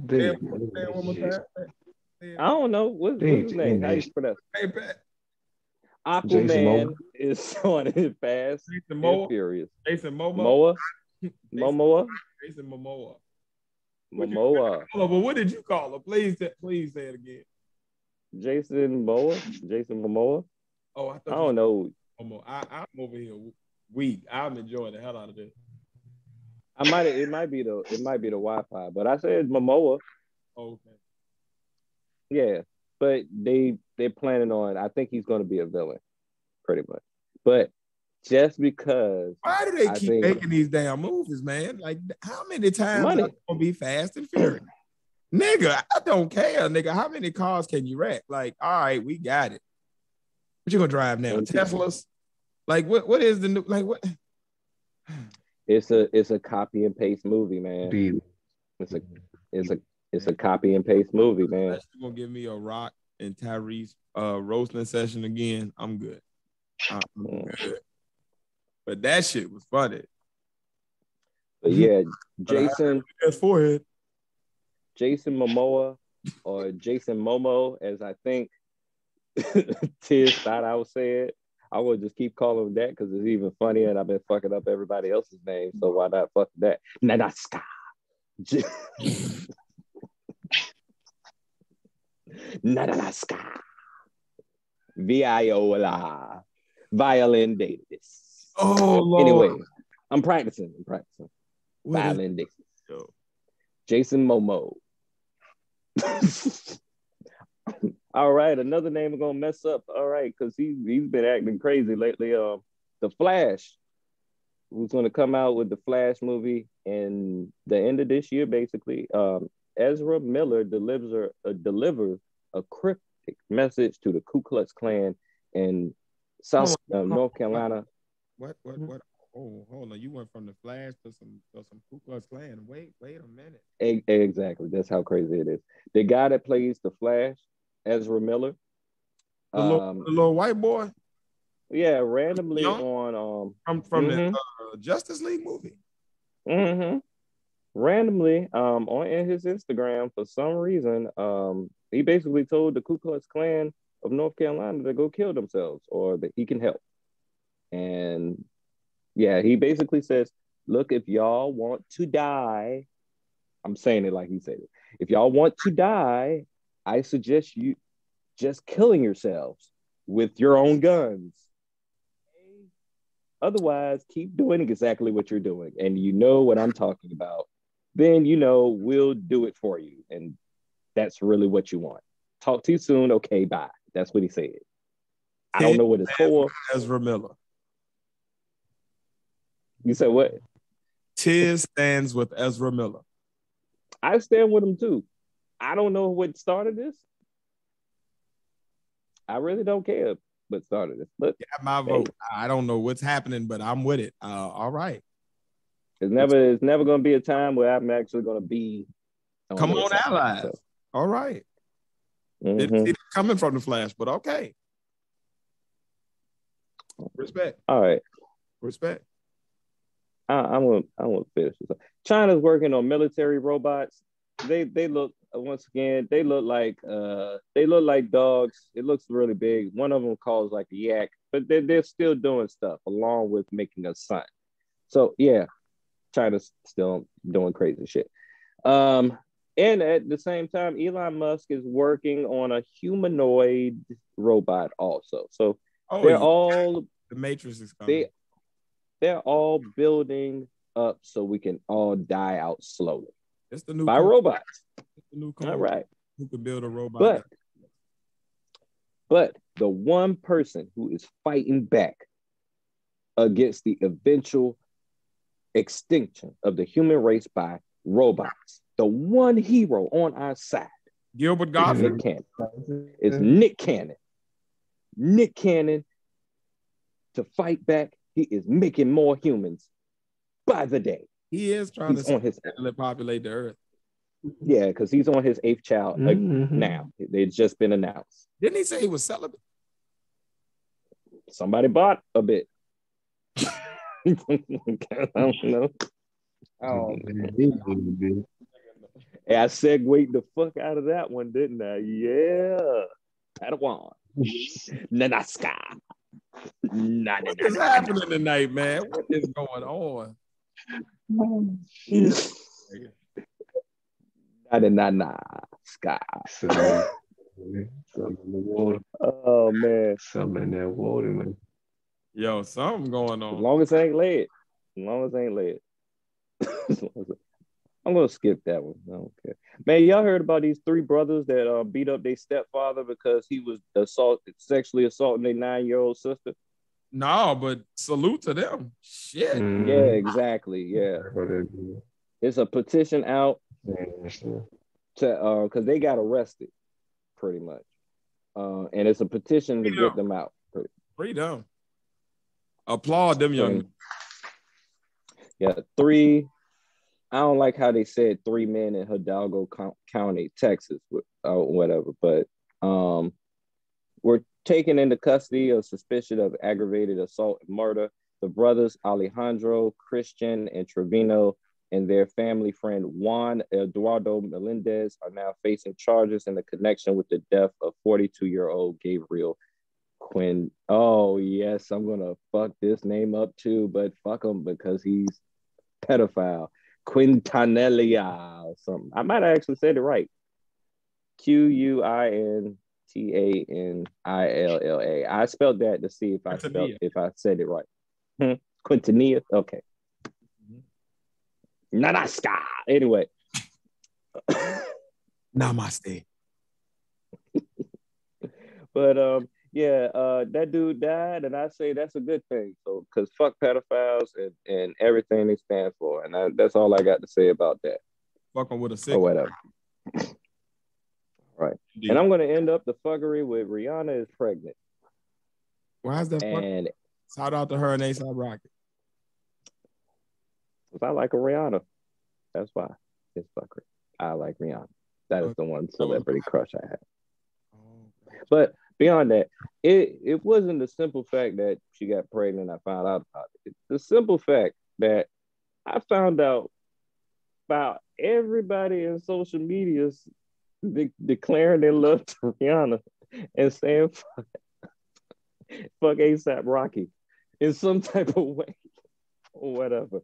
B: Dude,
C: Say it one more time. Say it.
D: I don't know what's, what's his name. How you pronounce?
C: Hey, Pat.
D: Aquaman
B: Momoa.
D: is joining Fast
C: Jason
D: and
C: Momoa.
D: Furious.
C: Jason Momoa.
D: Momoa,
C: Jason-
D: Momoa,
C: Jason Momoa. What
D: Momoa,
C: but what did you call her? Please, say- please say it again.
D: Jason Momoa, Jason Momoa.
C: Oh, I
D: I don't know.
C: Momoa. I, I'm over here weak. I'm enjoying the hell out of this.
D: I might. It might be the. It might be the Wi-Fi, but I said Momoa.
C: Okay.
D: Yeah, but they they're planning on. I think he's going to be a villain, pretty much. But just because
C: Why do they
D: I
C: keep
D: think-
C: making these damn movies, man? Like, how many times
D: Money.
C: are gonna be fast and furious? nigga, I don't care, nigga. How many cars can you wreck? Like, all right, we got it. What you gonna drive now?
D: One.
C: Teslas? Like, what? What is the new? Like, what?
D: it's a it's a copy and paste movie, man.
B: Dude,
D: It's a it's a it's a copy and paste movie, man.
C: Unless you gonna give me a Rock and Tyrese uh roasting session again, I'm good. I'm good. But that shit was funny.
D: But yeah, Jason
C: forehead.
D: Jason Momoa or Jason Momo, as I think Tiz thought I would say it. I would just keep calling him that because it's even funnier, and I've been fucking up everybody else's name. So why not fuck that? Nanaska. J- Nanaska. Viola. Violin Davis.
C: Oh Lord.
D: Anyway, I'm practicing. I'm practicing.
C: What is-
D: Violin Davis.
C: yo?
D: Jason Momo. All right, another name we're gonna mess up. All right, because he he's been acting crazy lately. Um, the Flash, who's gonna come out with the Flash movie in the end of this year, basically. Um, Ezra Miller delivers a, uh, delivers a cryptic message to the Ku Klux Klan in South uh, North. Carolina.
C: What? What?
D: Mhm.
C: What? Oh, hold on. You went from the Flash to some to some Ku Klux Klan. Wait, wait a minute.
D: E- Exactly. That's how crazy it is. The guy that plays the Flash, Ezra Miller.
C: The, little,
D: Um,
C: the little white boy
D: yeah, randomly
C: Young?
D: on
C: from from
D: Mhm.
C: the uh, Justice League movie.
D: um hmm randomly um on in his Instagram for some reason um he basically told the Ku Klux Klan of North Carolina to go kill themselves or that he can help. And yeah, he basically says, look, if y'all want to die, I'm saying it like he said it. If y'all want to die, I suggest you just killing yourselves with your own guns. Otherwise, keep doing exactly what you're doing. And you know what I'm talking about. Then you know we'll do it for you. And that's really what you want. Talk too soon. Okay, bye. That's what he said. I don't know what it's for.
C: Ezra Miller.
D: You said what?
C: Tiz stands with Ezra Miller.
D: I stand with him too. I don't know what started this. I really don't care what started this. But
C: Got my vote. I don't know what's happening, but I'm with it. Uh, all right.
D: it's never it's never gonna be a time where I'm actually gonna be
C: Come
D: their
C: on,
D: side.
C: allies.
D: So,
C: All right.
D: mhm.
C: Didn't see that coming from the Flash, but okay. Respect.
D: All right.
C: Respect.
D: I, I won't. I won't finish this. up. China's working on military robots. They they look once again. They look like uh they look like dogs. It looks really big. One of them calls like a yak, but they're they're still doing stuff along with making a sun. So yeah, China's still doing crazy shit. Um, and at the same time, Elon Musk is working on a humanoid robot also. So
C: Oh,
D: they're
C: yeah.
D: all
C: the Matrix is coming.
D: they they're all hmm. building up so we can all die out slowly
C: it's the new
D: by
C: Coke.
D: robots.
C: It's the new
D: All
C: Coke.
D: right.
C: Who can build a robot?
D: But But the one person who is fighting back against the eventual extinction of the human race by robots, the one hero on our side
C: Gilbert
D: is
C: Gottfried.
D: Nick Cannon. It's Nick Cannon. Nick Cannon to fight back. He is making more humans by the day.
C: He is trying
D: He's
C: to
D: on his
C: populate the earth.
D: yeah, because he's on his eighth child like,
B: Mhm.
D: now. It's just been announced.
C: Didn't he say he was celibate?
D: Somebody bought a bit. I don't know. Oh, Hey, I segued the fuck out of that one, didn't I? Yeah. Padawan. Nanaska. Na, na,
C: What
D: na,
C: is happening tonight, man? What is going on?
D: na, na, na, na.
B: Something something in the water.
D: Oh man.
B: Something in that water, man.
C: Yo, something going on.
D: As long as I ain't late. As long as I ain't late. I'm gonna skip that one. I don't care. Man, y'all heard about these three brothers that uh, beat up their stepfather because he was assault sexually assaulting their nine-year-old sister?
C: No, but salute to them. Shit.
B: Mhm.
D: Yeah, exactly. Yeah. It's a petition out
B: Yeah,
D: to uh because they got arrested pretty much. Uh, and it's a petition to
C: Yeah.
D: get them out.
C: Free them. Applaud them young.
D: Yeah, three. I don't like how they said three men in Hidalgo County, Texas, or whatever. But um, were taken into custody of suspicion of aggravated assault and murder. The brothers Alejandro, Christian, and Trevino, and their family friend Juan Eduardo Melendez are now facing charges in the connection with the death of 42-year-old Gabriel Quinn. Oh yes, I'm gonna fuck this name up too, but fuck him because he's pedophile. Quintanilla or something. I might have actually said it right. Q U I N T A N I L L A. I spelled that to see if I spelled, if I said it right. Hmm. Quintanilla. Okay. Nanaska. Anyway.
C: Namaste.
D: But um, yeah, uh, that dude died, and I say that's a good thing. So, cause fuck pedophiles and, and everything they stand for, and I, that's all I got to say about that,
C: Fucking with a sick.
D: or whatever. Right, and I'm gonna end up the fuckery with Rihanna is pregnant,
C: Why is that fuck?
D: and
C: Shout out to her and ASAP Rocky.
D: if I like a Rihanna, that's why it's fuckery. I like Rihanna. That is the one celebrity crush I have. But beyond that, it it wasn't the simple fact that she got pregnant. I found out about it. It's the simple fact that I found out about everybody in social media de- declaring their love to Rihanna and saying fuck, fuck ASAP Rocky in some type of way or whatever.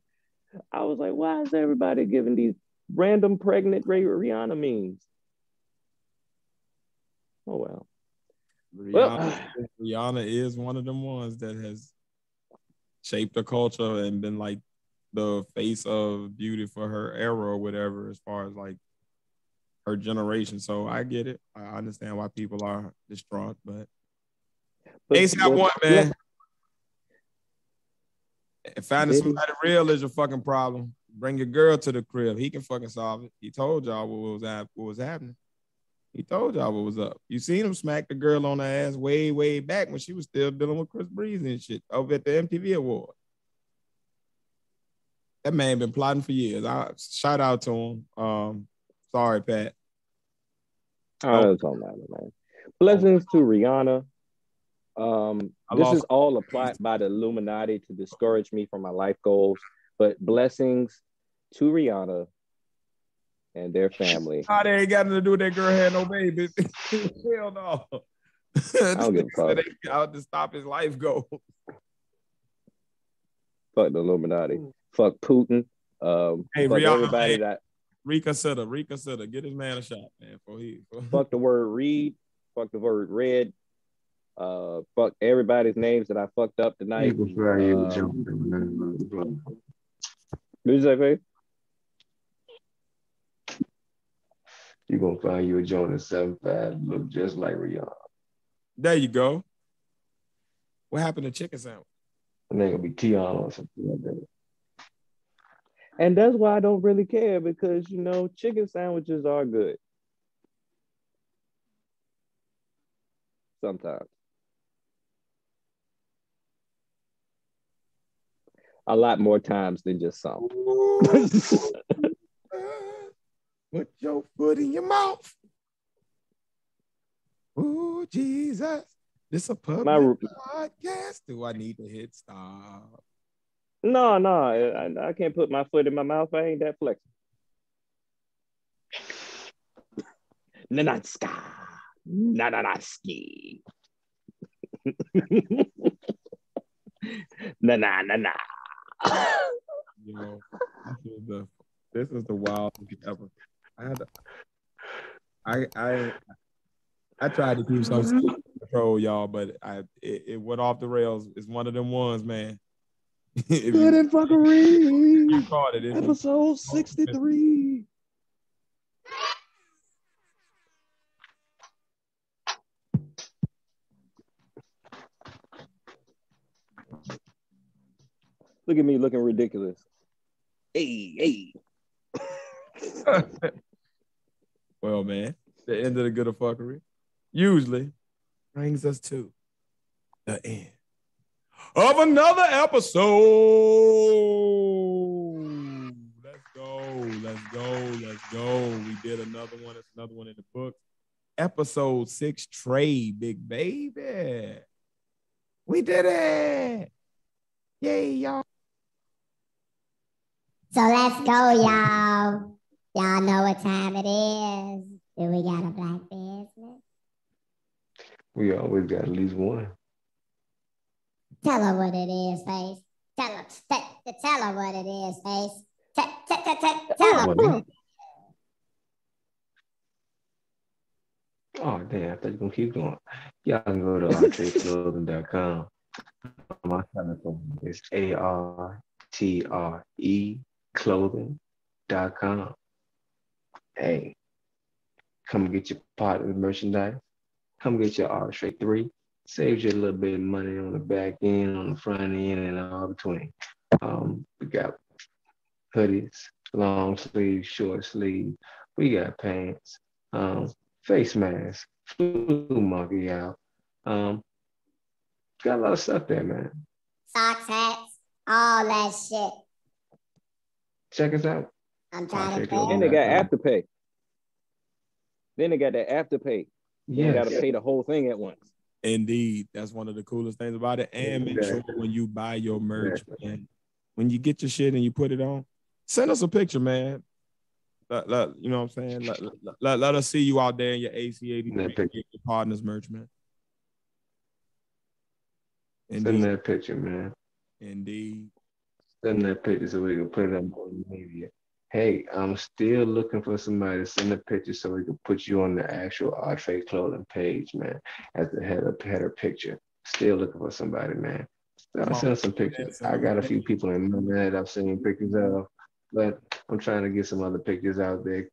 D: I was like, why is everybody giving these random pregnant Rihanna memes? Oh well.
C: Rihanna,
D: Well,
C: Rihanna is one of them ones that has shaped the culture and been like the face of beauty for her era or whatever, as far as like her generation. So I get it. I understand why people are distraught, but
D: but-
C: ASAP one man. If finding somebody real is your fucking problem, bring your girl to the crib. He can fucking solve it. He told y'all what was what was happening. He told y'all what was up. You seen him smack the girl on the ass way, way back when she was still dealing with Chris Breezy and shit over at the MTV Award. That man been plotting for years. I shout out to him. Um, sorry, Pat.
D: Oh, it don't matter, man. Blessings to Rihanna. Um, this is all applied by the Illuminati to discourage me from my life goals, but blessings to Rihanna and their family.
C: How they ain't got nothing to do with that girl had no baby. Hell no. I
D: don't give a fuck.
C: They out to stop his life goal.
D: Fuck the Illuminati. Fuck Putin. Um,
C: Hey,
D: fuck
C: Rihanna,
D: everybody
C: hey.
D: that
C: Reconsider, reconsider. Get his man a shot, man. For he,
D: fuck the word read. Fuck the word red. Uh, fuck everybody's names that I fucked up tonight.
B: You can fry you with John.
D: Did you say, Faith?
B: You gonna find you a Jonas seven five look just like Rihanna.
C: There you go. What happened to chicken sandwich?
B: And they're gonna be Keon or something like that.
D: And that's why I don't really care because you know chicken sandwiches are good. Sometimes. A lot more times than just some.
C: Put your foot in your mouth. Oh, Jesus. This a public
D: My-
C: podcast. Do I need to hit stop?
D: No, no, I, I can't put my foot in my mouth. I ain't that flexible. Nanatska. Nananaski. na na na na.
C: You know, this is the this is the wildest ever. I had to, I I I tried to keep some mm-hmm. control, y'all, but I it, it went off the rails. It's one of them ones, man. if
D: Good and fuckery.
C: you caught it, it's
D: Episode 63. Look at me looking ridiculous. Hey, hey.
C: well, man. The end of the good of fuckery usually brings us to the end of another episode. Let's go. Let's go. Let's go. We did another one. It's another one in the book. Episode six, trade, big baby. We did it. Yay, y'all.
A: So let's go, y'all. Y'all know what time it is. Do we got a black business?
B: We always got at least one.
A: Tell her what it is, face. Tell her, t- tell her what it is, face. T- t- t- t- tell her.
B: What? Oh damn, I thought you were gonna keep going. Y'all can go to artreclothing.com. My telephone is A R T R E clothing.com. Hey, come get your part of the merchandise. Come get your R Straight 3. Saves you a little bit of money on the back end, on the front end, and all between. Um, we got hoodies, long sleeve, short sleeve. We got pants, um, face masks, flu monkey out. Um, got a lot of stuff there, man.
A: Socks, hats, all that shit.
B: Check us out.
A: I'm trying to
B: Okay,
D: Then they got afterpay. Then they got that afterpay. You got to pay the whole thing at once.
C: Indeed, that's one of the coolest things about it. And make sure when you buy your merch, man, when you get your shit and you put it on, send us a picture, man. Let, let- you know what I'm saying? Let, let, let- let us see you out there in your AC83
B: That picture.
C: your Podnas merch, man.
B: Send that picture, man.
C: Indeed.
B: Send that picture so we can put it up on media. Hey, I'm still looking for somebody to send a picture so we can put you on the actual Art Fake Clothing page, man, as the header header picture. Still looking for somebody, man. So I'll send some pictures. I got a few people in mind that I've seen pictures of, but I'm trying to get some other pictures out there.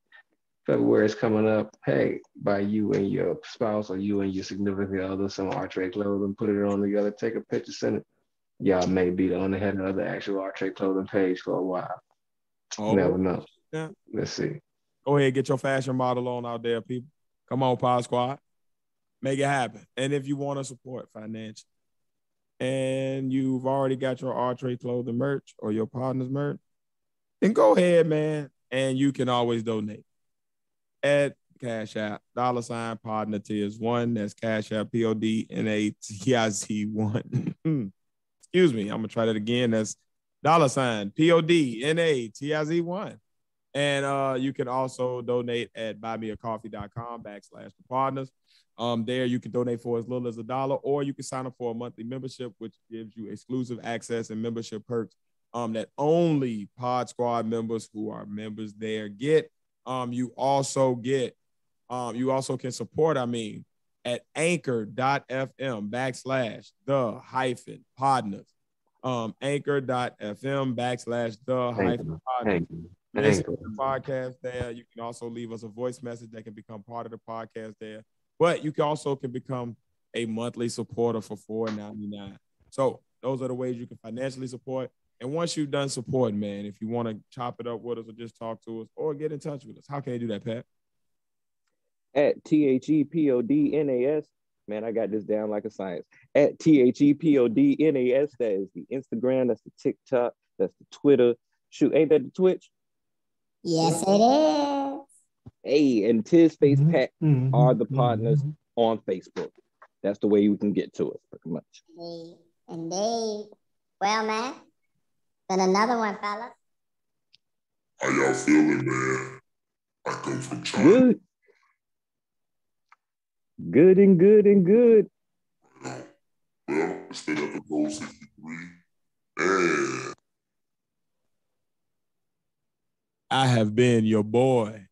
B: February is coming up. Hey, buy you and your spouse or you and your significant other some Art Trade clothing, put it on together, take a picture, send it. Y'all may be on the header of the actual Art Trade clothing page for a while.
C: Oh,
B: Never know.
C: yeah.
B: Let's see.
C: Go ahead, get your fashion model on out there, people. Come on, Pod Squad. Make it happen. And if you want to support financially, and you've already got your R Trade clothing merch or your Podnas' merch, then go ahead, man. And you can always donate at Cash App, dollar sign partner tiers one. That's Cash App, P O D N A T I Z one. Excuse me. I'm going to try that again. That's dollar sign P O D N A T I Z one. And uh, you can also donate at buymeacoffee.com backslash the Podnas. Um, there you can donate for as little as a dollar, or you can sign up for a monthly membership, which gives you exclusive access and membership perks um, that only Pod Squad members who are members there get. Um, you also get, um, you also can support, I mean, at anchor.fm backslash the hyphen partners. Um, anchor.fm backslash the hyphen
B: you.
C: Podnas
B: Thank you.
C: listen to the podcast there. You can also leave us a voice message that can become part of the podcast there. But you can also can become a monthly supporter for $4.99. So those are the ways you can financially support. And once you've done support, man, if you want to chop it up with us or just talk to us or get in touch with us, how can they do that, Pat?
D: At T H E P O D N A S. Man, I got this down like a science. At T H E P O D N A S. That is the Instagram, that's the TikTok, that's the Twitter. Shoot, ain't that the Twitch?
A: Yes, it mm-hmm. is.
D: Hey, and Tiz Face
B: Mm-hmm.
D: Pat mm-hmm. are the Podnas mm-hmm. on Facebook. That's the way you can get to us, pretty much.
A: Indeed. Indeed. Well, man, then another one, fellas.
E: How y'all feeling, man? I come from China.
D: Good. Good and good and good.
E: Well, it's been episode 63. And
C: I have been your boy,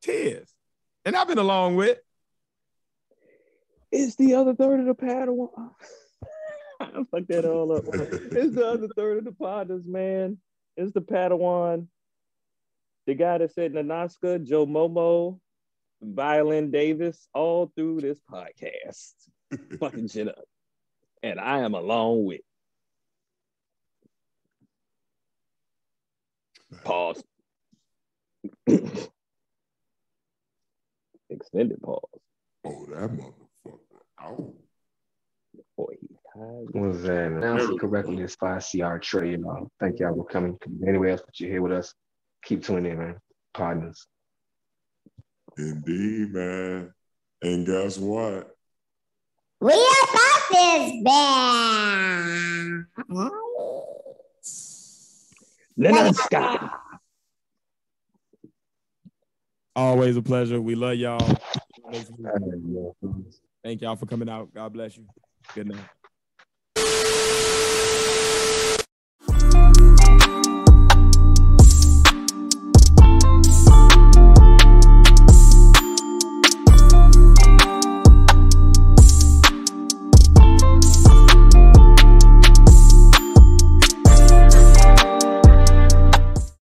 C: Tiz. And I've been along with
D: It's the other third of the Padawan. I fucked that all up. It's the other third of the Podnas, man. It's the Padawan. The guy that said Nanaska, Joe Momo, Violin Davis, all through this podcast. Fucking shit up. And I am along with. Pause. Extended pause.
E: oh, that motherfucker. Ow.
D: Boy, he tired.
B: What was that? Announced correctly as 5CR trade. y'all. Thank y'all for coming. Anywhere else but you're here with us, keep tuning in, man. Podnas.
E: Indeed, man. And guess what?
A: We about this band.
D: Nanaska.
C: always a pleasure. We love y'all. Thank y'all for coming out. God bless you. Good night.